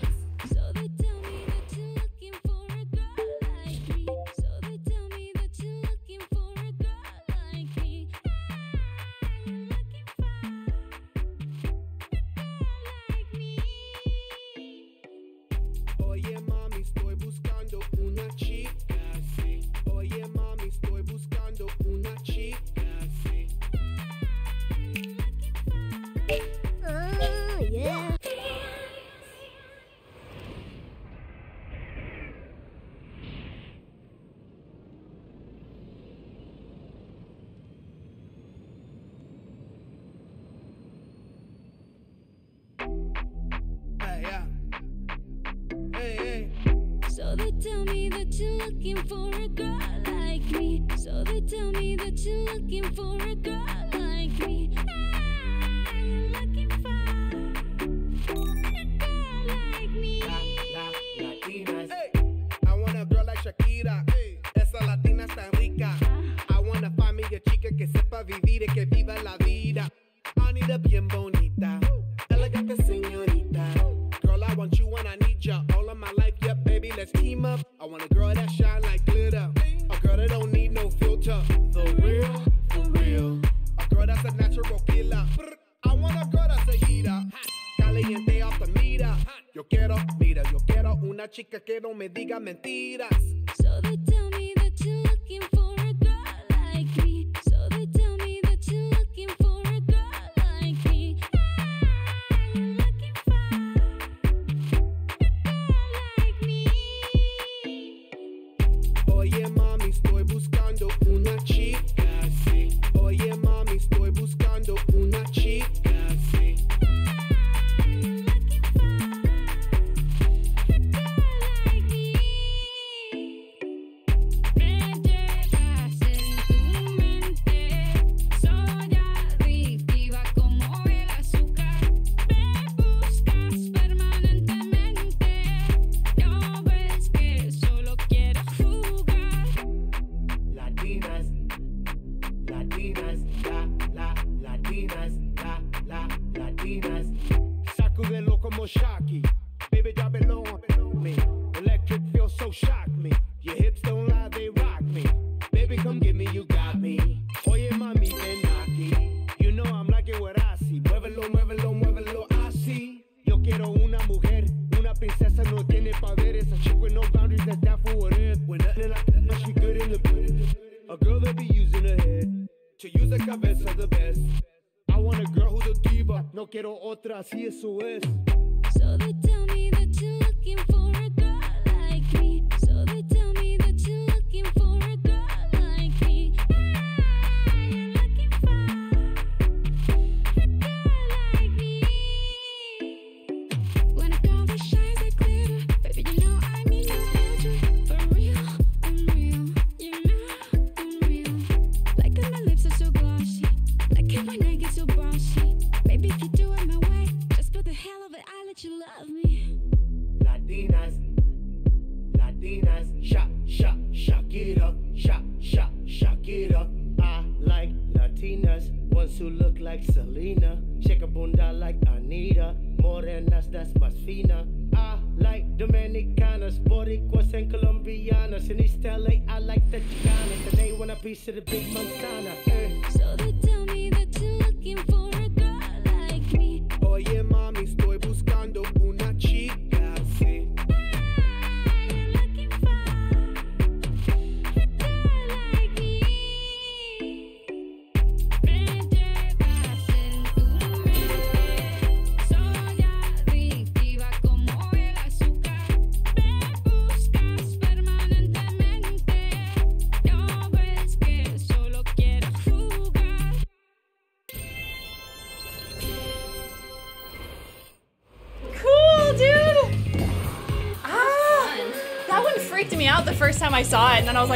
que no me diga mentiras. así eso.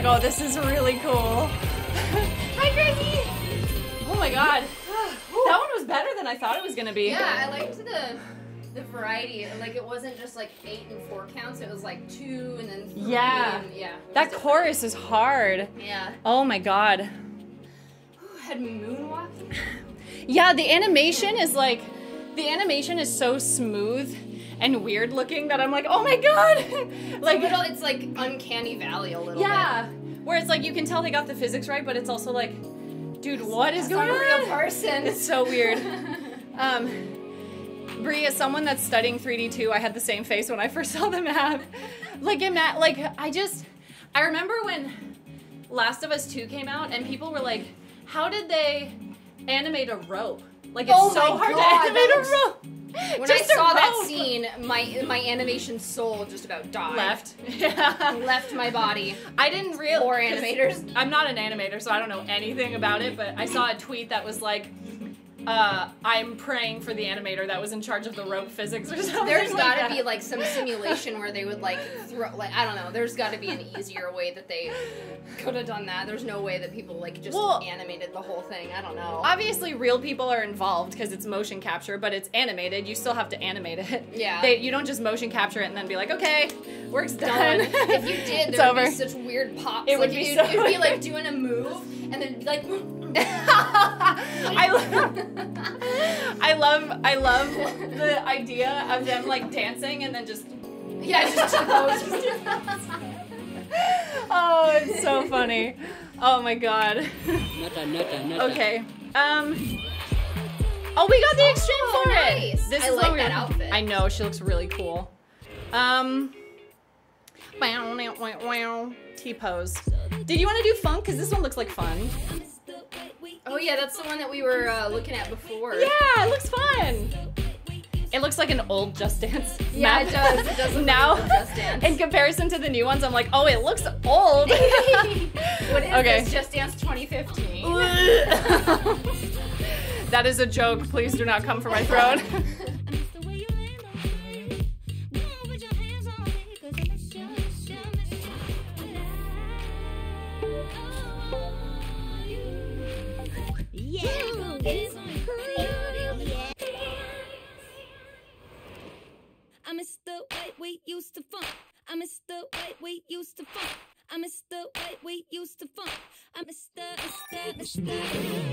like, oh, this is really cool. Hi, Gracie. Oh my god. that one was better than I thought it was gonna be. Yeah, I liked the the variety. Like it wasn't just like eight and four counts. It was like two and then three. Yeah. And, yeah. That chorus is hard. Yeah. Oh my god. Had moonwalking. yeah, the animation is like, the animation is so smooth and weird looking that I'm like, oh my god, like it's, little, it's like uncanny valley a little yeah, bit. Yeah, where it's like you can tell they got the physics right, but it's also like, dude, what is going on? real person. It's so weird. um, Bree, as someone that's studying 3D too, I had the same face when I first saw the map. like, ima- like I just, I remember when Last of Us 2 came out and people were like, how did they animate a rope? Like, it's oh so hard God, to animate a rope when just I saw that scene, my my animation soul just about died. Left. Left my body. I didn't realize. more animators. I'm not an animator, so I don't know anything about it, but I saw a tweet that was like, uh, I'm praying for the animator that was in charge of the rope physics or something. There's like gotta that. be like some simulation where they would like throw like I don't know. There's got to be an easier way that they could have done that. There's no way that people like just Well- animated the whole thing. I don't know. Obviously, real people are involved because it's motion capture, but it's animated. You still have to animate it. Yeah. They, you don't just motion capture it and then be like, okay, work's done. if you did, it's there would over. be such weird pops. It would like, be you'd, so you'd be like doing a move and then like. I love, I love, I love the idea of them like dancing and then just, Yeah, just two poses. oh, it's so funny. Oh my god. Okay. Um. Oh, we got the extreme Oh, for nice. it. This I is like what we that were- outfit. I know she looks really cool. Um. Wow, wow, wow, wow. T pose. Did you want to do funk? Cause this one looks like fun. Oh yeah, that's the one that we were uh, looking at before. Yeah, it looks fun. It looks like an old Just Dance. Yeah, map. it does. It does look now, like an old Just Dance. in comparison to the new ones, I'm like, oh, it looks old. What is Okay. this? Just Dance 2015. that is a joke. Please do not come for my throne. I miss the way we used to funk. I miss the way we used to funk. I miss the way we used to funk. I miss the, miss the, miss the.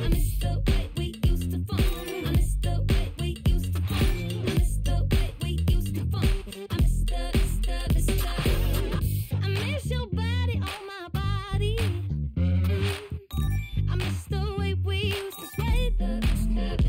I miss the way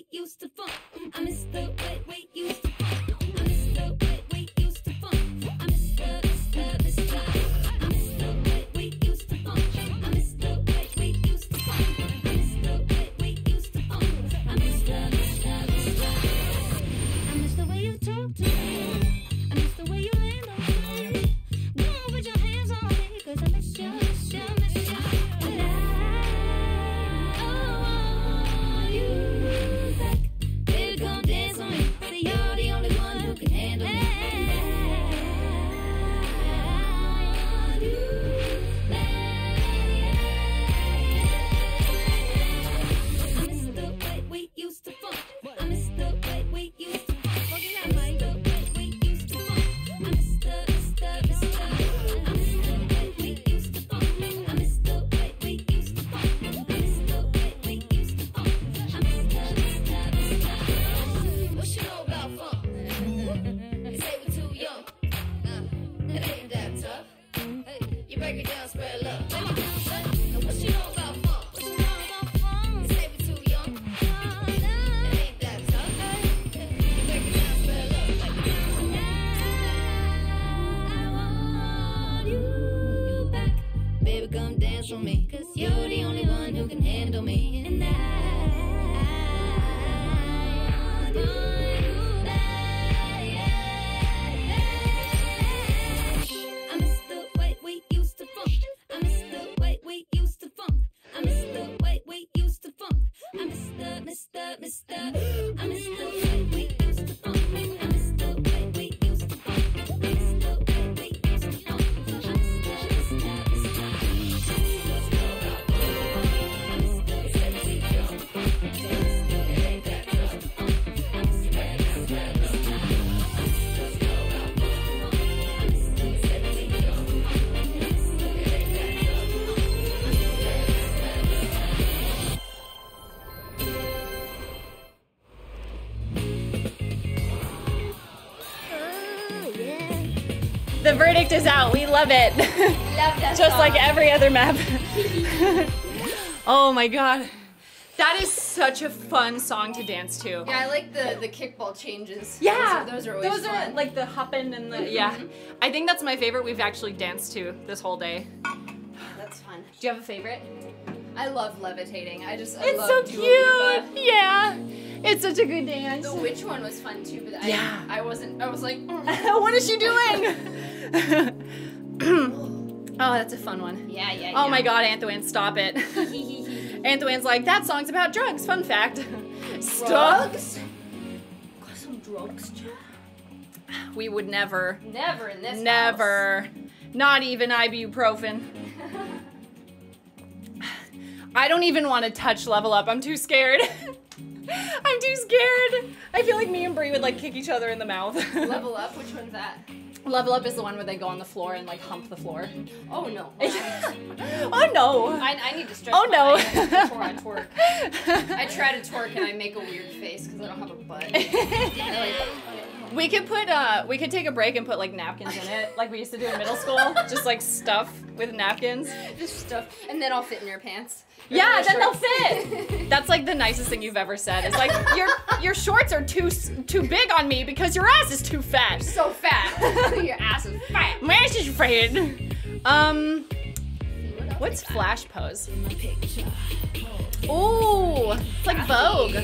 way used to funk. I miss the way we used down, out. We love it. Love that Just like every other map. oh my god. That is such a fun song to dance to. Yeah, I like the the kickball changes. Yeah, those are, those are always those are like the hopping and the mm-hmm. yeah. I think that's my favorite we've actually danced to this whole day. That's fun. Do you have a favorite? I love levitating. I just I It's so cute. Lipa. Yeah, it's such a good dance. The witch one was fun too, but Yeah. I I wasn't. I was like, what is she doing? oh, that's a fun one. Yeah, yeah. Oh yeah. my god, Anthoan, stop it. Anthoan's like, that song's about drugs. Fun fact. Drugs? Got some drugs, Jack? We would never, Never in this. never, not even ibuprofen. I don't even want to touch level up. I'm too scared. I'm too scared. I feel like me and Bree would like kick each other in the mouth. Level up. Which one's that? Level up is the one where they go on the floor and like hump the floor. Oh no. oh no. I, I need to stretch. Oh, no. before I twerk. I try to twerk and I make a weird face because I don't have a butt. Like, We could put uh we could take a break and put like napkins in it, like we used to do in middle school. Just like stuff with napkins. just stuff, and then I'll fit in your pants. Or Yeah, your then they'll fit. That's like the nicest thing you've ever said. It's like your your shorts are too too big on me because your ass is too fat. so fat. your ass is fat. My ass is fat. Um, what's flash pose? Ooh, it's like Vogue.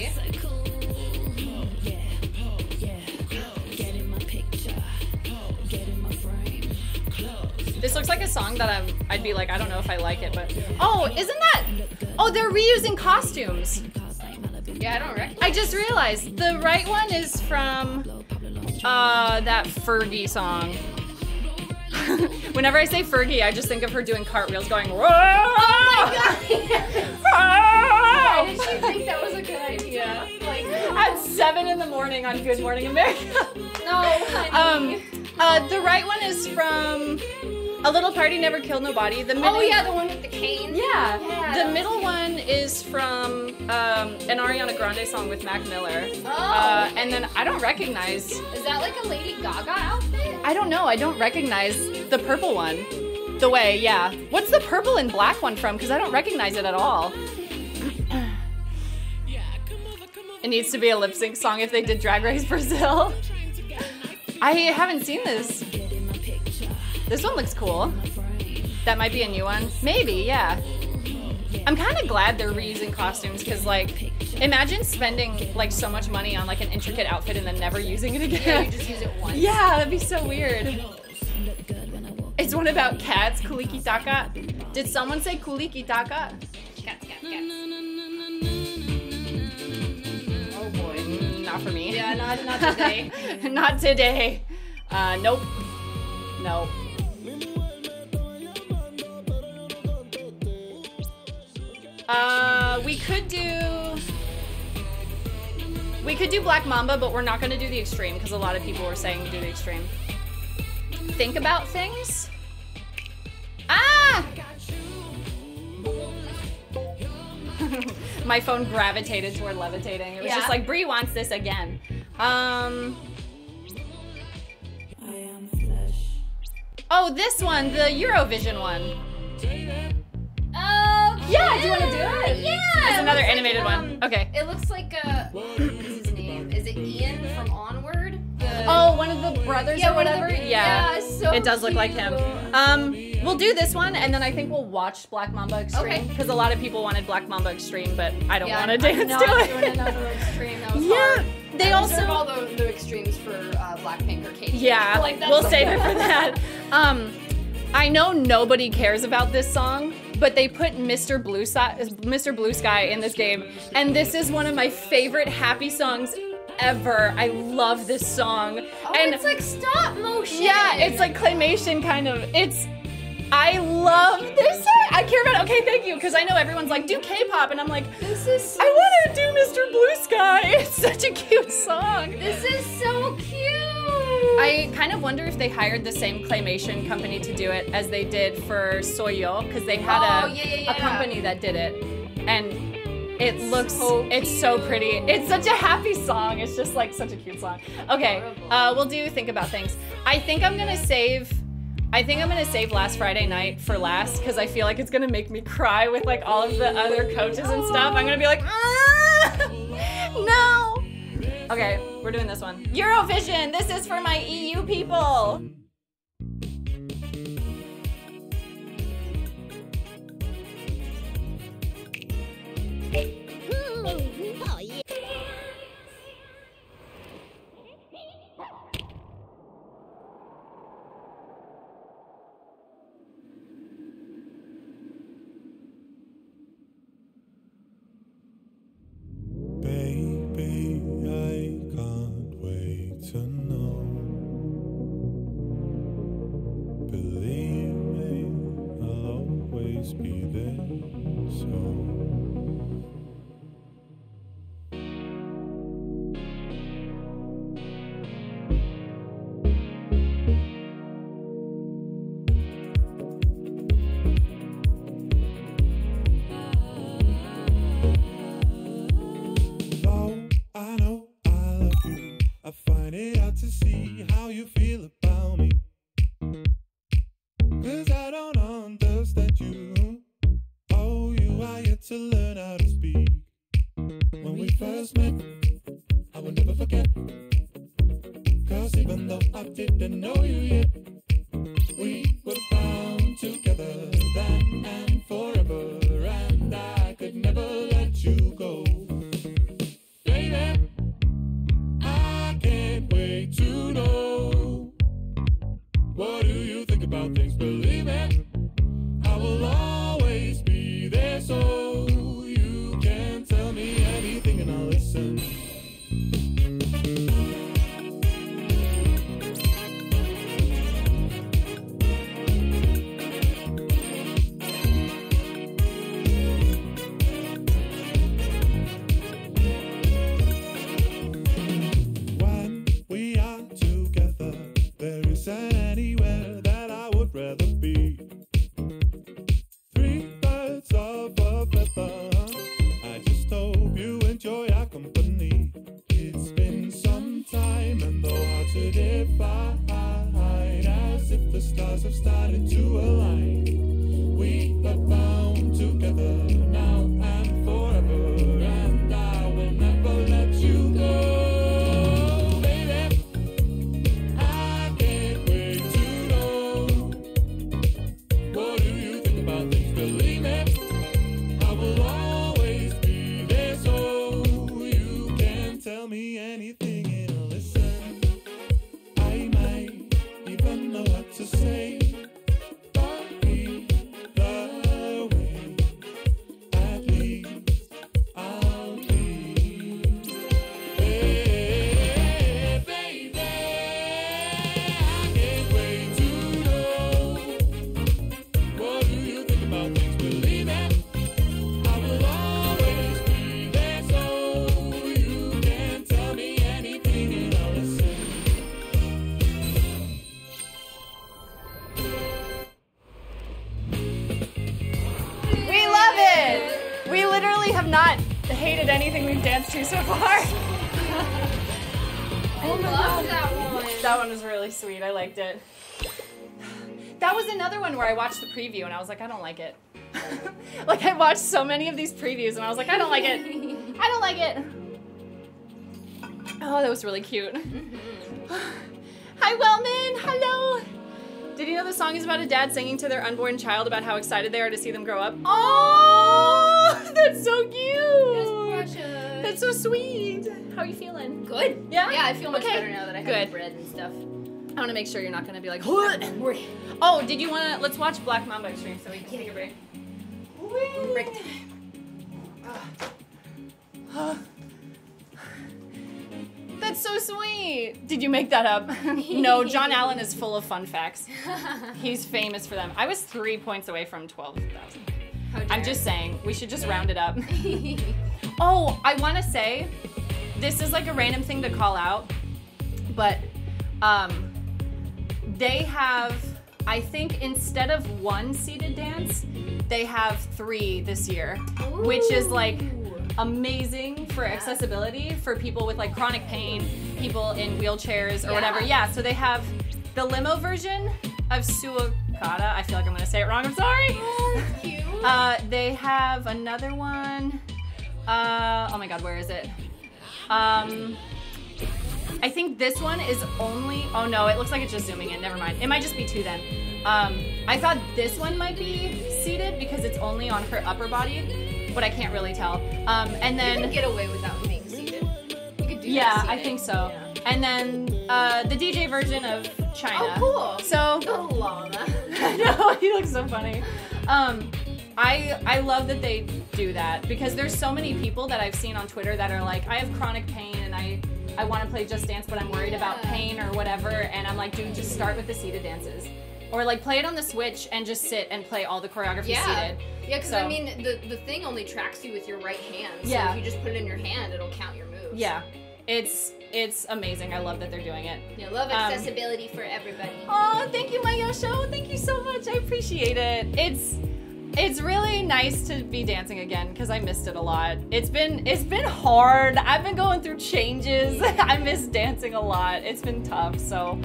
This looks like a song that I'm, I'd be like, I don't know if I like it, but oh, isn't that? Oh, they're reusing costumes. Yeah, I don't recognize. I just realized the right one is from uh, that Fergie song. Whenever I say Fergie, I just think of her doing cartwheels, going. Whoa! Oh Why Why did she think that was a good idea? Like, At seven in the morning on Good Morning America. no, honey. um, uh, the right one is from A Little Party Never Killed Nobody. The middle, oh yeah, the one with the cane. Yeah. Yeah. The middle one is from um, an Ariana Grande song with Mac Miller. Oh. Uh, and then I don't recognize. Is that like a Lady Gaga outfit? I don't know. I don't recognize the purple one. The way, yeah. What's the purple and black one from? Because I don't recognize it at all. It needs to be a lip sync song if they did Drag Race Brazil. I haven't seen this. This one looks cool. That might be a new one. Maybe, yeah. I'm kind of glad they're reusing costumes because, like, imagine spending like so much money on like an intricate outfit and then never using it again. Yeah, you just use it once. Yeah, that'd be so weird. It's one about cats, Kulikitaka. Did someone say Kulikitaka? Cats, cats, cats. Oh boy, mm, not for me. Yeah, not not today. not today. Uh, nope. Nope. Uh, we could do. We could do Black Mamba, but we're not going to do the extreme because a lot of people were saying do the extreme. Think about things. Ah! My phone gravitated toward levitating. It was Yeah. just like Bree wants this again. Um. Oh, this one, the Eurovision one. Oh, Yeah, do you wanna do it? Yeah. It's another looks animated like, one. um, Okay. It looks like uh, what is his name? Is it Ian from Onward? The- Oh, one of the brothers Yeah, or one of the- whatever. yeah, so it does look like him. Um, we'll do this one, and then I think we'll watch Black Mamba Extreme Okay. because a lot of people wanted Black Mamba Extreme, but I don't Yeah, want to I'm dance not to doing it. another extreme. That was Yeah, hard. they I also- reserve all the, the extremes for uh, Blackpink or Katy. Yeah, like, that's we'll save it for that. Um, I know nobody cares about this song, but they put Mr. Blue Sky, Mr. Blue Sky in this game, and this is one of my favorite happy songs ever. I love this song. Oh, and it's like stop motion. yeah, it's like claymation kind of. It's I love this song. I care about. Okay, thank you, because I know everyone's like do K-pop, and I'm like, this is. So I want to do Mr. Blue Sky. It's such a cute song. This is so cute. I kind of wonder if they hired the same claymation company to do it as they did for Soyo, because they had Oh, a, yeah, yeah, a yeah. company that did it, and it looks So it's so pretty. It's such a happy song. It's just like such a cute song. Okay, uh, we'll do think about things. I think I'm gonna save. I think I'm gonna save last Friday night for last because I feel like it's gonna make me cry with like all of the other coaches and stuff. I'm gonna be like, "Ah, no. Okay, we're doing this one. Eurovision. This is for my EU people. Liked it. That was another one where I watched the preview and I was like, I don't like it. like I watched so many of these previews and I was like, I don't like it. I don't like it. Oh, that was really cute. Hi, Wellman. Hello. Did you know the song is about a dad singing to their unborn child about how excited they are to see them grow up? Oh, that's so cute. Precious. That's so sweet. How are you feeling? Good. Yeah? Yeah, I feel much Okay. better now that I have Good. bread and stuff. I want to make sure you're not going to be like, oh, did you want to? Let's watch Black Mamba Extreme so we can take a break. Break That's so sweet. Did you make that up? no, John Allen is full of fun facts. He's famous for them. I was three points away from 12,000. I'm just saying, we should just round it up. oh, I want to say, this is like a random thing to call out, but um, they have, I think instead of one seated dance, they have three this year, which is like amazing for accessibility for people with like chronic pain, people in wheelchairs or whatever. Yeah. Yeah, so they have the limo version of Suakata. I feel like I'm gonna say it wrong. I'm sorry. Uh, they have another one. Uh, oh my god, where is it? Um, I think this one is only. Oh no, it looks like it's just zooming in. Never mind. It might just be two then. Um, I thought this one might be seated because it's only on her upper body, but I can't really tell. Um, and then you get away without being seated. You could do yeah, I think so. And then uh, the DJ version of China. Oh, cool. So Oh, llama. I know he looks so funny. Um, I I love that they do that because there's so many people that I've seen on Twitter that are like, I have chronic pain and I I want to play Just Dance, but I'm worried about pain or whatever. And I'm like, dude, just start with the seated dances. Or like play it on the Switch and just sit and play all the choreography Yeah. seated. Yeah, because So- I mean, the, the thing only tracks you with your right hand. So Yeah. if you just put it in your hand, it'll count your moves. Yeah, it's it's amazing. I love that they're doing it. Yeah, love Um, accessibility for everybody. Oh, thank you, Mayosho. Thank you so much. I appreciate it. It's it's really nice to be dancing again because I missed it a lot. It's been it's been hard. I've been going through changes. I miss dancing a lot. It's been tough. So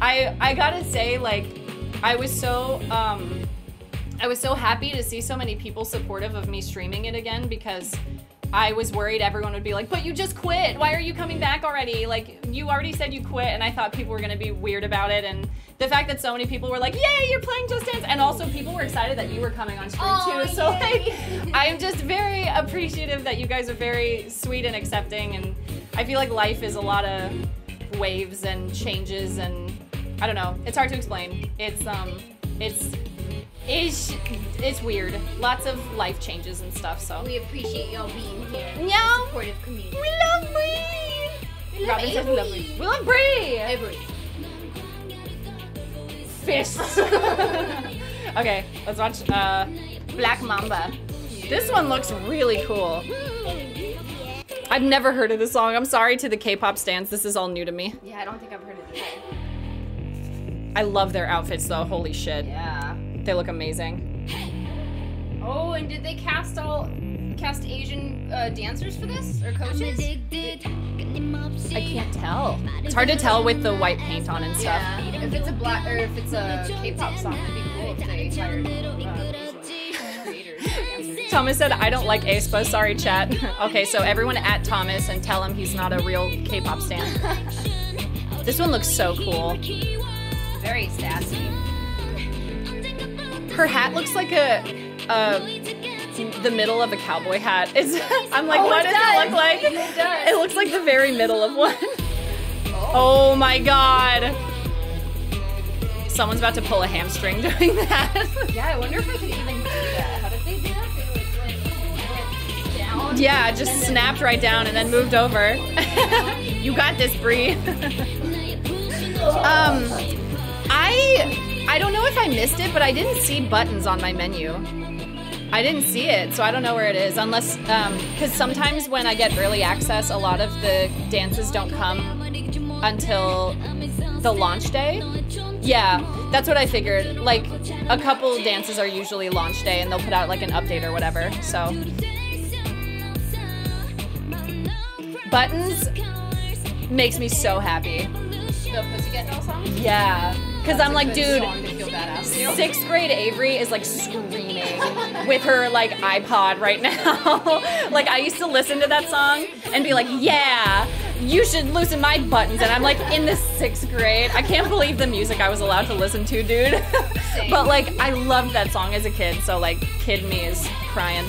I I gotta say, like, I was so um I was so happy to see so many people supportive of me streaming it again because I was worried everyone would be like, but you just quit. Why are you coming back already? Like, you already said you quit, and I thought people were gonna be weird about it. And the fact that so many people were like, yay, you're playing Just Dance. And also, people were excited that you were coming on stream too. So, yay. like, I'm just very appreciative that you guys are very sweet and accepting. And I feel like life is a lot of waves and changes, and I don't know. It's hard to explain. It's, um, it's, it's, it's weird. Lots of life changes and stuff, so. We appreciate y'all being here. Yeah. Supportive community. We love Bree. We love Robin says we love. Bree. We love Bree. Avery. Fists. okay, let's watch uh, Black Mamba. This one looks really cool. I've never heard of this song. I'm sorry to the K-pop stands. This is all new to me. Yeah, I don't think I've heard it. I love their outfits though. Holy shit. Yeah. They look amazing. Oh, and did they cast all cast Asian uh, dancers for this or coaches? I can't tell. It's hard to tell with the white paint on and stuff. Yeah. If it's a black or if it's a K-pop song, it'd be cool if they hired uh, creators. Thomas said, I don't like aespa. Sorry, chat. okay, so everyone at Thomas and tell him he's not a real K-pop stan. this one looks so cool. Very sassy. Her hat looks like a, a the middle of a cowboy hat. It's I'm like, Oh, what it does does. it look like? It. It looks like the very middle of one. Oh, my god. Someone's about to pull a hamstring doing that. Yeah, I wonder if I could even do that. How did they do that? They like, like went down. yeah, just snapped right down and then moved over. you got this, Bree. um, I I don't know if I missed it, but I didn't see buttons on my menu. I didn't see it, so I don't know where it is. Unless, um because sometimes when I get early access, a lot of the dances don't come until the launch day. Yeah, that's what I figured. Like, a couple dances are usually launch day, and they'll put out like an update or whatever. So, buttons makes me so happy. The Pussycat Doll song? Yeah, because I'm like, dude, song to feel badass to. sixth grade Avery is like screaming with her like iPod right now. like I used to listen to that song and be like, yeah, you should loosen my buttons. And I'm like in the sixth grade. I can't believe the music I was allowed to listen to, dude. But like I loved that song as a kid, so like kid me is crying.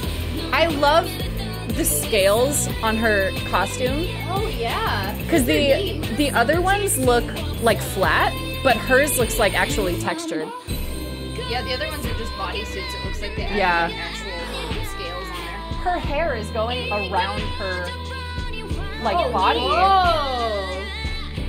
I love the scales on her costume. Oh yeah. Because the the other ones look like flat, but hers looks like actually textured. Yeah, the other ones are just bodysuits. It looks like they have Yeah. actual scales on there. Her hair is going around her like oh, body. Whoa.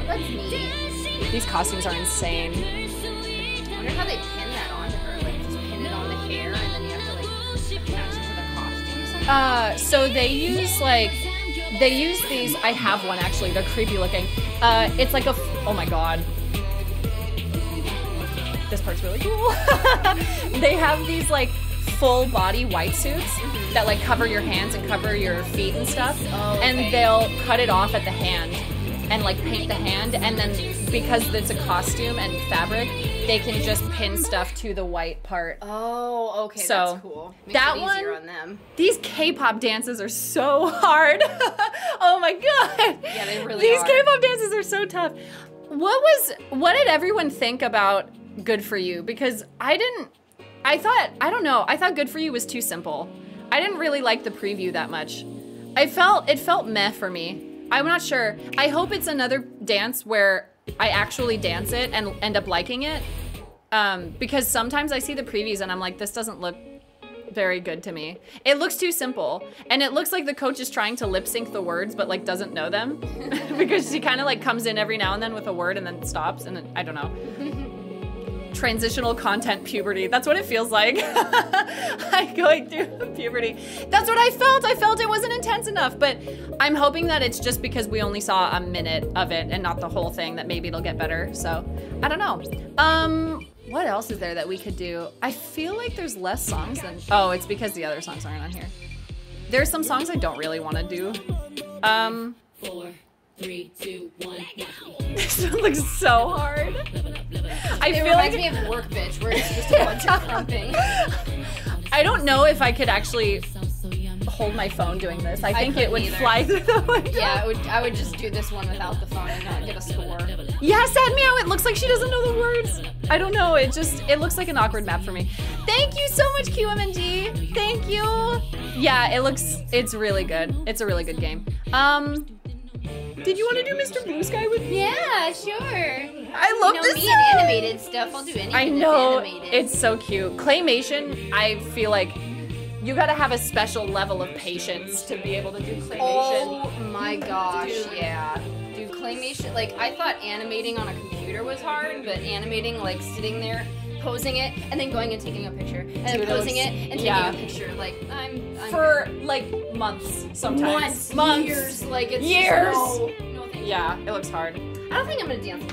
That's neat. These costumes are insane. I wonder how they pin that onto her. Like just pin it on the hair and then you have to like attach it to the costume somehow. Uh, so they use like they use these. I have one actually. They're creepy looking. Uh, it's like a Oh my god. Part's really cool. they have these like full body white suits that like cover your hands and cover your feet and stuff, Oh, and they'll cut it off at the hand. and like paint the hand, and then because it's a costume and fabric, they can just pin stuff to the white part. Oh, okay, So, that's cool. Makes that one- on them. These K-pop dances are so hard. oh my god. Yeah, they really These are. K-pop dances are so tough. What was what did everyone think about Good for You? Because I didn't I thought I don't know. I thought Good for You was too simple. I didn't really like the preview that much. I felt it felt meh for me. I'm not sure. I hope it's another dance where I actually dance it and end up liking it. Um, because sometimes I see the previews and I'm like, this doesn't look very good to me. It looks too simple. And it looks like the coach is trying to lip sync the words but like doesn't know them. because she kind of like comes in every now and then with a word and then stops and then, I don't know. Transitional content puberty. That's what it feels like. I'm going through puberty. That's what I felt. I felt it wasn't intense enough, but I'm hoping that it's just because we only saw a minute of it and not the whole thing that maybe it'll get better. So, I don't know. Um what else is there that we could do? I feel like there's less songs than Oh, it's because the other songs aren't on here. There's some songs I don't really want to do. Um three, two, one, this one looks so hard. I it feel reminds like me of Work Bitch, where it's just a bunch of crumping. I don't know if I could actually hold my phone doing this. I think it would either. fly through the window. Yeah, I would, I would just do this one without the phone and not get a score. Yeah, sad meow. It looks like she doesn't know the words. I don't know. It just it looks like an awkward map for me. Thank you so much, QMNG. Thank you. Yeah, it looks it's really good. It's a really good game. Um, did you want to do Mr. Blue Sky with me? Yeah, sure. I love you know, this me song. and animated stuff. I'll do anything. I know animated. it's so cute. Claymation, I feel like you got to have a special level of patience to be able to do claymation. Oh my gosh, yeah. Dude, claymation, like, I thought animating on a computer was hard, but animating, like, sitting there, posing it, and then going and taking a picture, and then Dude, posing it, and taking yeah. a picture. Like, I'm. I'm for like months sometimes. months, years, like, it's years. Just, no, no. Yeah, it looks hard. I don't think I'm gonna dance.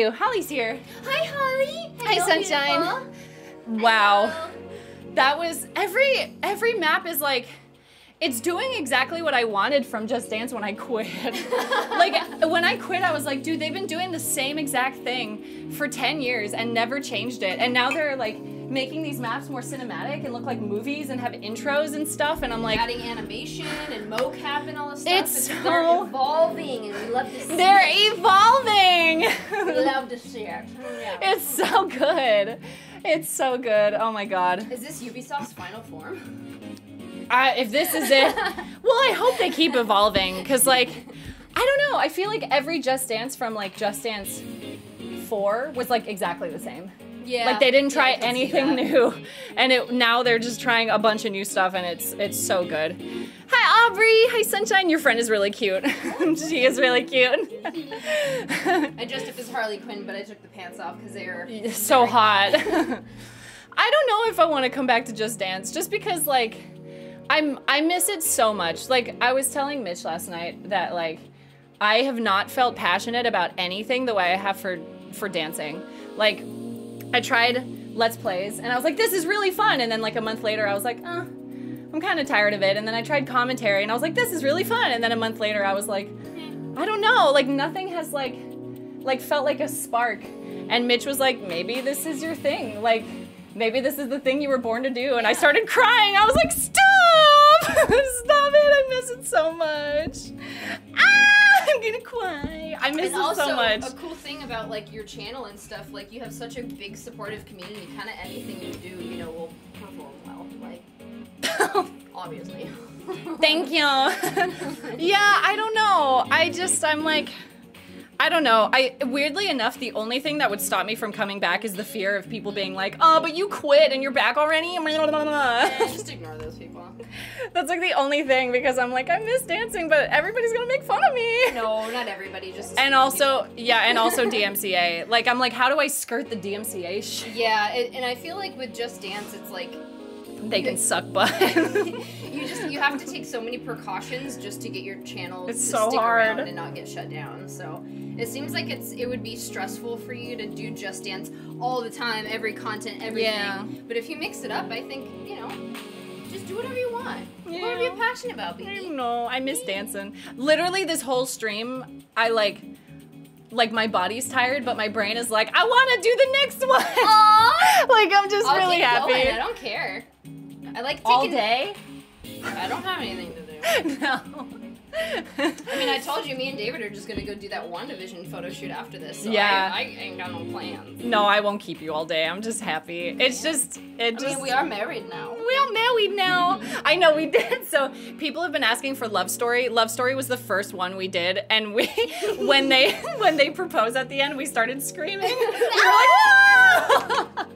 You. Holly's here. Hi, Holly. Hi, Hello, sunshine. beautiful. Wow. That was every every map is like it's doing exactly what I wanted from Just Dance when I quit. like when I quit, I was like, dude, they've been doing the same exact thing for 10 years and never changed it. And now they're like making these maps more cinematic and look like movies and have intros and stuff. And I'm like, adding animation and mocap and all this stuff. It's so- they're evolving, and we love to see. they're it. evolving. To see it. Yeah. it's so good. It's so good. Oh my god. Is this Ubisoft's final form? I, if this is it, well, I hope they keep evolving because, like, I don't know. I feel like every Just Dance from like Just Dance four was like exactly the same. Yeah. Like they didn't try see anything new, and it now they're just trying a bunch of new stuff, and it's it's so good. Hi Aubrey. Hi Sunshine. Your friend is really cute. she is really cute. I dressed up as Harley Quinn, but I took the pants off because they were so hot. I don't know if I want to come back to Just Dance just because like I'm I miss it so much. Like I was telling Mitch last night that like I have not felt passionate about anything the way I have for for dancing. Like I tried let's plays and I was like this is really fun and then like a month later I was like, "Uh, I'm kind of tired of it." And then I tried commentary and I was like this is really fun and then a month later I was like I don't know, like nothing has like like felt like a spark. And Mitch was like, maybe this is your thing. Like maybe this is the thing you were born to do. And I started crying. I was like, stop! stop it. I miss it so much. Ah, I'm gonna cry. I miss and it also, so much. a cool thing about like your channel and stuff, like you have such a big supportive community. Kind of anything you do, you know, will perform well. Like, obviously. Thank you. yeah, I don't know. I just, I'm like, I don't know. I weirdly enough, the only thing that would stop me from coming back is the fear of people being like, "Oh, but you quit and you're back already." Eh, just ignore those people. That's like the only thing because I'm like, I miss dancing, but everybody's gonna make fun of me. No, not everybody. Just And also, yeah, and also DMCA. Like, I'm like, how do I skirt the DMCA shit? Yeah, it, and I feel like with Just Dance, it's like They can suck butt. you just you have to take so many precautions just to get your channel It's to so stick hard. around and not get shut down. So it seems like it's it would be stressful for you to do Just Dance all the time, every content, everything. Yeah. But if you mix it up, I think you know, just do whatever you want. Whatever you're passionate about, I don't know. I miss dancing. Literally, this whole stream, I like, like my body's tired, but my brain is like, I want to do the next one. like I'm just I'll really happy. going, I don't care. I like taking All day. I don't have anything to do. no. I mean, I told you, me and David are just gonna go do that WandaVision photo shoot after this. So Yeah. I, I ain't got no plans. No, I won't keep you all day. I'm just happy. It's just, it I just. mean, we are married now. We are married now. I know we did. So people have been asking for Love Story. Love Story was the first one we did, and we, when they when they proposed at the end, we started screaming. We were like,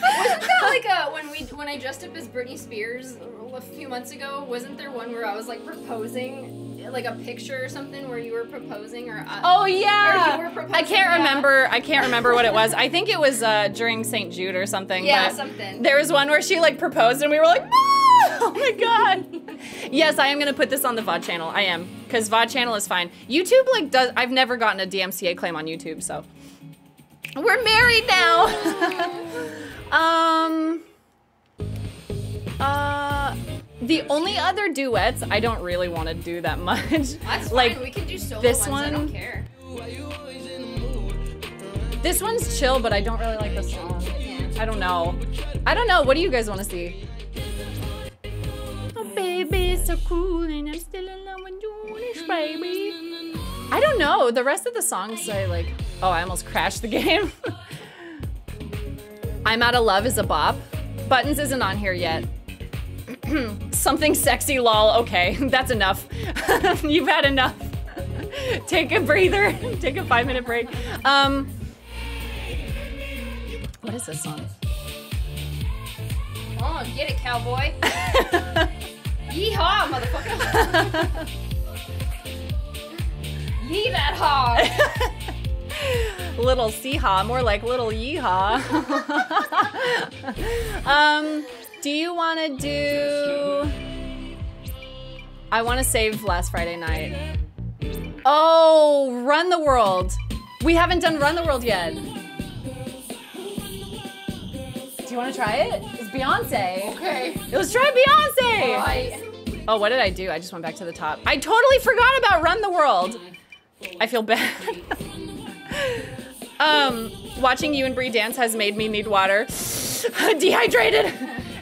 Wasn't that like a when we when I dressed up as Britney Spears a few months ago? Wasn't there one where I was like proposing, like a picture or something where you were proposing or? I, Oh Or yeah. you were proposing, I can't yeah. remember. I can't remember what it was. I think it was uh, during St. Jude or something. Yeah, but something. There was one where she like proposed, and we were like, "Ah!" "Oh my god!" yes, I am gonna put this on the VOD channel. I am because VOD channel is fine. YouTube like does. I've never gotten a DMCA claim on YouTube, so we're married now. um. Uh. The only other duets I don't really want to do that much. That's like fine. We can do solo this ones. I don't one- care. This one's chill, but I don't really like the song. I don't know. I don't know. What do you guys want to see? Oh, baby, so cool, and I'm still in love with you, baby. I don't know. The rest of the songs, I like. Oh, I almost crashed the game. I'm out of love is a bop. Buttons isn't on here yet. Something sexy, lol. Okay, that's enough. You've had enough. Take a breather. Take a five minute break. Um, what is this song? Oh, get it, cowboy. Yeehaw, motherfucker. Yee that hard. little seehaw, more like little yeehaw. um, do you want to do... I want to save last Friday night. Oh, Run the World. We haven't done Run the World yet. Do you want to try it? It's Beyonce. Okay. Let's try Beyonce. All right. Oh, what did I do? I just went back to the top. I totally forgot about Run the World. I feel bad. um, watching you and Bree dance has made me need water. Dehydrated.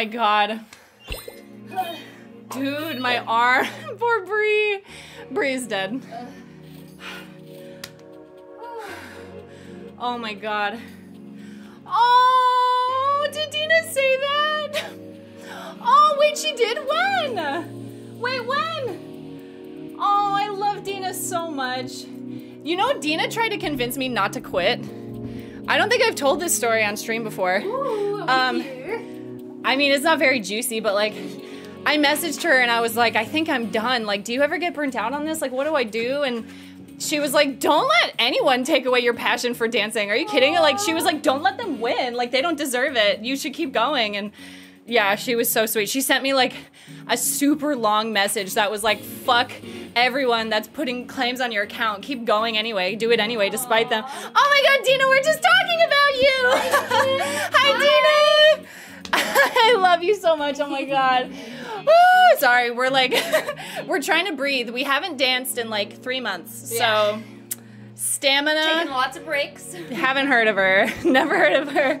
my god. Dude, my arm. Poor Bree. Bree's dead. Oh my god. Oh, did Dina say that? Oh, wait, she did when? Wait, when? Oh, I love Dina so much. You know, Dina tried to convince me not to quit. I don't think I've told this story on stream before. um, I mean, it's not very juicy, but like, I messaged her and I was like, I think I'm done. Like, do you ever get burnt out on this? Like, what do I do? And she was like, don't let anyone take away your passion for dancing. Are you kidding? Like, she was like, don't let them win. Like, they don't deserve it. You should keep going. And yeah, she was so sweet. She sent me like a super long message that was like, fuck everyone that's putting claims on your account. Keep going anyway. Do it anyway, despite them. Oh my god, Dina, we're just talking about you. Hi, Dina. I love you so much. Oh my god. Oh, sorry, we're like, we're trying to breathe. We haven't danced in like three months. Yeah. So, stamina. Taking lots of breaks. Haven't heard of her. Never heard of her.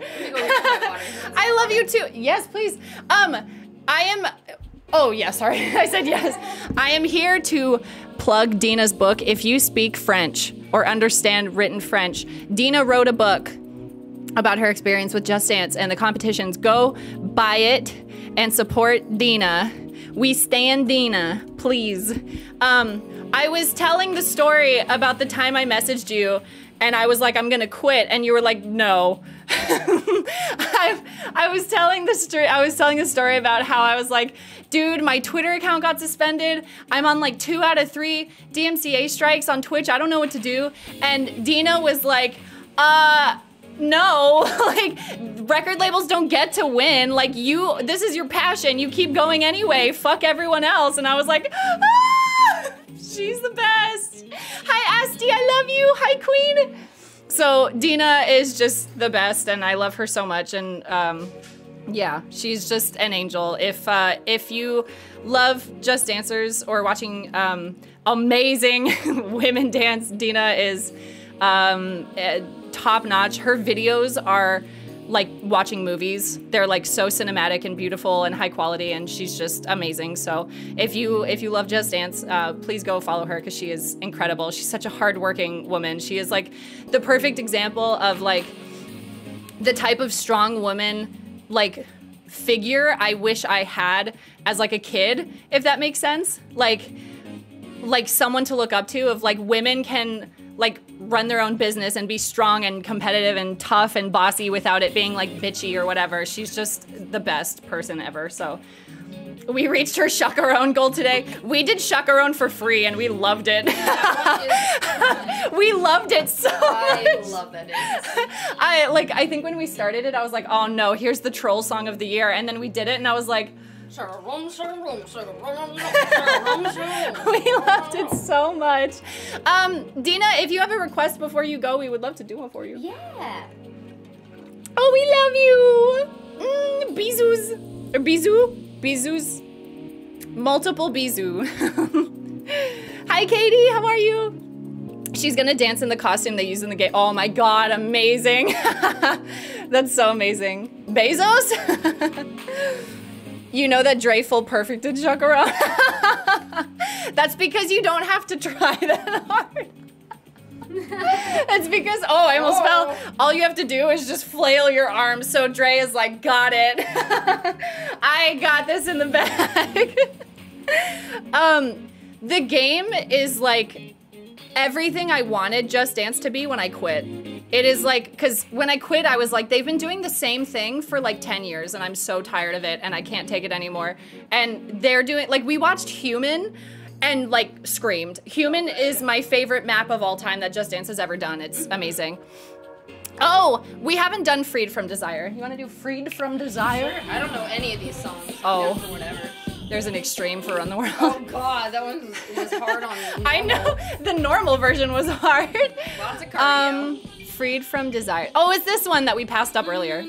I love you too. Yes, please. Um, I am. Oh yeah, sorry. I said yes. I am here to plug Dina's book. If you speak French or understand written French, Dina wrote a book about her experience with Just Dance and the competitions. Go buy it and support Dina. We stand Dina, please. Um, I was telling the story about the time I messaged you and I was like, I'm gonna quit, and you were like, no. I, I was telling the story. I was telling the story about how I was like, dude, my Twitter account got suspended. I'm on like two out of three DMCA strikes on Twitch. I don't know what to do. And Dina was like, uh, no, like record labels don't get to win. Like you, this is your passion. You keep going anyway. Fuck everyone else. And I was like, ah, she's the best. Hi, Asti. I love you. Hi, Queen. So Dina is just the best, and I love her so much. And um, yeah, she's just an angel. If uh, if you love Just Dancers or watching um, amazing women dance, Dina is um, top notch. Her videos are like watching movies. They're like so cinematic and beautiful and high quality, and she's just amazing. So if you if you love Just Dance, uh, please go follow her because she is incredible. She's such a hardworking woman. She is like the perfect example of like the type of strong woman like figure I wish I had as like a kid, if that makes sense. Like like someone to look up to of like women can like run their own business and be strong and competitive and tough and bossy without it being like bitchy or whatever. She's just the best person ever. So we reached her Chacarron goal today. We did Chacarron for free and we loved it. we loved it so much. I much. love that. I like I think when we started it, I was like, oh no, here's the troll song of the year. And then we did it and I was like, we loved it so much. Um, Dina, if you have a request before you go, we would love to do one for you. Yeah. Oh, we love you. Mm, bisous. Or bisous. Bisous. Multiple bisous. Hi, Katie. How are you? She's gonna dance in the costume they use in the game. Oh my god, amazing. That's so amazing. Bezos? You know that Dre full perfected Chacarron? That's because you don't have to try that hard. It's because oh, I almost fell. All you have to do is just flail your arms. So Dre is like, got it. I got this in the bag. um, the game is like everything I wanted Just Dance to be when I quit. It is like, because when I quit, I was like, they've been doing the same thing for like 10 years, and I'm so tired of it, and I can't take it anymore. And they're doing, like, we watched Human and like screamed. Human is my favorite map of all time that Just Dance has ever done. It's amazing. Oh, we haven't done Freed from Desire. You want to do Freed from Desire? I don't know any of these songs. Oh. Whatever. There's an extreme for Run the World. Oh god, that one was, was hard on me. I know the normal version was hard. Lots of cardio. Um, freed from desire. Oh, it's this one that we passed up earlier.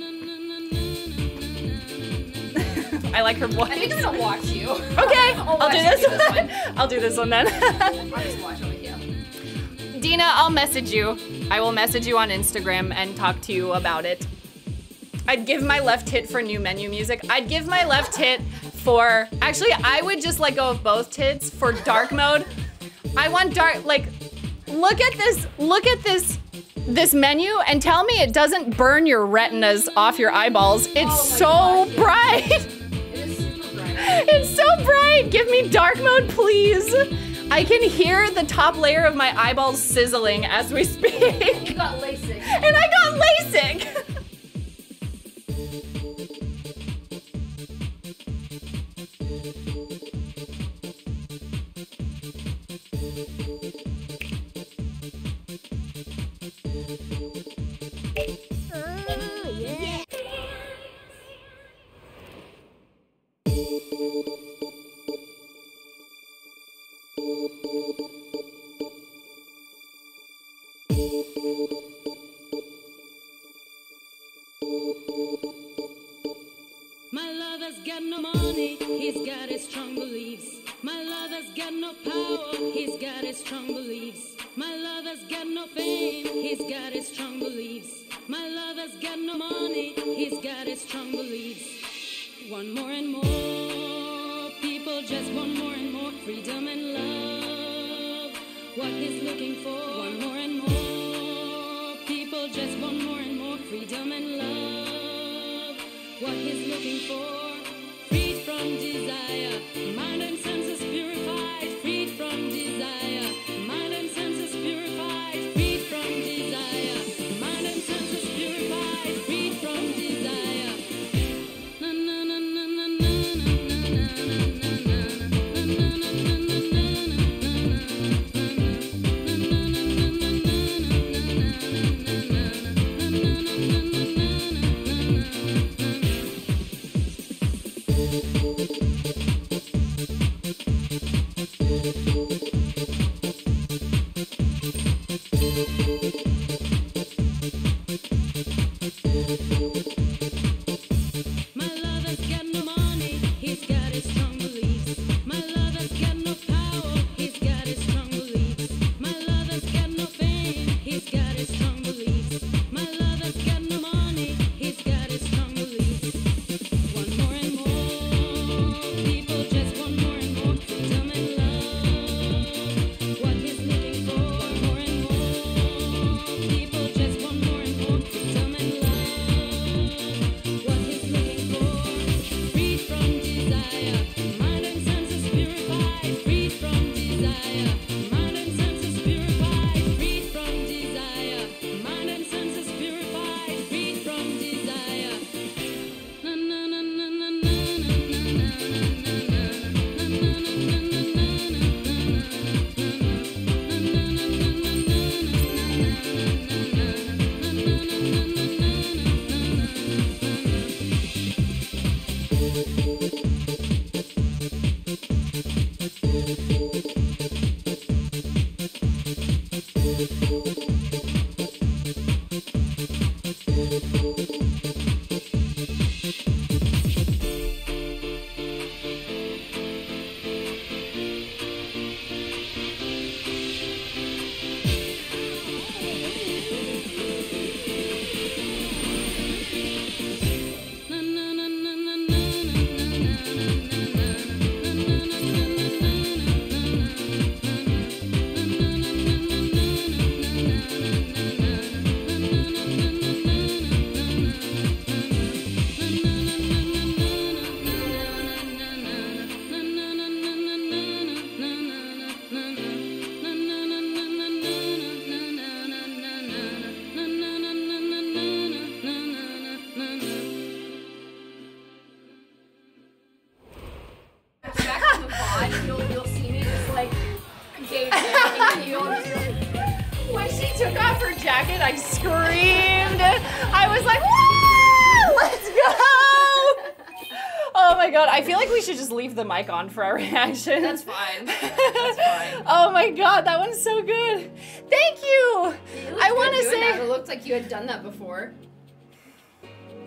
I like her voice. I think I'm gonna watch you. Okay, Oh, I'll do actually this one. I'll do this one then. I'll just watch it with you. Dina, I'll message you. I will message you on Instagram and talk to you about it. I'd give my left hit for new menu music. I'd give my left hit for actually I would just let go of both tits for dark mode. I want dark like look at this look at this this menu and tell me it doesn't burn your retinas off your eyeballs. It's oh so bright. it's so bright. Give me dark mode, please. I can hear the top layer of my eyeballs sizzling as we speak. You got LASIK. And I got LASIK. One more and more, people just want more and more freedom and love. What he's looking for, one more and more, people just want more and more freedom and love what he's looking for. Freed from desire, mind and senses The mic on for our reaction. That's fine. That's fine. Oh my god, that one's so good. Thank you. I want to doing that. say It looked like you had done that before.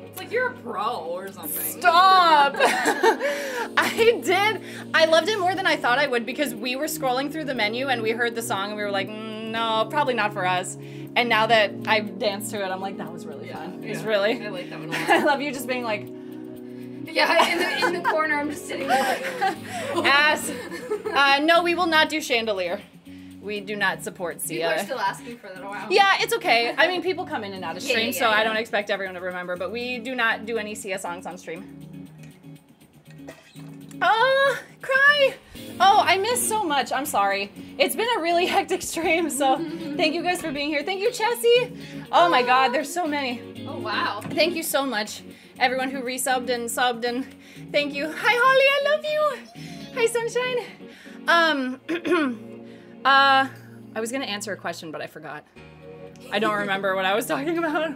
It's like you're a pro or something. Stop! I did. I loved it more than I thought I would because we were scrolling through the menu and we heard the song and we were like, mm, no, probably not for us. And now that I've danced to it, I'm like, that was really fun. It's yeah. really. I like that one a lot. I love you just being like, Yeah, in the, in the corner, I'm just sitting there ass. Uh, no, we will not do chandelier. We do not support people are Sia. still asking for that a while. Yeah, it's okay. I mean, people come in and out of Yeah, stream, yeah, so I don't yeah. expect everyone to remember. But we do not do any Sia songs on stream. Ah, cry. Oh, I missed so much. I'm sorry. It's been a really hectic stream, so thank you guys for being here. Thank you, Chessie. Oh my God, there's so many. Oh wow. Thank you so much, everyone who resubbed and subbed, and thank you. Hi, Holly. I love you. Hi, Sunshine. Um, uh, I was gonna answer a question, but I forgot. I don't remember what I was talking about.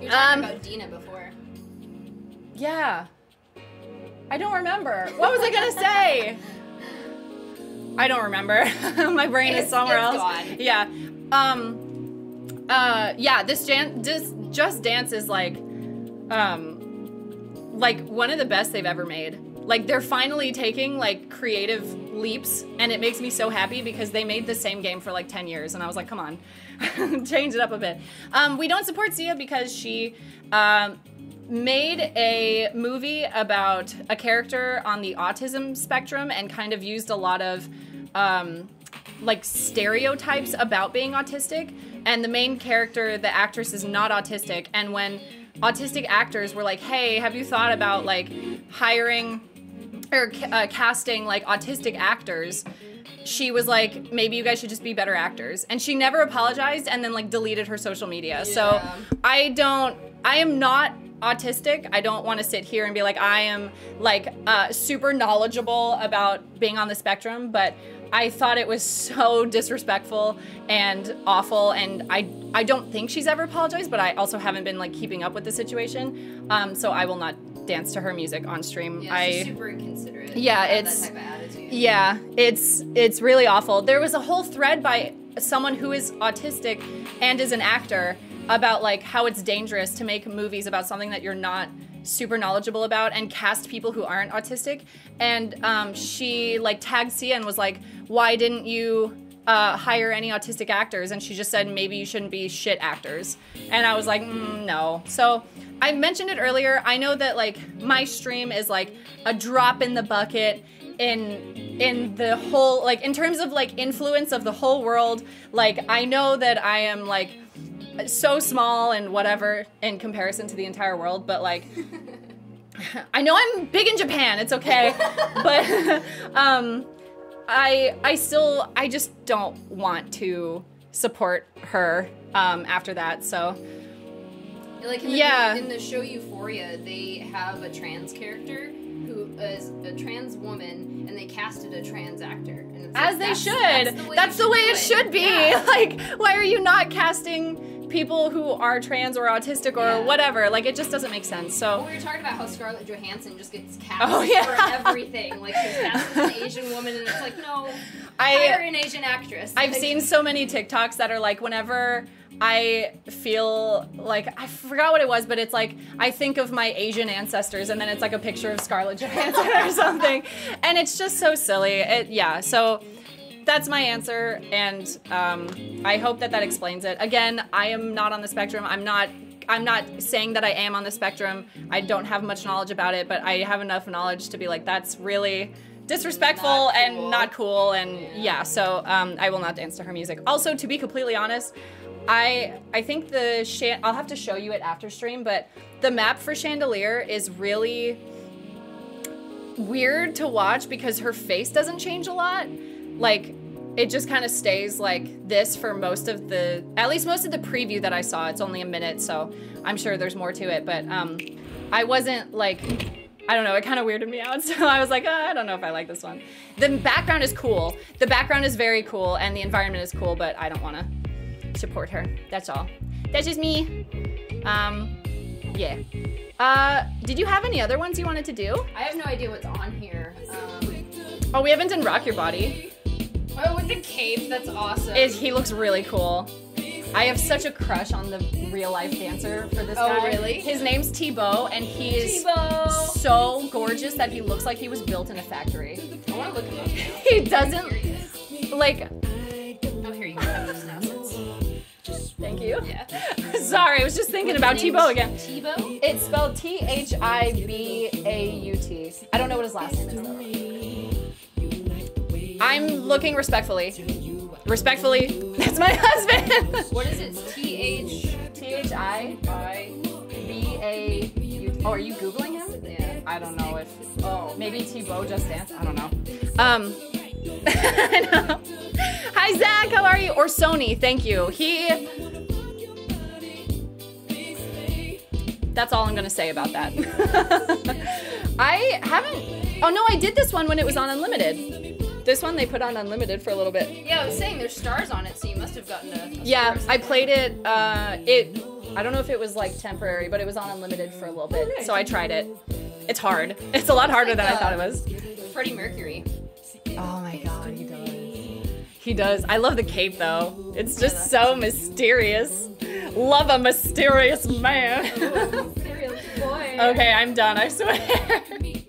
You were talking Um, about Dina before. Yeah. I don't remember. What was I gonna say? I don't remember. My brain is somewhere it's else. gone. Yeah. Um. Uh. Yeah. This Jan. This Just Dance is like, um, like one of the best they've ever made. Like they're finally taking like creative leaps, and it makes me so happy because they made the same game for like ten years, and I was like, come on, change it up a bit. Um, we don't support Sia because she, um, made a movie about a character on the autism spectrum and kind of used a lot of um, like stereotypes about being autistic. And the main character, the actress, is not autistic. And when autistic actors were like, "Hey, have you thought about like hiring or uh, casting like autistic actors?" she was like, maybe you guys should just be better actors. And she never apologized and then like deleted her social media. So I don't, I am not autistic. I don't want to sit here and be like, I am like uh, super knowledgeable about being on the spectrum, but I thought it was so disrespectful and awful. And I, I don't think she's ever apologized, but I also haven't been like keeping up with the situation. Um, so I will not dance to her music on stream. Yeah, I, she's super inconsiderate. Yeah, it's- that type of attitude. yeah, it's it's really awful. There was a whole thread by someone who is autistic and is an actor about like how it's dangerous to make movies about something that you're not super knowledgeable about and cast people who aren't autistic. And um, she like tagged Sia and was like, "Why didn't you?" Uh, hire any autistic actors and she just said maybe you shouldn't be shit actors and i was like mm, no so i mentioned it earlier i know that like my stream is like a drop in the bucket in in the whole like in terms of like influence of the whole world like i know that i am like so small and whatever in comparison to the entire world but like i know i'm big in japan it's okay but um i i still i just don't want to support her um after that so Like in the, Yeah. in the show Euphoria, they have a trans character who is a trans woman, and they casted a trans actor. And it's as like, they that's- should. That's the way, you it do should be. Yeah. Like, why are you not casting people who are trans or autistic or Yeah. whatever? Like, it just doesn't make sense. Well, So, we were talking about how Scarlett Johansson just gets cast Oh, yeah. for everything. Like she's cast as an Asian woman, and it's like, no, I- hire an Asian actress. I've Like, seen so many TikToks that are like, whenever I feel like I forgot what it was, but it's like I think of my Asian ancestors, and then it's like a picture of Scarlett Johansson or something, and it's just so silly. It, yeah, so that's my answer, and um, I hope that that explains it. Again, I am not on the spectrum. I'm not. I'm not saying that I am on the spectrum. I don't have much knowledge about it, but I have enough knowledge to be like, that's really disrespectful Not and cool. not cool. And yeah, so um, I will not dance to her music. Also, to be completely honest, I I think the shan- I'll have to show you it after stream, but the map for Chandelier is really weird to watch because her face doesn't change a lot. Like it just kind of stays like this for most of the at least most of the preview that I saw. It's only a minute, so I'm sure there's more to it, but um I wasn't like I don't know, it kind of weirded me out. So I was like, "Ah, I don't know if I like this one. The background is cool. The background is very cool and the environment is cool, but I don't want to support her. That's all. That's just me. Um yeah. Uh did you have any other ones you wanted to do? I have no idea what's on here. Um, Oh, we haven't done Rock Your Body. Oh, with the cape, that's awesome. Is he looks really cool. I have such a crush on the real life dancer for this oh, guy. really? His name's Thibaut, and he is so gorgeous that he looks like he was built in a factory. I want to look him up. he doesn't like. Oh, here you go. Thank you. Yeah. Sorry, I was just thinking about Thibaut again. Thibaut? It's spelled T H I B A U T. I don't know what his last name is though. I'm looking respectfully. Respectfully, that's my husband. what is it? T H T H I I B A. Oh, are you googling him? Yeah. I don't know if. Oh, maybe Thibaut just dance. I don't know. Um. Hi Zach, how are you? Or Sony, thank you. He. That's all I'm gonna say about that. I haven't. Oh no, I did this one when it was on Unlimited. This one they put on unlimited for a little bit. Yeah, I was saying there's stars on it, so you must have gotten a. a yeah, I played it. Uh, it. I don't know if it was like temporary, but it was on unlimited for a little bit, so I tried it. It's hard. It's a lot harder like, than uh, I thought it was. Freddie Mercury. Oh my god, he does. He does. I love the cape though. It's just so mysterious. Love a mysterious man. Oh, mysterious okay, I'm done. I swear.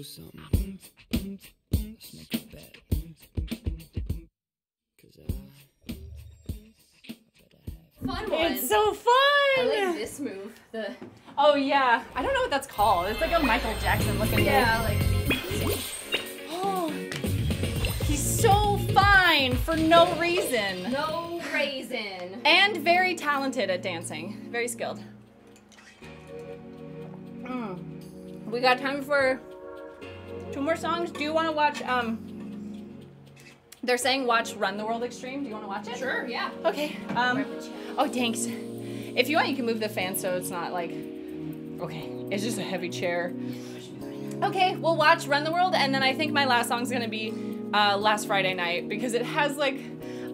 Let's something. Let's make a bet. Cause I. Fun one. It's so fun. I like this move. The Oh yeah, I don't know what that's called. It's like a Michael Jackson looking. yeah, move. like Oh, he's so fine for no reason. no reason. And very talented at dancing. Very skilled. Mm. We got time for two more songs. Do you want to watch? Um, they're saying watch Run the World Extreme. Do you want to watch it? Sure, yeah. Okay. Um, oh, thanks. If you want, you can move the fan so it's not like. Okay, it's just a heavy chair. Okay, we'll watch Run the World, and then I think my last song's gonna be uh, Last Friday Night because it has like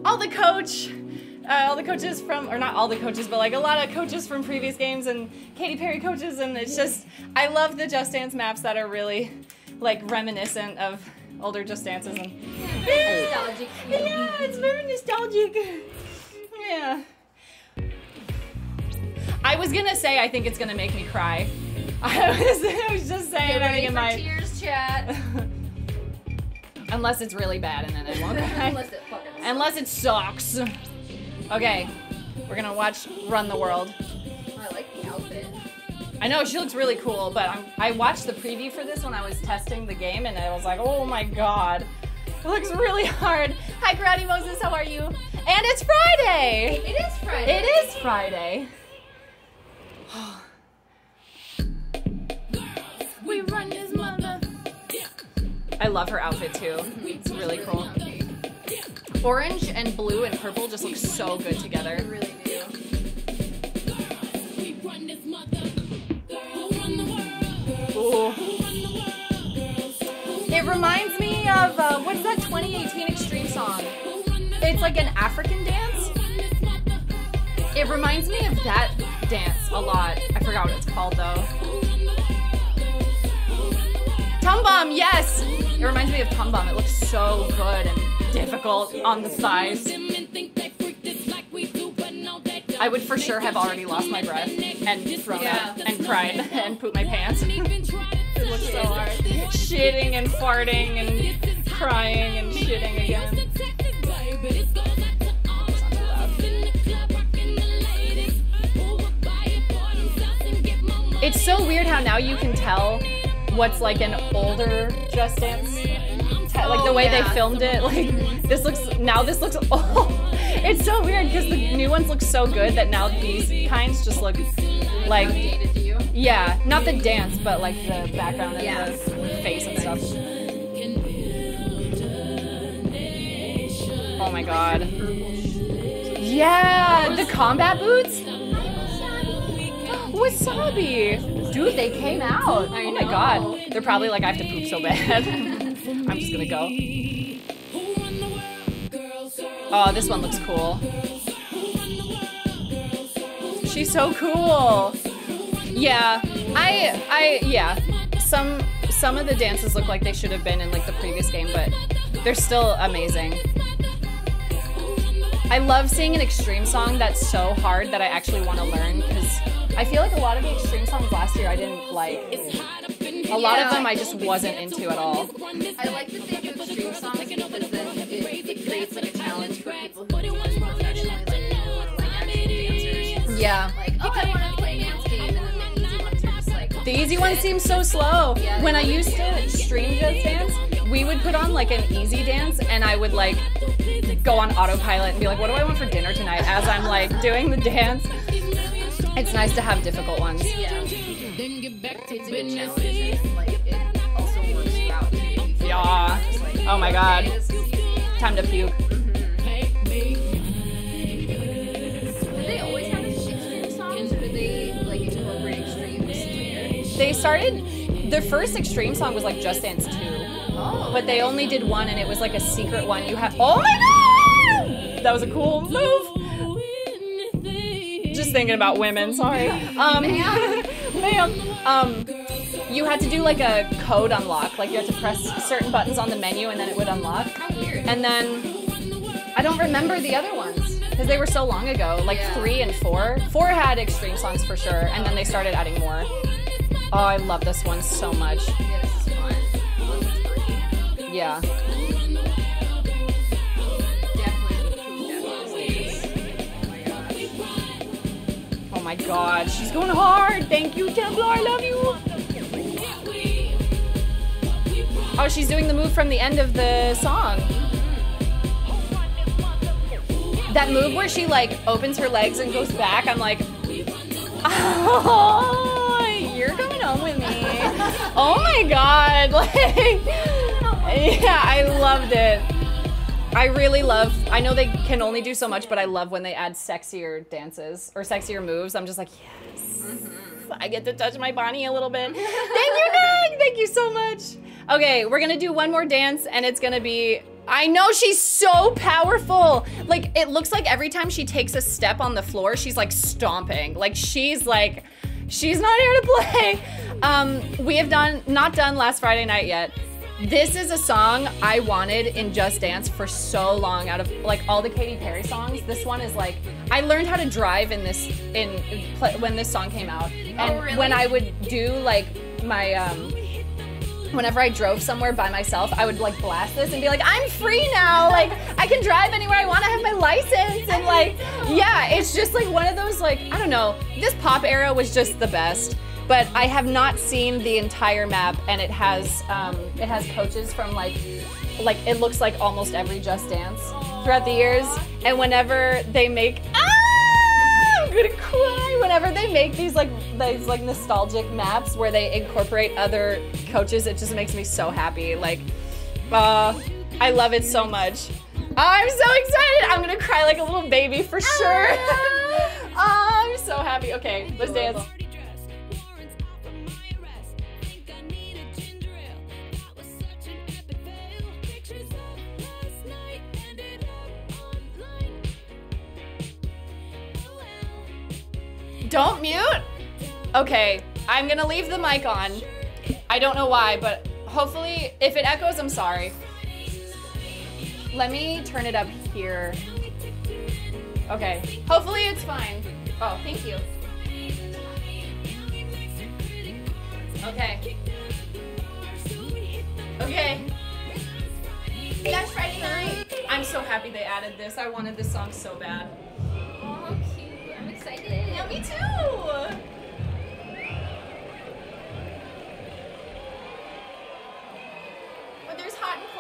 all the coach, uh, all the coaches from, or not all the coaches, but like a lot of coaches from previous games and Katy Perry coaches, and it's just I love the Just Dance maps that are really like reminiscent of older Just Dances and Nostalgic. yeah, it's very nostalgic. Yeah. I was gonna say I think it's gonna make me cry. I was, I was just saying I think it might. tears, chat. Unless it's really bad and then I won't cry. Unless it fucking. Unless it sucks. Okay, we're gonna watch Run the World. I like the outfit. I know she looks really cool, but I'm, I watched the preview for this when I was testing the game, and I was like, oh my god, it looks really hard. Hi, Karate Moses, how are you? And it's Friday. It is Friday. It is Friday. we run this mother. I love her outfit too. It's really cool. Orange and blue and purple just look so good together. really do. Ooh. It reminds me of uh, what's that 2018 Extreme song? It's like an African dance. It reminds me of that dance a lot. I forgot what it's called though. Tumbum, yes! It reminds me of Tumbum. It looks so good and difficult on the thighs. I would for sure have already lost my breath and thrown Yeah. up and cried and pooped my pants. it looks so hard. Shitting and farting and crying and shitting again. It's not too loud. It's so weird how now you can tell what's like an older Just Dance. Te- Like the Oh, way yeah. they filmed it, like this looks now. This looks old. It's so weird because the new ones look so good that now these kinds just look like Outdated to you. yeah, not the dance, but like the background and Yeah. the face and stuff. Oh my god. Yeah, the combat boots. Wasabi. Dude, they came out. I oh my know. god. They're probably like, I have to poop so bad. I'm just gonna go. Oh, this one looks cool. She's so cool. Yeah, I, I, yeah. Some, some of the dances look like they should have been in like the previous game, but they're still amazing. I love seeing an extreme song that's so hard that I actually want to learn because I feel like a lot of the extreme songs last year I didn't like. A lot of them I just wasn't into at all. I like that they do extreme songs because then it, it creates like a challenge for people who just professionally like like dancers. Yeah. Like, oh, I want to play dance game, and then the easy ones are just like. The easy ones seem so slow. Yeah, when I used to stream Just Dance, we would put on like an easy dance and I would like go on autopilot and be like, what do I want for dinner tonight as I'm like doing the dance. It's nice to have difficult ones. Yeah. It's a good challenge. and, Like it also works you out. too. Yeah. Oh my god. okay, this is- Time to puke. Did they always have extreme songs, or did they like incorporate extremes later? They started their first extreme song was like Just Dance 2. Oh. But they only did one and it was like a secret one. You have Oh my god! That was a cool move. Just thinking about women, sorry. Um ma'am. Um you had to do like a code unlock. Like you had to press certain buttons on the menu and then it would unlock. And then I don't remember the other ones. because they were so long ago. Like Yeah. three and four. Four had extreme songs for sure, and then they started adding more. Oh, I love this one so much. Yeah, god, she's going hard. Thank you, Templar. I love you. Oh, she's doing the move from the end of the song. That move where she like opens her legs and goes back. I'm like, oh, you're coming home with me. Oh my god, like, yeah, I loved it. I really love. I know they can only do so much, but I love when they add sexier dances or sexier moves. I'm just like, yes, I get to touch my Bonnie a little bit. Thank you, Nick. Thank you so much. Okay, we're gonna do one more dance, and it's gonna be. I know she's so powerful. Like it looks like every time she takes a step on the floor, she's like stomping. Like she's like, she's not here to play. Um, we have done not done last Friday night yet. This is a song I wanted in Just Dance for so long. Out of like all the Katy Perry songs, this one is like I learned how to drive in this in when this song came out, and really? when I would do like my um, whenever I drove somewhere by myself, I would like blast this and be like, I'm free now. Like I can drive anywhere I want. I have my license. And like, yeah, it's just like one of those like, I don't know. This pop era was just the best. But I have not seen the entire map and it has um, it has coaches from like like it looks like almost every Just Dance throughout the years. And whenever they make ah, I'm gonna cry whenever they make these like these like nostalgic maps where they incorporate other coaches. It just makes me so happy. Like, uh, I love it so much. I'm so excited. I'm gonna cry like a little baby for sure. I'm so happy. Okay, let's dance. Don't mute? Okay, I'm gonna leave the mic on. I don't know why, but hopefully, if it echoes, I'm sorry. Let me turn it up here. Okay, hopefully it's fine. Oh, thank you. Okay. Okay. Last Friday night. I'm so happy they added this. I wanted this song so bad. Oh, excited. Yeah, me too. Oh, there's hot and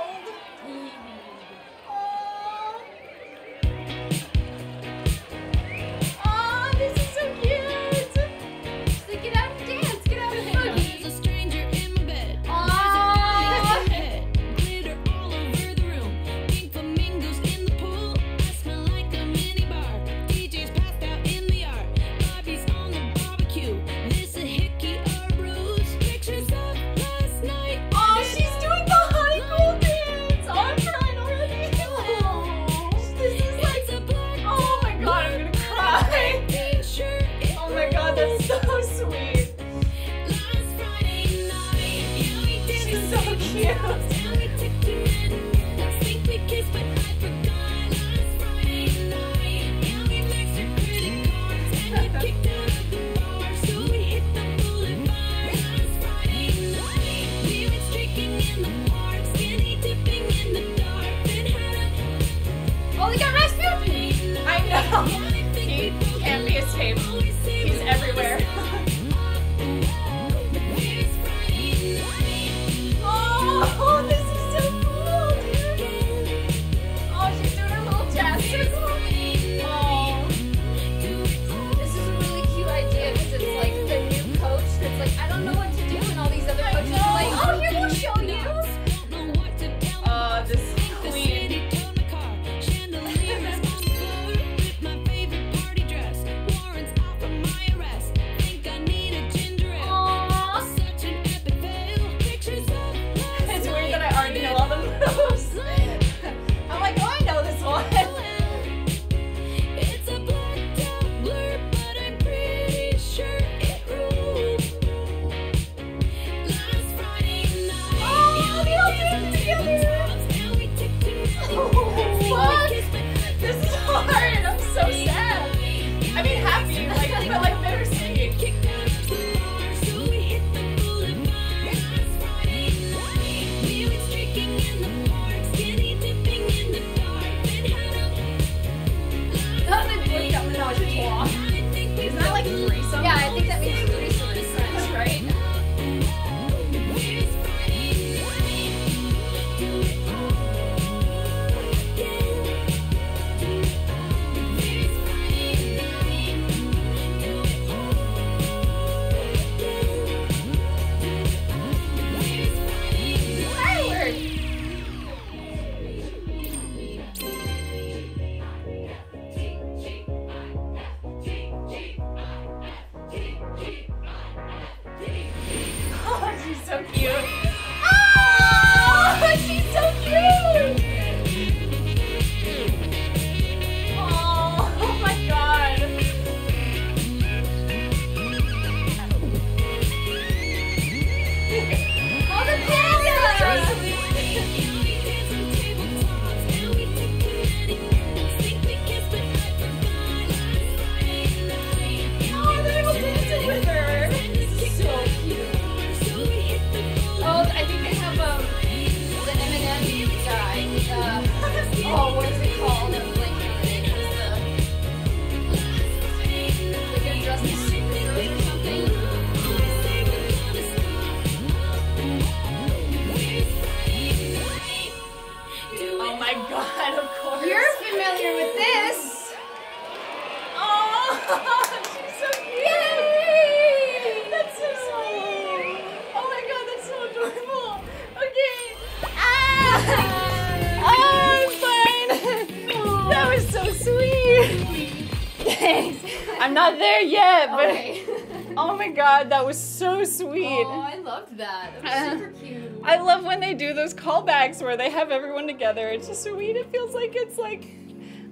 god, that was so sweet. Oh, I loved that. That was super cute. I love when they do those callbacks where they have everyone together. It's just sweet. It feels like it's like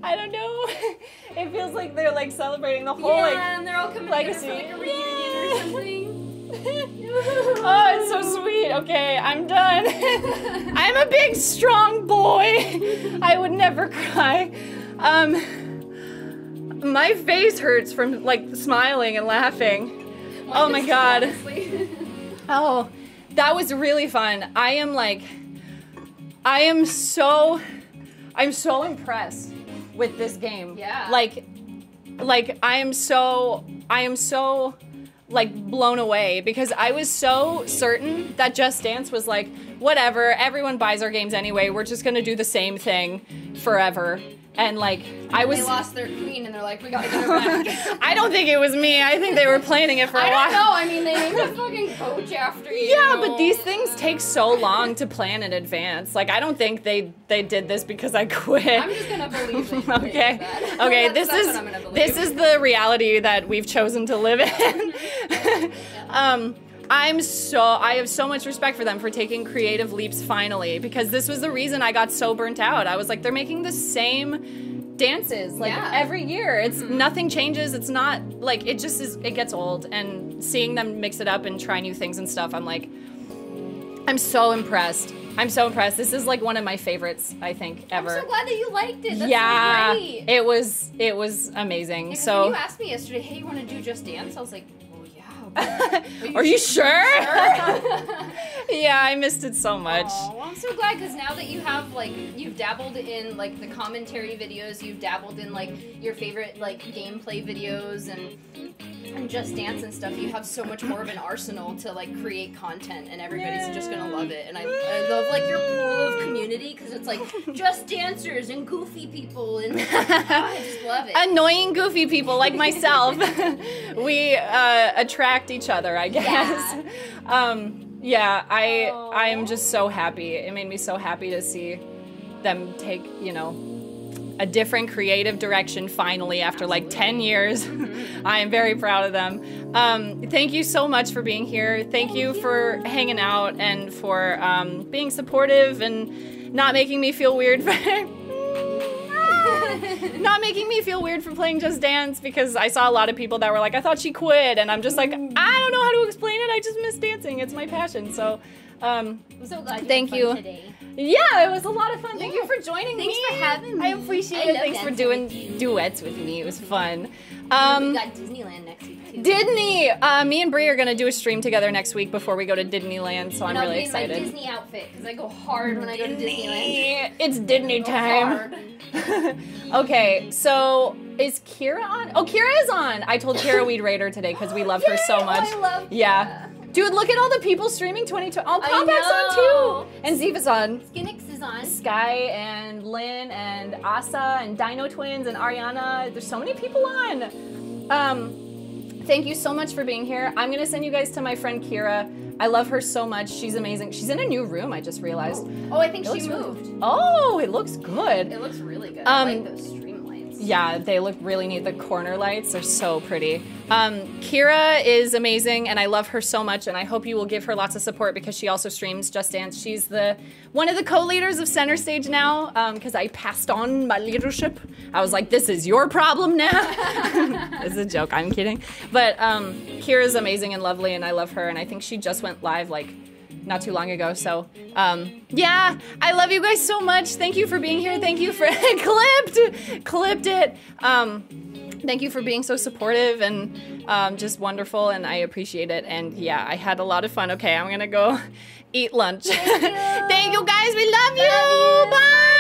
I don't know. It feels like they're like celebrating the whole yeah, like and they're all coming legacy. like a reunion or something. oh, it's so sweet. Okay, I'm done. I'm a big, strong boy. I would never cry. Um, my face hurts from like smiling and laughing. Oh my god. Oh, that was really fun. I am like, I am so, I'm so impressed with this game. Yeah. Like, like I am so, I am so, like blown away because I was so certain that Just Dance was like, whatever, everyone buys our games anyway. We're just gonna do the same thing forever. And like, I was. They lost their queen and they're like, we gotta get her back. I don't think it was me. I think they were planning it for a while. I don't know. I mean, they named a fucking coach after you. Yeah, but these things take so long to plan in advance. Like I don't think they they did this because I quit. I'm just gonna believe it. okay. Okay, this is what I'm gonna believe. this is the reality that we've chosen to live in. um I'm so I have so much respect for them for taking creative leaps finally because this was the reason I got so burnt out. I was like they're making the same dances like Yeah. every year. It's mm-hmm. nothing changes. It's not like it just is it gets old and seeing them mix it up and try new things and stuff. I'm like I'm so impressed. I'm so impressed. This is like one of my favorites, I think, ever. I'm so glad that you liked it. That's yeah, great. it was it was amazing. Yeah, so, you asked me yesterday, hey, you want to do Just Dance? I was like, well, yeah. but- are you sure? yeah, I missed it so much. Aw, well, I'm so glad because now that you have like you've dabbled in like the commentary videos, you've dabbled in like your favorite like gameplay videos and and Just Dance and stuff. You have so much more of an arsenal to like create content, and everybody's just gonna love it. And I, I love like your pool of community because it's like just dancers and goofy people, and I just love it. Annoying, goofy people like myself, we uh, attract each other, I guess. Um, yeah, I I am just so happy. It made me so happy to see them take, you know, a different creative direction finally after like 10 years. I am very proud of them. Um, thank you so much for being here. Thank, you, for hanging out and for um, being supportive and not making me feel weird for. not making me feel weird for playing Just Dance because I saw a lot of people that were like, I thought she quit, and I'm just like, I don't know how to explain it. I just miss dancing. It's my passion. So, um, I'm so glad you thank had you. today. Yeah, it was a lot of fun. Thank you for joining Thanks me. for having me. I appreciate I it. Thanks for doing duets with me. It was fun. Um, we got Disneyland next week too. Disney. Uh, me and Bree are gonna do a stream together next week before we go to Disneyland, so I'm and I'll really be in my excited. Disney outfit because I go hard when I go to Disneyland. It's Disney time. okay, so is Kira on? Oh, Kira is on. I told Kira we'd rate her today because we love her so! Oh, much. I love yeah. Dude, look at all the people streaming 2020. Oh, Compact's on too. And Ziva's on. Skinix is on. Sky and Lynn and Asa and Dino Twins and Ariana. There's so many people on. Um, thank you so much for being here. I'm gonna send you guys to my friend Kira. I love her so much. She's amazing. She's in a new room. I just realized. Oh, I think It she looks really- moved. Oh, it looks good. It looks really good. Um, I like those stream lights. Yeah, they look really neat. The corner lights are so pretty. Um, Kira is amazing, and I love her so much. And I hope you will give her lots of support because she also streams Just Dance. She's the one of the co-leaders of Center Stage now because I passed on my leadership. I was like, "This is your problem now." it's a joke. I'm kidding. But um, is amazing and lovely, and I love her. And I think she just went live like not too long ago. So, um, yeah, I love you guys so much. Thank you for being here. Thank you for clipped, clipped it. Um, thank you for being so supportive and um, just wonderful, and I appreciate it. And yeah, I had a lot of fun. Okay, I'm gonna go eat lunch. Thank you, guys. We love you. Bye.